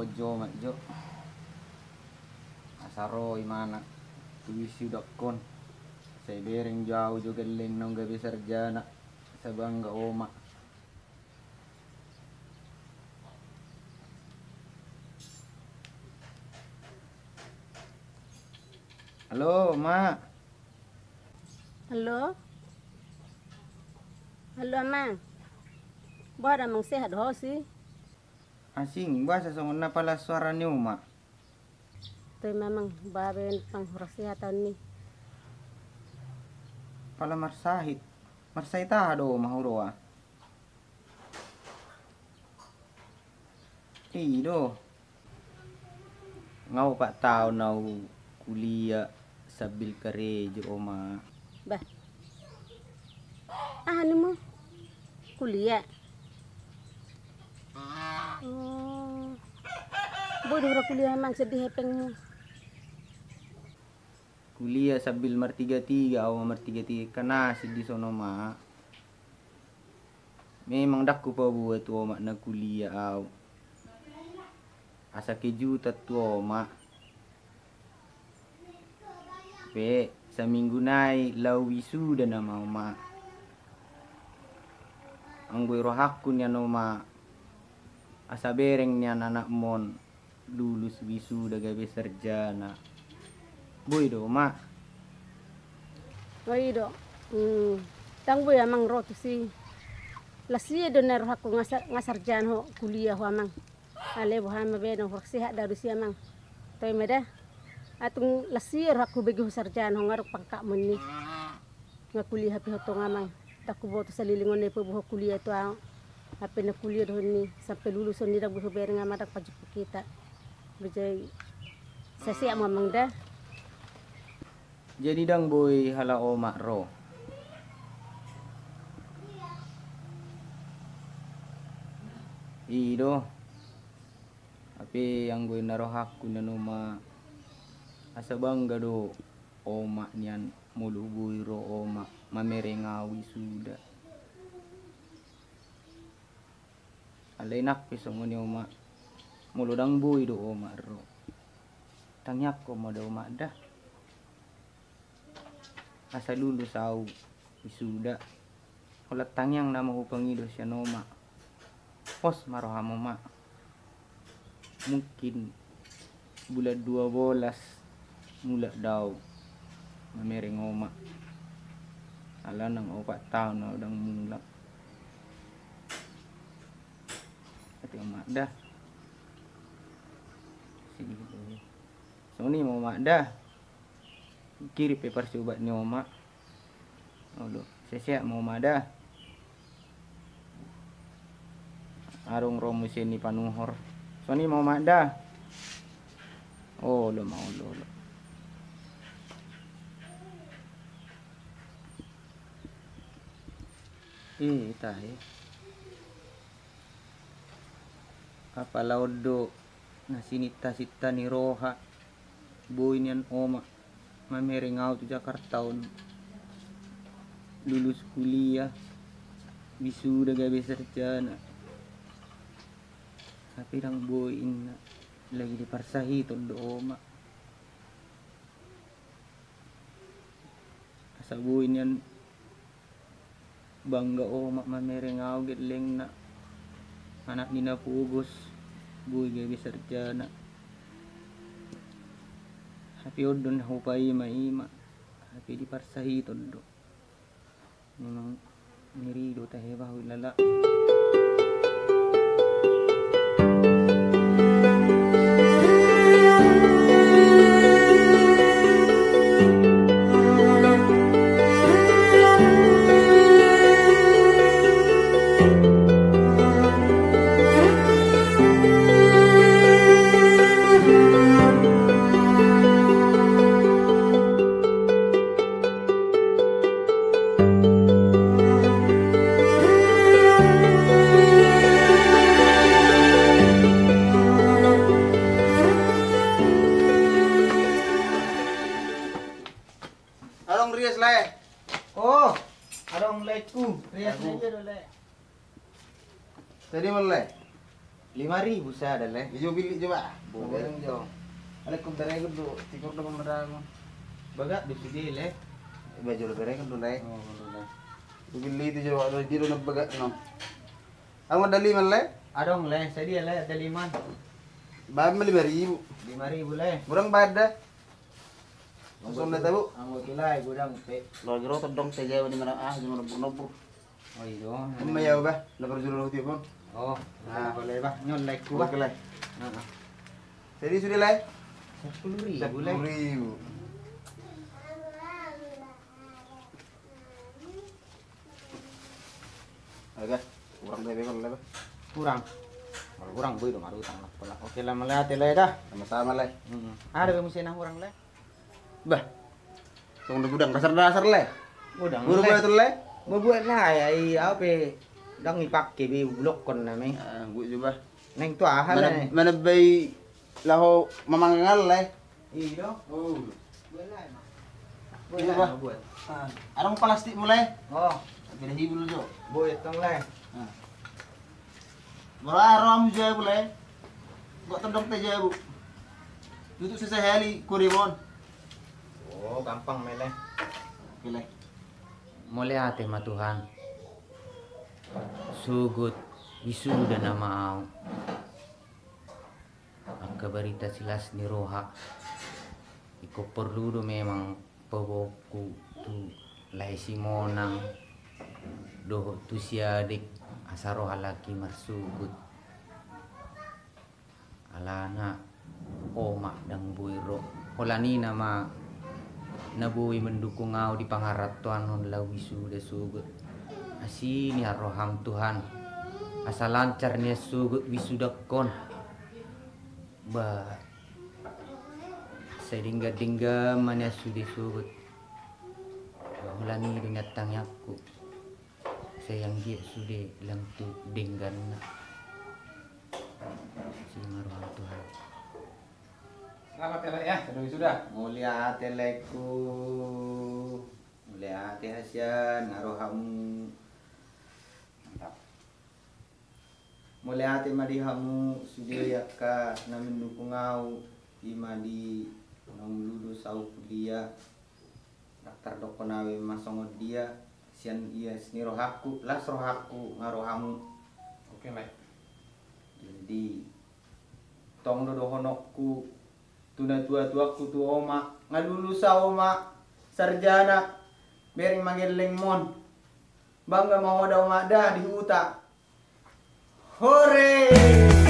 Pojo mak jo. Asaro imana. Tuwisi udakon. Saya bereng jauh juga leng nong gabi sarjana. Sabangga oma. Halo, Mak. Halo? Halo, Amang. Buat Amang sehat ho sih. Asing, bahasa sama na pala suara Mak. Tapi memang babe pang kesehatan nih. Pala marsahit. Marsahit ah do mahuro ah. Iyo. Ngau pak tao nau kuliah sabil karejo oma. Bah. Ah, ni mo? Kuliah. Oh. Bodoh ora kuliah mang sedih hepeng mo. Kuliah sabil mar tiga tiga o mar tiga kana di sono ma. Memang dakku pa buat tu mak na kuliah au. Asa kejuta tu mak. Pe seminggu nai lau wisuda na mau ma. Ang gue rohakku niya no ma. Asa bereng niya anak mon lulus wisuda gabe sarjana. Boy do ma. Oi do. Hmm. Tang boy amang ro tu si. Lasi do ner hakku ngasar ngasarjan ho kuliah ho amang. Ale bo hama be no sehat daru si amang. Toy meda. Atung lasi ro hakku begi sarjan ho ngaruk pangka meni. Nga kuliah pi ho to ngamang. Taku bo tu salilingon ne po kuliah ang. Apa na kuliah do ni sampai lulus ni dak bo bereng amadak paju kita. Bejai saya mo amang dah. Jadi dang boy hala o ro. Ido. Tapi yang gue naruh hakku na numa asa bangga do oma niyan mulu boy ro oma mamerengawi sudah. Alay nak pisong ni oma mulu dang boy do oma ro. Tangyak ko mo do oma dah. asa lulus au wisuda ulat tangyang nama upangido siya noma pos marohamo ma mungkin bulan dua bolas mula daw mamereng oma ala nang opat tahun na udang mula ati oma dah sige so ni mo ma dah kiri paper si ubat ni oma Olo, sesya mau mada. Arong romo ni panuhor. Ni mau mada. Oh, lo mau lo. lo. Eh, tahe. Kapalaudo na sinita sita ni Roha. Niyan oma. Mamerengau tu Jakarta on. lulus kuliah. Wisuda gabe sarjana tapi rang boy inna. Lagi diparsahi todo oma. Asabuin yan bangga oma. Mamerengaw gitleng na anak ni napugos buhay gabi sarjana happy odon hupay maima. Happy diparsahi todo memang nirido tahe bahu lima ribu saya ada le Jo bilik coba. Boleh. Jo. Ale ko bereng ko tikur do pamadago. baga di sini le Baju lo bereng ko le. oh Bili itu jo ada di na baga no. Ang madali man le. adong le saya dia le ada lima Bayad mo lima ribu. lima ribu le Murang bayad dah. Langsung na tabu. ang wakilay gudang pe Lo gero to dong teja ni mana ah juno buno oh iyo Mayaw ba? Lapar juno ti pon. Oh nah boleh bah nyon like ku. Heeh. Jadi sudah le. sepuluh ribu le Sepuluh ribu. Aga, kurang dari kon le ba? kurang Kalau kurang boy dong utang lah pula oke lah melihat le dah Sama-sama le. Heeh. ada be mesin kurang le Bah. Tunggu gudang dasar-dasar le. gudang Buru le boleh tu le. Mabuat lah ai apa dang ipakai bi blok kon na me. Ah, gue coba. Neng tu ahal Mana le. mana bay laho mamangal le. Iyo. Oh. Boleh mah. Boleh ba? buat. Ah, arang plastik le. Oh, Bila hibul jo. buat tong le. Mara aram je boleh. Gak tendang teja bu. Tutup sisa heli kurimon. Oh, gampang mele. Pilih. Mulai hati ma Sugut wisuda na maaw Ang kabarita silas ni Roha Iko perlu do memang Paboku tu Lai Simonang Doho tu siadik Asa Roha laki marsugut Alana Oma dang buiro Kolani nama nabuhi mendukung ngau di pangarap Tuhan hon lau wisuda sugut asini roham Tuhan asa lancar nia sugut wisuda kon ba saya dingga dingga mana sudi sugut bahulani dengan tangyaku sayang dia sudi lang tu dinggan na si maroham Tuhan Selamat ya, Le, ya. Sudah sudah. Mulia teleku. Mulia hati hasyan arohamu. Mulia hati madihamu sudio yaka na mendukung ngau ima di nongludu sau kuliah daftar doko nawe masongod dia sian iya sini rohaku las rohaku ngarohamu. Oke, Le. jadi tong do honokku tuna tua tua ku tu oma ngalulu sa oma sarjana bering mageleng mon. Bangga mau ada oma dah di huta ¡Corre!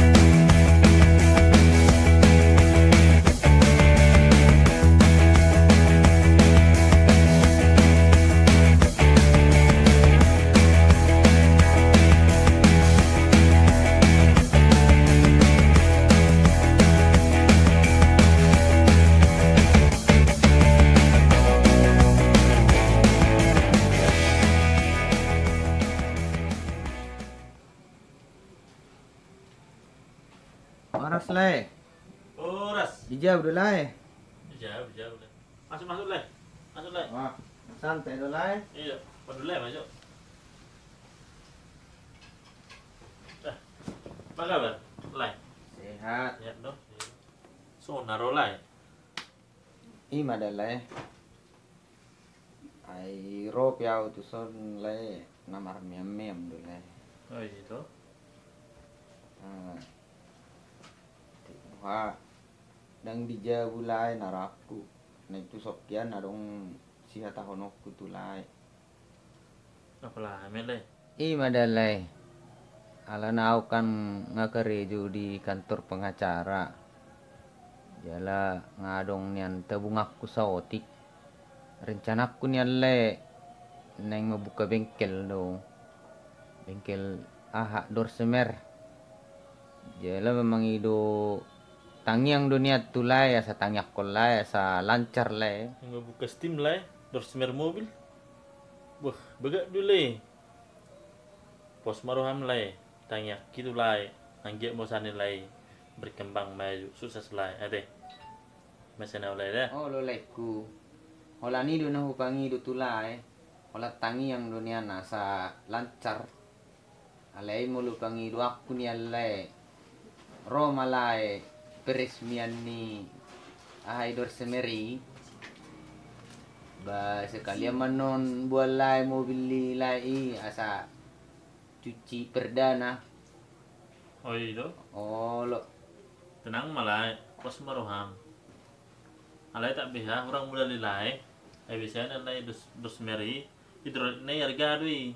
Oras. dijawab dulu le. Jauh, jauh. Le. Masuk, masuk, Le. Masuk, Le. Wah, santai dulu le. Iya, pada Le, masuk. Eh, apa kabar? Le. Sehat. Ya, dong. Iya. So narolai. Ima dalai. Ai ro piau tu son lai namar miam miam dulai. Oh itu. Ah. Wah, dang dija bulai naraku. Na itu sokian adong siha tahonokku tulai. Apalah amelai. Ima dalai. Ala nau kan ngakarejo di kantor pengacara. Jala ngadong nian tabungakku sa otik. Rencanaku nian le neng mabuka bengkel do. Bengkel aha dorsemer. Jala memang ido tangiang dunia tulai ya sa tangiak kolai sa lancar lai. Yang buka Steam lah, dorsimer mobil. Wah, begak dulu eh. Pos maruham lah, tanya gitu lah. Bosan lah, berkembang maju, sukses lah, ada. Masih nak lah dah. Oh lo leku. Hola ni do na hupangi do tulai. Hola tangi yang dunia na sa lancar. Alai mo lupangi do aku ni alai. Roma lai peresmian ni ahai dor semeri. Ba sekalian manon buat lai mobil lai asa cuci perdana. Oh itu. Oh lo Tenang malah, pos maruham. Alai tak bisa, orang muda lilai. Eh biasanya alai dos dos meri. Itu nih harga dui.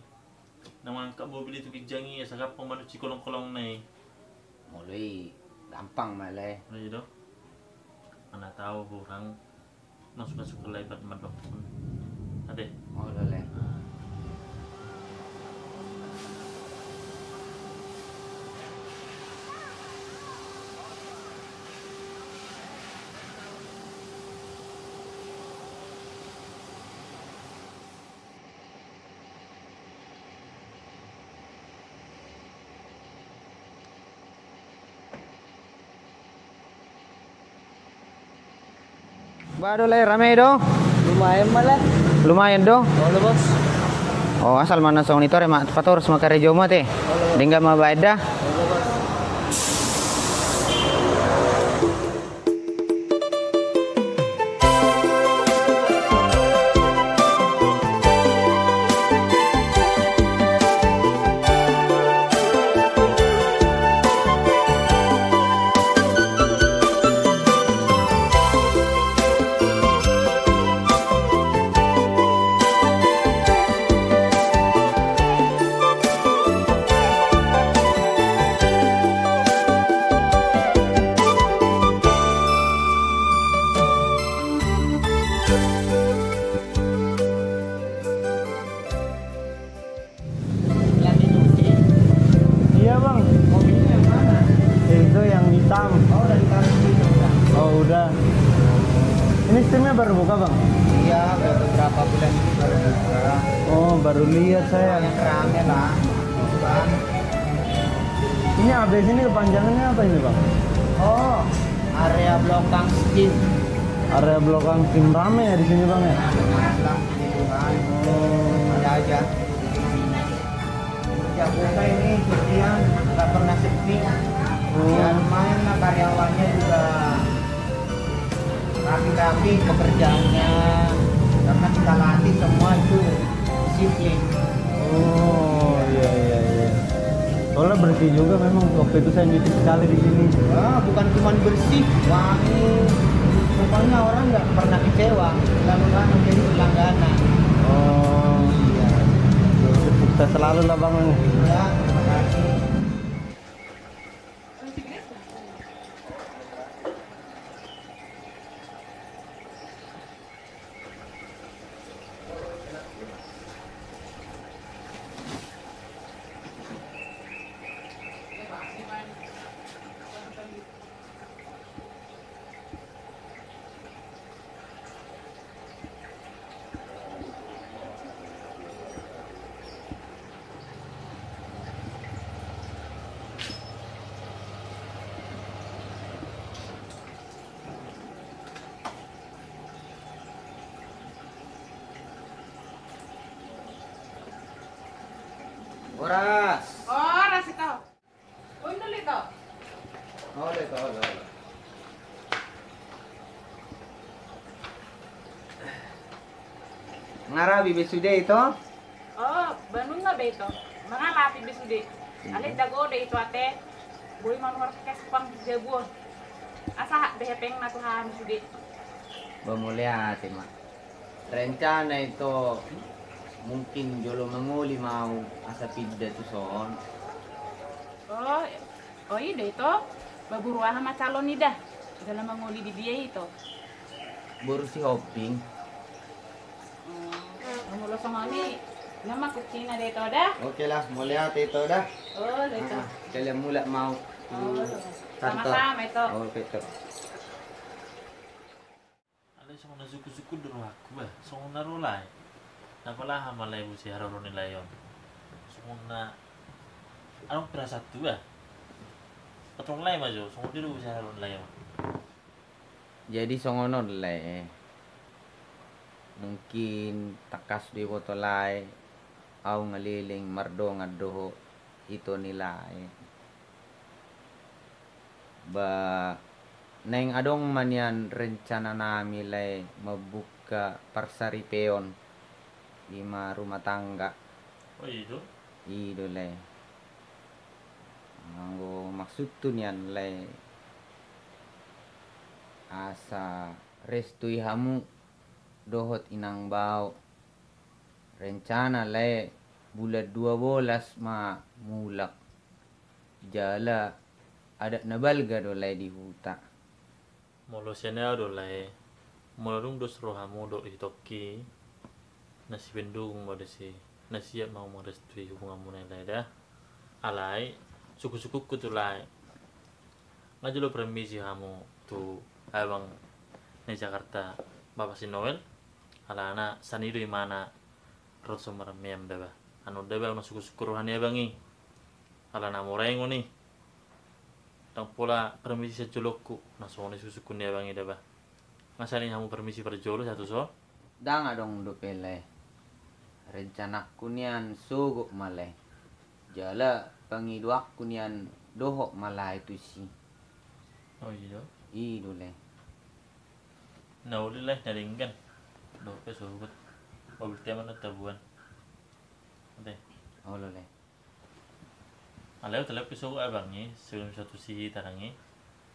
Nama angkat mobil itu kijangi, sakap pemanu cikolong-kolong nih. mulai gampang malai. Oh itu. Mana tahu orang nang suka-suka lebat madok pun. Ada. Oh lo Baru lai rame do. Lumayan malah. Lumayan do. Oh bos. Oh asal mana song itu mak pator semua karejo mah teh. Dingga mah belakang tim rame ya di sini bang ya? Oh, ada aja. Buka ini cucian nggak pernah sepi. Ya lumayan lah karyawannya juga rapi-rapi pekerjaannya karena kita latih semua itu disiplin. Oh iya iya iya. Soalnya bersih juga memang waktu itu saya nyuci sekali di sini. Wah, bukan cuma bersih, wangi. Pokoknya orang nggak pernah kecewa. Lama-lama menjadi berlangganan. Oh iya. Sukses selalu lah bang. Ya, terima kasih. Boras. Oh, nasi kau. Uy, dulu ito. Oh, ito, ito. Ngarabi besude itu Oh, Bandung nggak beto. Mengapa api bisude? Alit dago de itu ate. Boy manor kes pang jebon. Asa deh peng na tuhan bisude. Bamulya mak rencana itu mungkin jolo menguli mau asa pidda tu son Oh, oh iya deh itu. Baburuan sama calon nih dah. Dalam menguli di dia itu. baru si hopping Mengulo sama ni. Nama kucina deh itu dah. oke lah mulai itu dah Oh, itu. kalian mulai mau Oh, kantor sama-sama itu. oh itu Ada song na suku-suku dulu aku bah, song na rolay. Napalah hamalay mo si Hararo nila yon. Song na anong perasa tu bah? Patrong lay majo, song dulu si Hararo nila yon. jadi songono le mungkin takas di botolai au ngeliling mardo ngadoho itu nilai. Ba neng adong manian rencana nami le membuka parsari peon lima rumah tangga. Oh itu? Ido le. Anggo maksud tu nian le. Asa restui hamu dohot inang bau rencana le bulan 12 ma mulak jala ada nabalga do le di huta Molo siya do lay. Molo dos rohamu do itoki. Nasi bendung mo si nasiya mau merestui hubungan mo nila dah. Alay, suku-suku ko tu lay. Nga lo permisi hamu tu abang ni Jakarta Bapak si Noel. Ala na sanido mana Rosso maramiam daba. Anu daba masuk suku rohani abangi. Ala na morengo ni. Tang pola permisi sa julokku. Nasong ni abangi daba. Ngasani hamu permisi per jolo satu so. dang adong do pele rencanaku nian suguk male jala pangiduakku nian dohok malai tu si Oh iya. ido le Nauli lah naringgan. Dope Mobil tiaman na tabuan. Ate. Olo le. Alaw talap piso abangi sebelum satu si tarangi.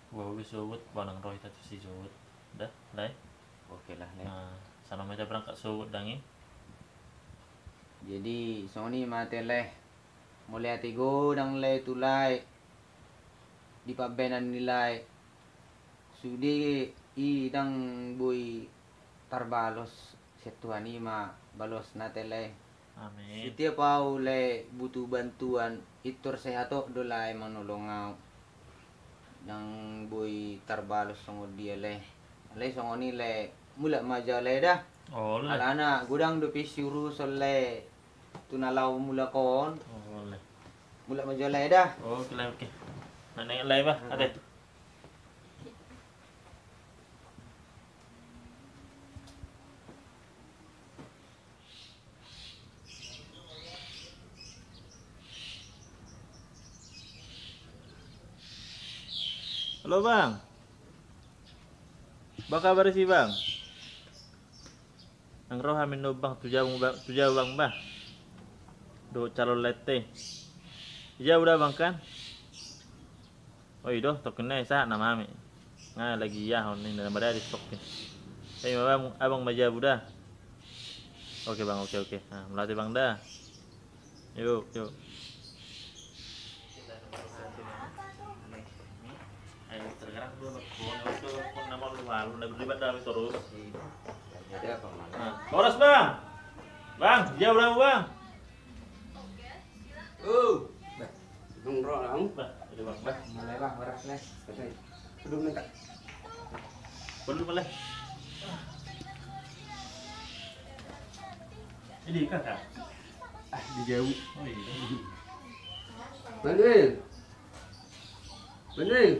Bawa piso gut banang roh satu si sugut. Dah, lai. oke lah le Nah, sana macam berangkat sugut dangi. jadi soni mate le mulai ati godang le tulai di pabenan nilai sudi i dang boy tarbalos setuan ima balos nate le Amin. setiap pau le butuh bantuan itur sehato dolai manolongau dang boy tarbalos songo dia le le songo ni le mula maja le dah Oh, le. Alana, gudang do pisuru sole tunalaw mula kon. Oh, le. Mula majalay dah. Oh, oke. Nah, neng lai bah, ate. Halo bang, Apa kabar sih bang? Ang roh amin bang, tujaw bang, bang. Do calon lete. Iya udah bang kan? Oh iya tok kena sa nama ami. Nga lagi ya ini nama dari stok ni. Eh abang abang maja buda. Oke bang oke oke. Nah melatih bang dah. Yuk yuk. Ayo tergerak dulu bang. Kau nama lu malu, udah berlibat dah terus. Ada apa mana? Nah, Boros bang. Bang, jauh berapa bang? Oh. Lang. Bah, ini bang, bah. Mulai bang, beras le. Duduk nang Belum boleh. Ini kakak. Ah, di jauh. Oh iya. Bandil. Bandil.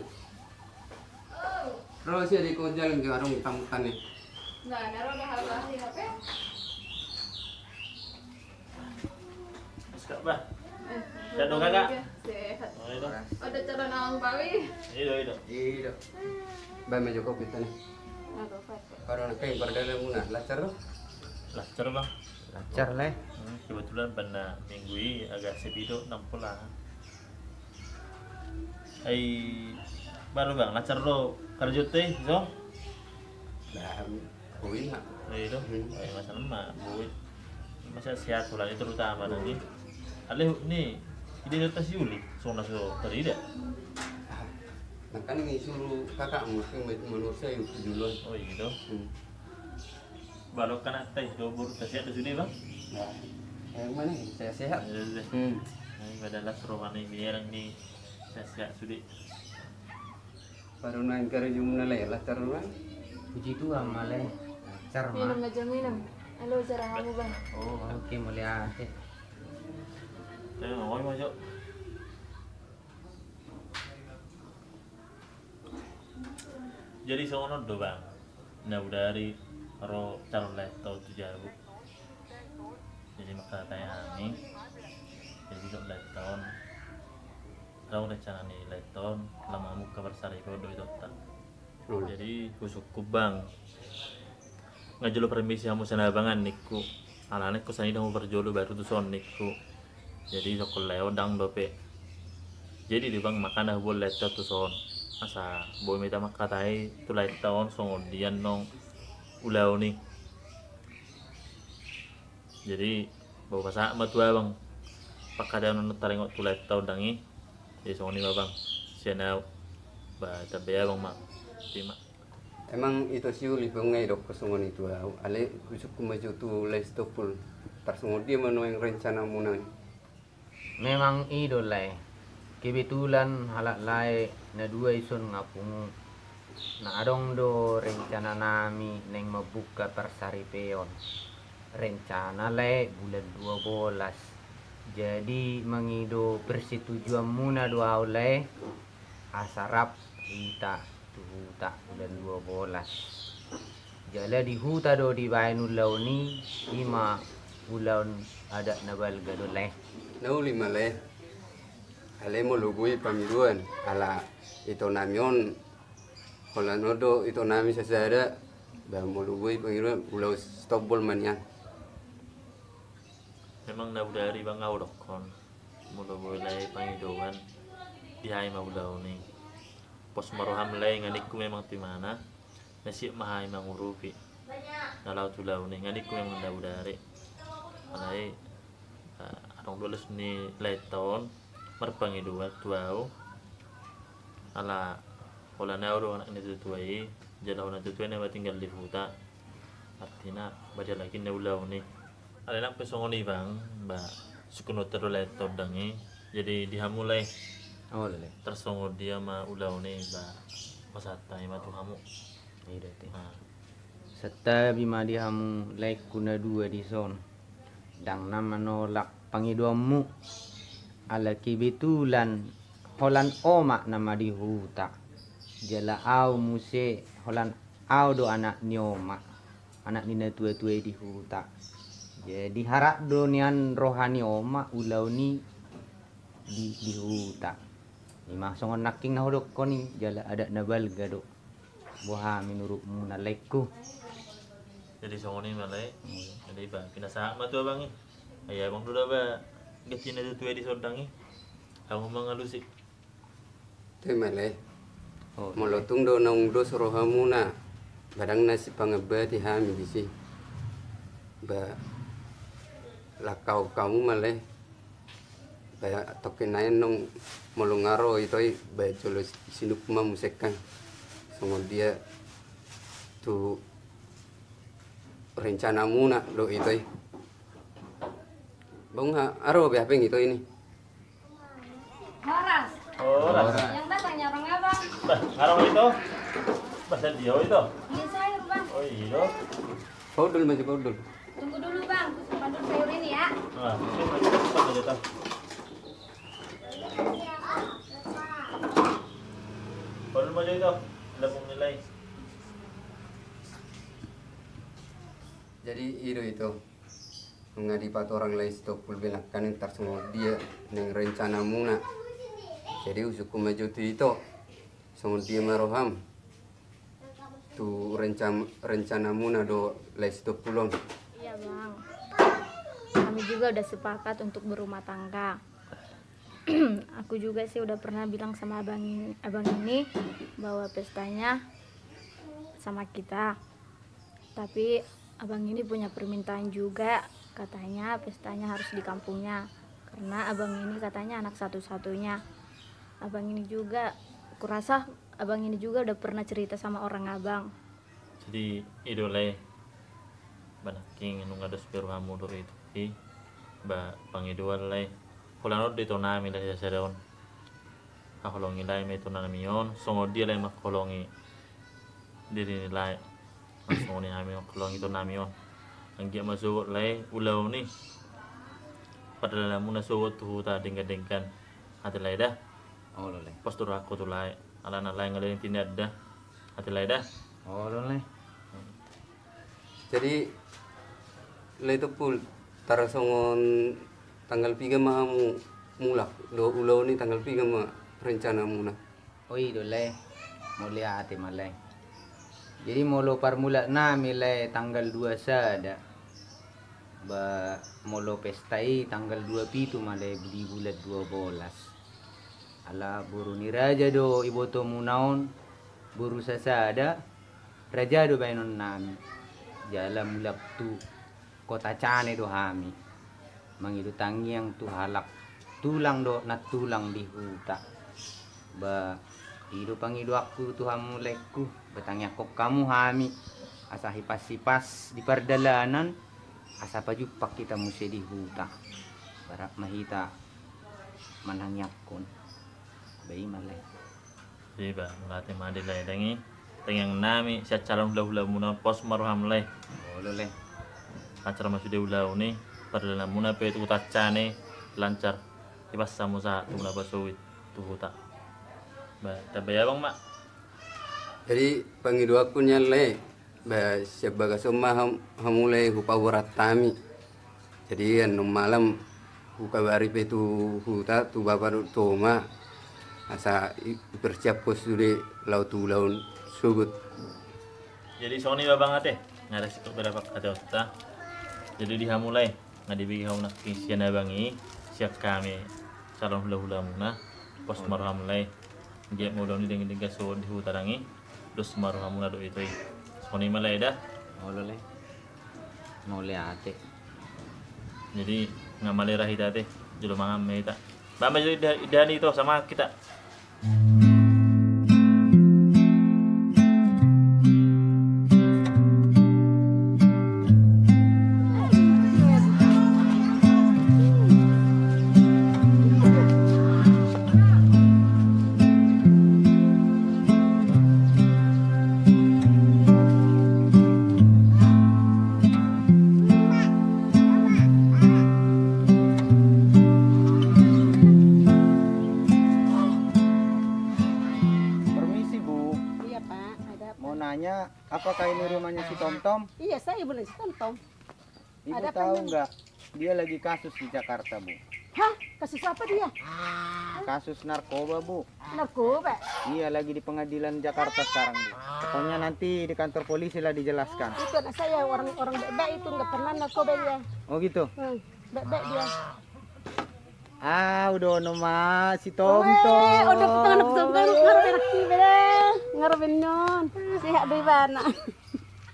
Ro siya di ko jalan ke arong tamutan ni. Nggak ada roda hal di HP. Mas kak bah. Sehat dong, Kakak? Sehat. Oh itu. Ada calon awang bawi. Itu itu. Iya. Ba medyo ko pitan. Aduh, Pak. Para na kay para dala muna. Lacar ro. lancar bang lancar lah Hmm, kebetulan pada minggu ini agak sepi tuh enam pula ay baru bang lancar lo kerja teh so Lah, kuwi nak. Ay, itu ay masa nama buat masa sehat bulan itu terutama nanti. Ale nih ide atas Yuli. So naso tadi deh Nah kan ini suruh kakakmu yang menurut saya itu duluan. oh gitu Hmm. baru kan teh dobur sehat itu sudah bang? Nah, yang mana? Saya sehat. Hmm. Ay, adalah serohani biar ni sehat sudah Baru naik kerja menilai lah taruhan. puji Tuhan malah lancar minum aja minum. Halo cara kamu bang. Oh oke mulai aja Eh, ngomong masuk. Jadi sono do bang, nah dari ro calon leto tu jauh. Jadi maka tanya ini, jadi kok leton, kau rencana nih leton, lama muka bersari kodo itu tak. Oh. Jadi kusuk bang, ngajulu permisi kamu sana bangan niku, alane kusani kamu berjolo baru tuh son niku. Jadi sokol leo dang dope jadi di bang makan dah boleh leto tu son. Asa boy minta makatai tu lai tahun song dian nong ulau ni. Jadi bawa pasak matua bang. Pakada non tarengok tu tahun dangi jadi song ni bang sianau ba tabe ya bang mak terima Emang itu sih uli pengai dok kesongan itu. Ale kusuk kumaju tu les topul. Tarsongo dia manu yang rencana munang. memang idolai kebetulan halak lai na dua ison ngapung na adong do rencana nami neng membuka persari peon. Rencana lai bulan 12 jadi mengido persetujuan muna doa oleh asarap ita tu huta bulan 12 jala di huta do di bainul launi ima bulan ada nabal gadoleh Nauli male. Ale mo lugui pamiruan. Ala itu namion. Hola nodo itu nami sesada. Ba mo lugui pamiruan ulau stop bol manian. Memang na dari bang au dokon mula boleh pangidoan di hai mau daw ni. Pos maroham lay nganik ko memang ti mana? Nasi mahai mangurupi nalau tu lau ni nganik ko memang daw dari alai arong doles ni lay taon marpangidoan tuau. Ala wala na uro anak ni tutuai jalaw na tutuai na tinggal di huta. Artinya baca lagi na ulaw ni ada nak pesongo ni bang ba sukuno terulai todangi jadi dihamulai oh lele tersongo dia ma ulau ni ba masatai ma tu hamu Iya teh. ha Serta bima dihamu like kuna dua di son. Dang nama nolak pangiduamu ala kibetulan holan oma nama di huta. Jala au muse holan au do anak nioma. Anak nina tua-tua di huta. Jadi harap do nian rohani oma ulau ni di di huta. Ni masongon naking na hodok ko ni jala ada nabal gado. Buha minurut munalaiku. jadi songo ni malai jadi ba pinasa ma tu abang ni ayah bang sudah ba gatin na tu di sodangi aku mangalusi Te male. Oh, Mo lotung do nang do sorohamu na. Badang nasi pangaba di hami di si. Ba lakau kamu male. Ba tokenayan nong molongaro itu ba jolo sinuk ma musekan. Songo dia tu rencanamu nak do itu Bang ha, aro be apeng itu ini. Horas, oh rasa yang datang nyarang abang. bah arong itu bahasa dia itu Iya sayur bang. oh iya Paudul masih paudul. Tunggu dulu bang, dulu sayur ini ya. ah itu macam apa aja tau Baru mau itu, lebih nilai. Jadi itu itu ngadipat orang lain stop belak kan ntar semua dia neng rencana muna. Jadi usuk maju tu itu semua dia maroham. Tu rencana rencana muna do lain stop bang. kami juga udah sepakat untuk berumah tangga. *clears throat* Aku juga sih udah pernah bilang sama abang ini, abang ini bahwa pestanya sama kita. Tapi abang ini punya permintaan juga katanya pestanya harus di kampungnya. Karena abang ini katanya anak satu-satunya. Abang ini juga kurasa abang ini juga udah pernah cerita sama orang abang. Jadi idole banaking nung ada speru hamu doro itu. I ba pangidual lay kulanod dito namin lah sa daon kakolongi na namin yun sungod di lay makolongi diri ang sungod ni namin makolongi ito namin yun ang giya masugot lay ulaw ni. Padala mo na sugot tuhuta dingga-dingkan hati lay dah. Oh, postur aku tuh lay ala na lay ngalayin tinad dah. Hati lay dah. Oh, loleh. Jadi le itu pul tarasongon tanggal tiga mahamu mulak do ulau ni tanggal tiga ma rencana muna. Oi dole mulai hati malai. Jadi molo parmula na milai tanggal 2 sada. Ba molo pestai tanggal 2 pitu malai beli bulat 12. Ala buru ni raja do iboto munaon buru sasada raja do bainon nami. Jala mulak tu kota cane do hami. Mangidu tangiang tu halak tulang do na tulang di huta. Ba Ido pangido aku Tuhan mulaiku Betangnya kok kamu hami Asa hipas-hipas di perdalanan Asa pajupak kita musi di huta Barak mahita Manangyakon Bayi malay Di ba, melatih mandi lay dangi. Tengyang nami siya calon hula-hula muna pos maruham lay. Olo le Acara masih di ulau ni. Padahal muna pe tu tacane lancar. Ipas samu sa tu muna basuit tu huta. Ba, tabaya bang mak. Jadi pangidu aku nyale ba sebagai soma ham, hamulai hupa tami. Jadi anu malam huka bari petu huta tu bapak toma asa bersiap pos sudah lau tu laun sugut. Jadi soni ba bang ate. Ngada sikap berapa kata. Jadi dihamulai ngadibigi hau nak kisian abangi siap kami calon hula-hula muna pos maruham lay. Dia mau dong dengan dengan so di hutarangi. Terus maruham muna do itu. Soni malay dah. Le Mole ate jadi ngamali rahita teh julu mangam meta bamba jadi da- dani itu sama kita kasus di Jakarta Bu. Hah? Kasus apa dia? Kasus narkoba Bu. Narkoba. Iya lagi di pengadilan Jakarta sekarang Bu. Pokoknya nanti di kantor polisi lah dijelaskan. Itu anak saya orang-orang bebek itu nggak pernah narkoba dia. Oh gitu. Hmm, bebek dia. Ah udah ono mah si Tom Weh, Tom. udah petangan petangan ngarepin aki beda. Ngarepin non. Sehat deh bana.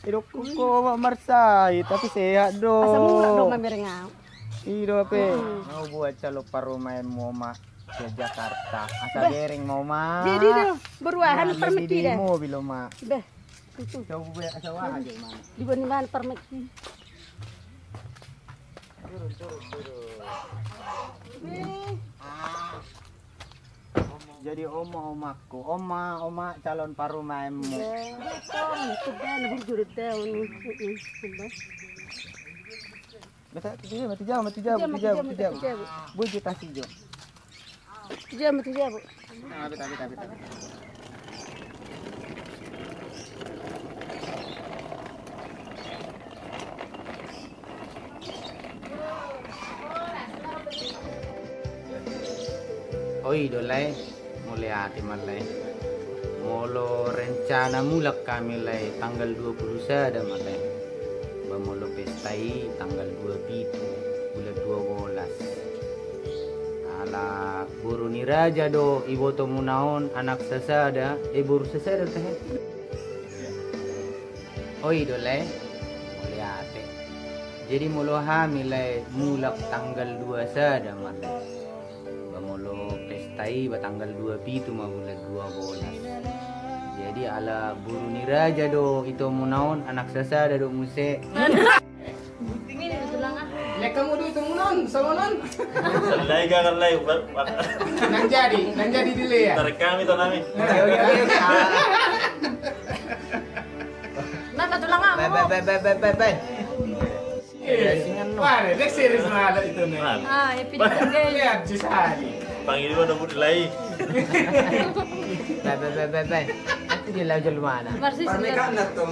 Hidup ko marsai tapi sehat do. Asa mula dong mamirengau. Hidup apa? Hmm. Mau buat calo parumain mau mah ke Jakarta. Asa dereng mau mah. Jadi deh beruahan permiti di deh. mobil lo mah. Deh. Itu. Coba buat asa wah aja mana. Di mana permiti. Turun turun turun. Jadi oma omaku, oma oma calon parumainmu. Tom, itu dah nabi jurit dah unu. Jo. Nah, betul. Oi dolai. Mulai hati malai. Molo rencana mulak kami lai. Tanggal 20 sada malai Ba molo pestai tanggal 2 pitu bulan 12 ala buru ni raja do ibu to munaon anak sasada e buru sasada teh oi do le oleh ate jadi mulo hamil mulak tanggal 2 sada male bamulo pestai ba tanggal 2 pitu ma bulan 12 jadi ala buru ni raja do itu munaon anak sasada do muse Ini di tulang ah. Lek kamu do itu non, sama non. Sandai ka kan lay. Nang jadi, nang jadi dile ya. Kami to nami. Oke oke oke. Nah, na tulang ah. Bye bye bye bye bye bye bye. Pare, dek serius malah itu nih. Ah, epi guys. Lihat si Sari. Panggil mo na budi lay. Bye bye bye bye bye. Itu dia lah jual mana? Na to.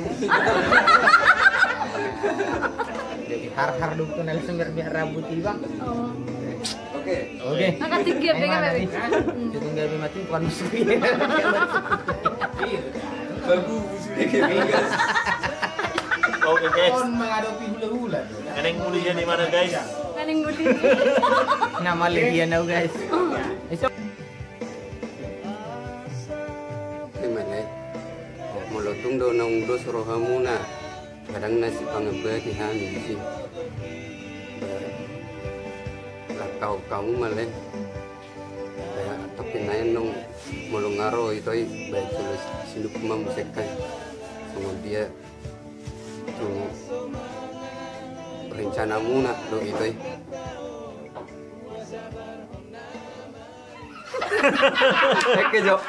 Jadi har har duk tuh sumber biar rambut tiba. Oh. Oke. Oke. Angkat tinggi ya, pegang baby. Itu nggak bisa mati bukan musuh. Bagus sudah kebigas. Oke guys. Kon menghadapi hula-hula. Kaneng mulian di mana guys? Kaning gudi. Nama Lydia now guys. *laughs* Iso. Molotung do nang do sorohamuna. Kadang nasi pangabati hami sih. Lakau kamu malah. Kaya tapi nayan nung mulungaro ito ay baik tulis sinup mamusekan. Sama dia tuh rencana muna do ay. *laughs* Oke, Jo.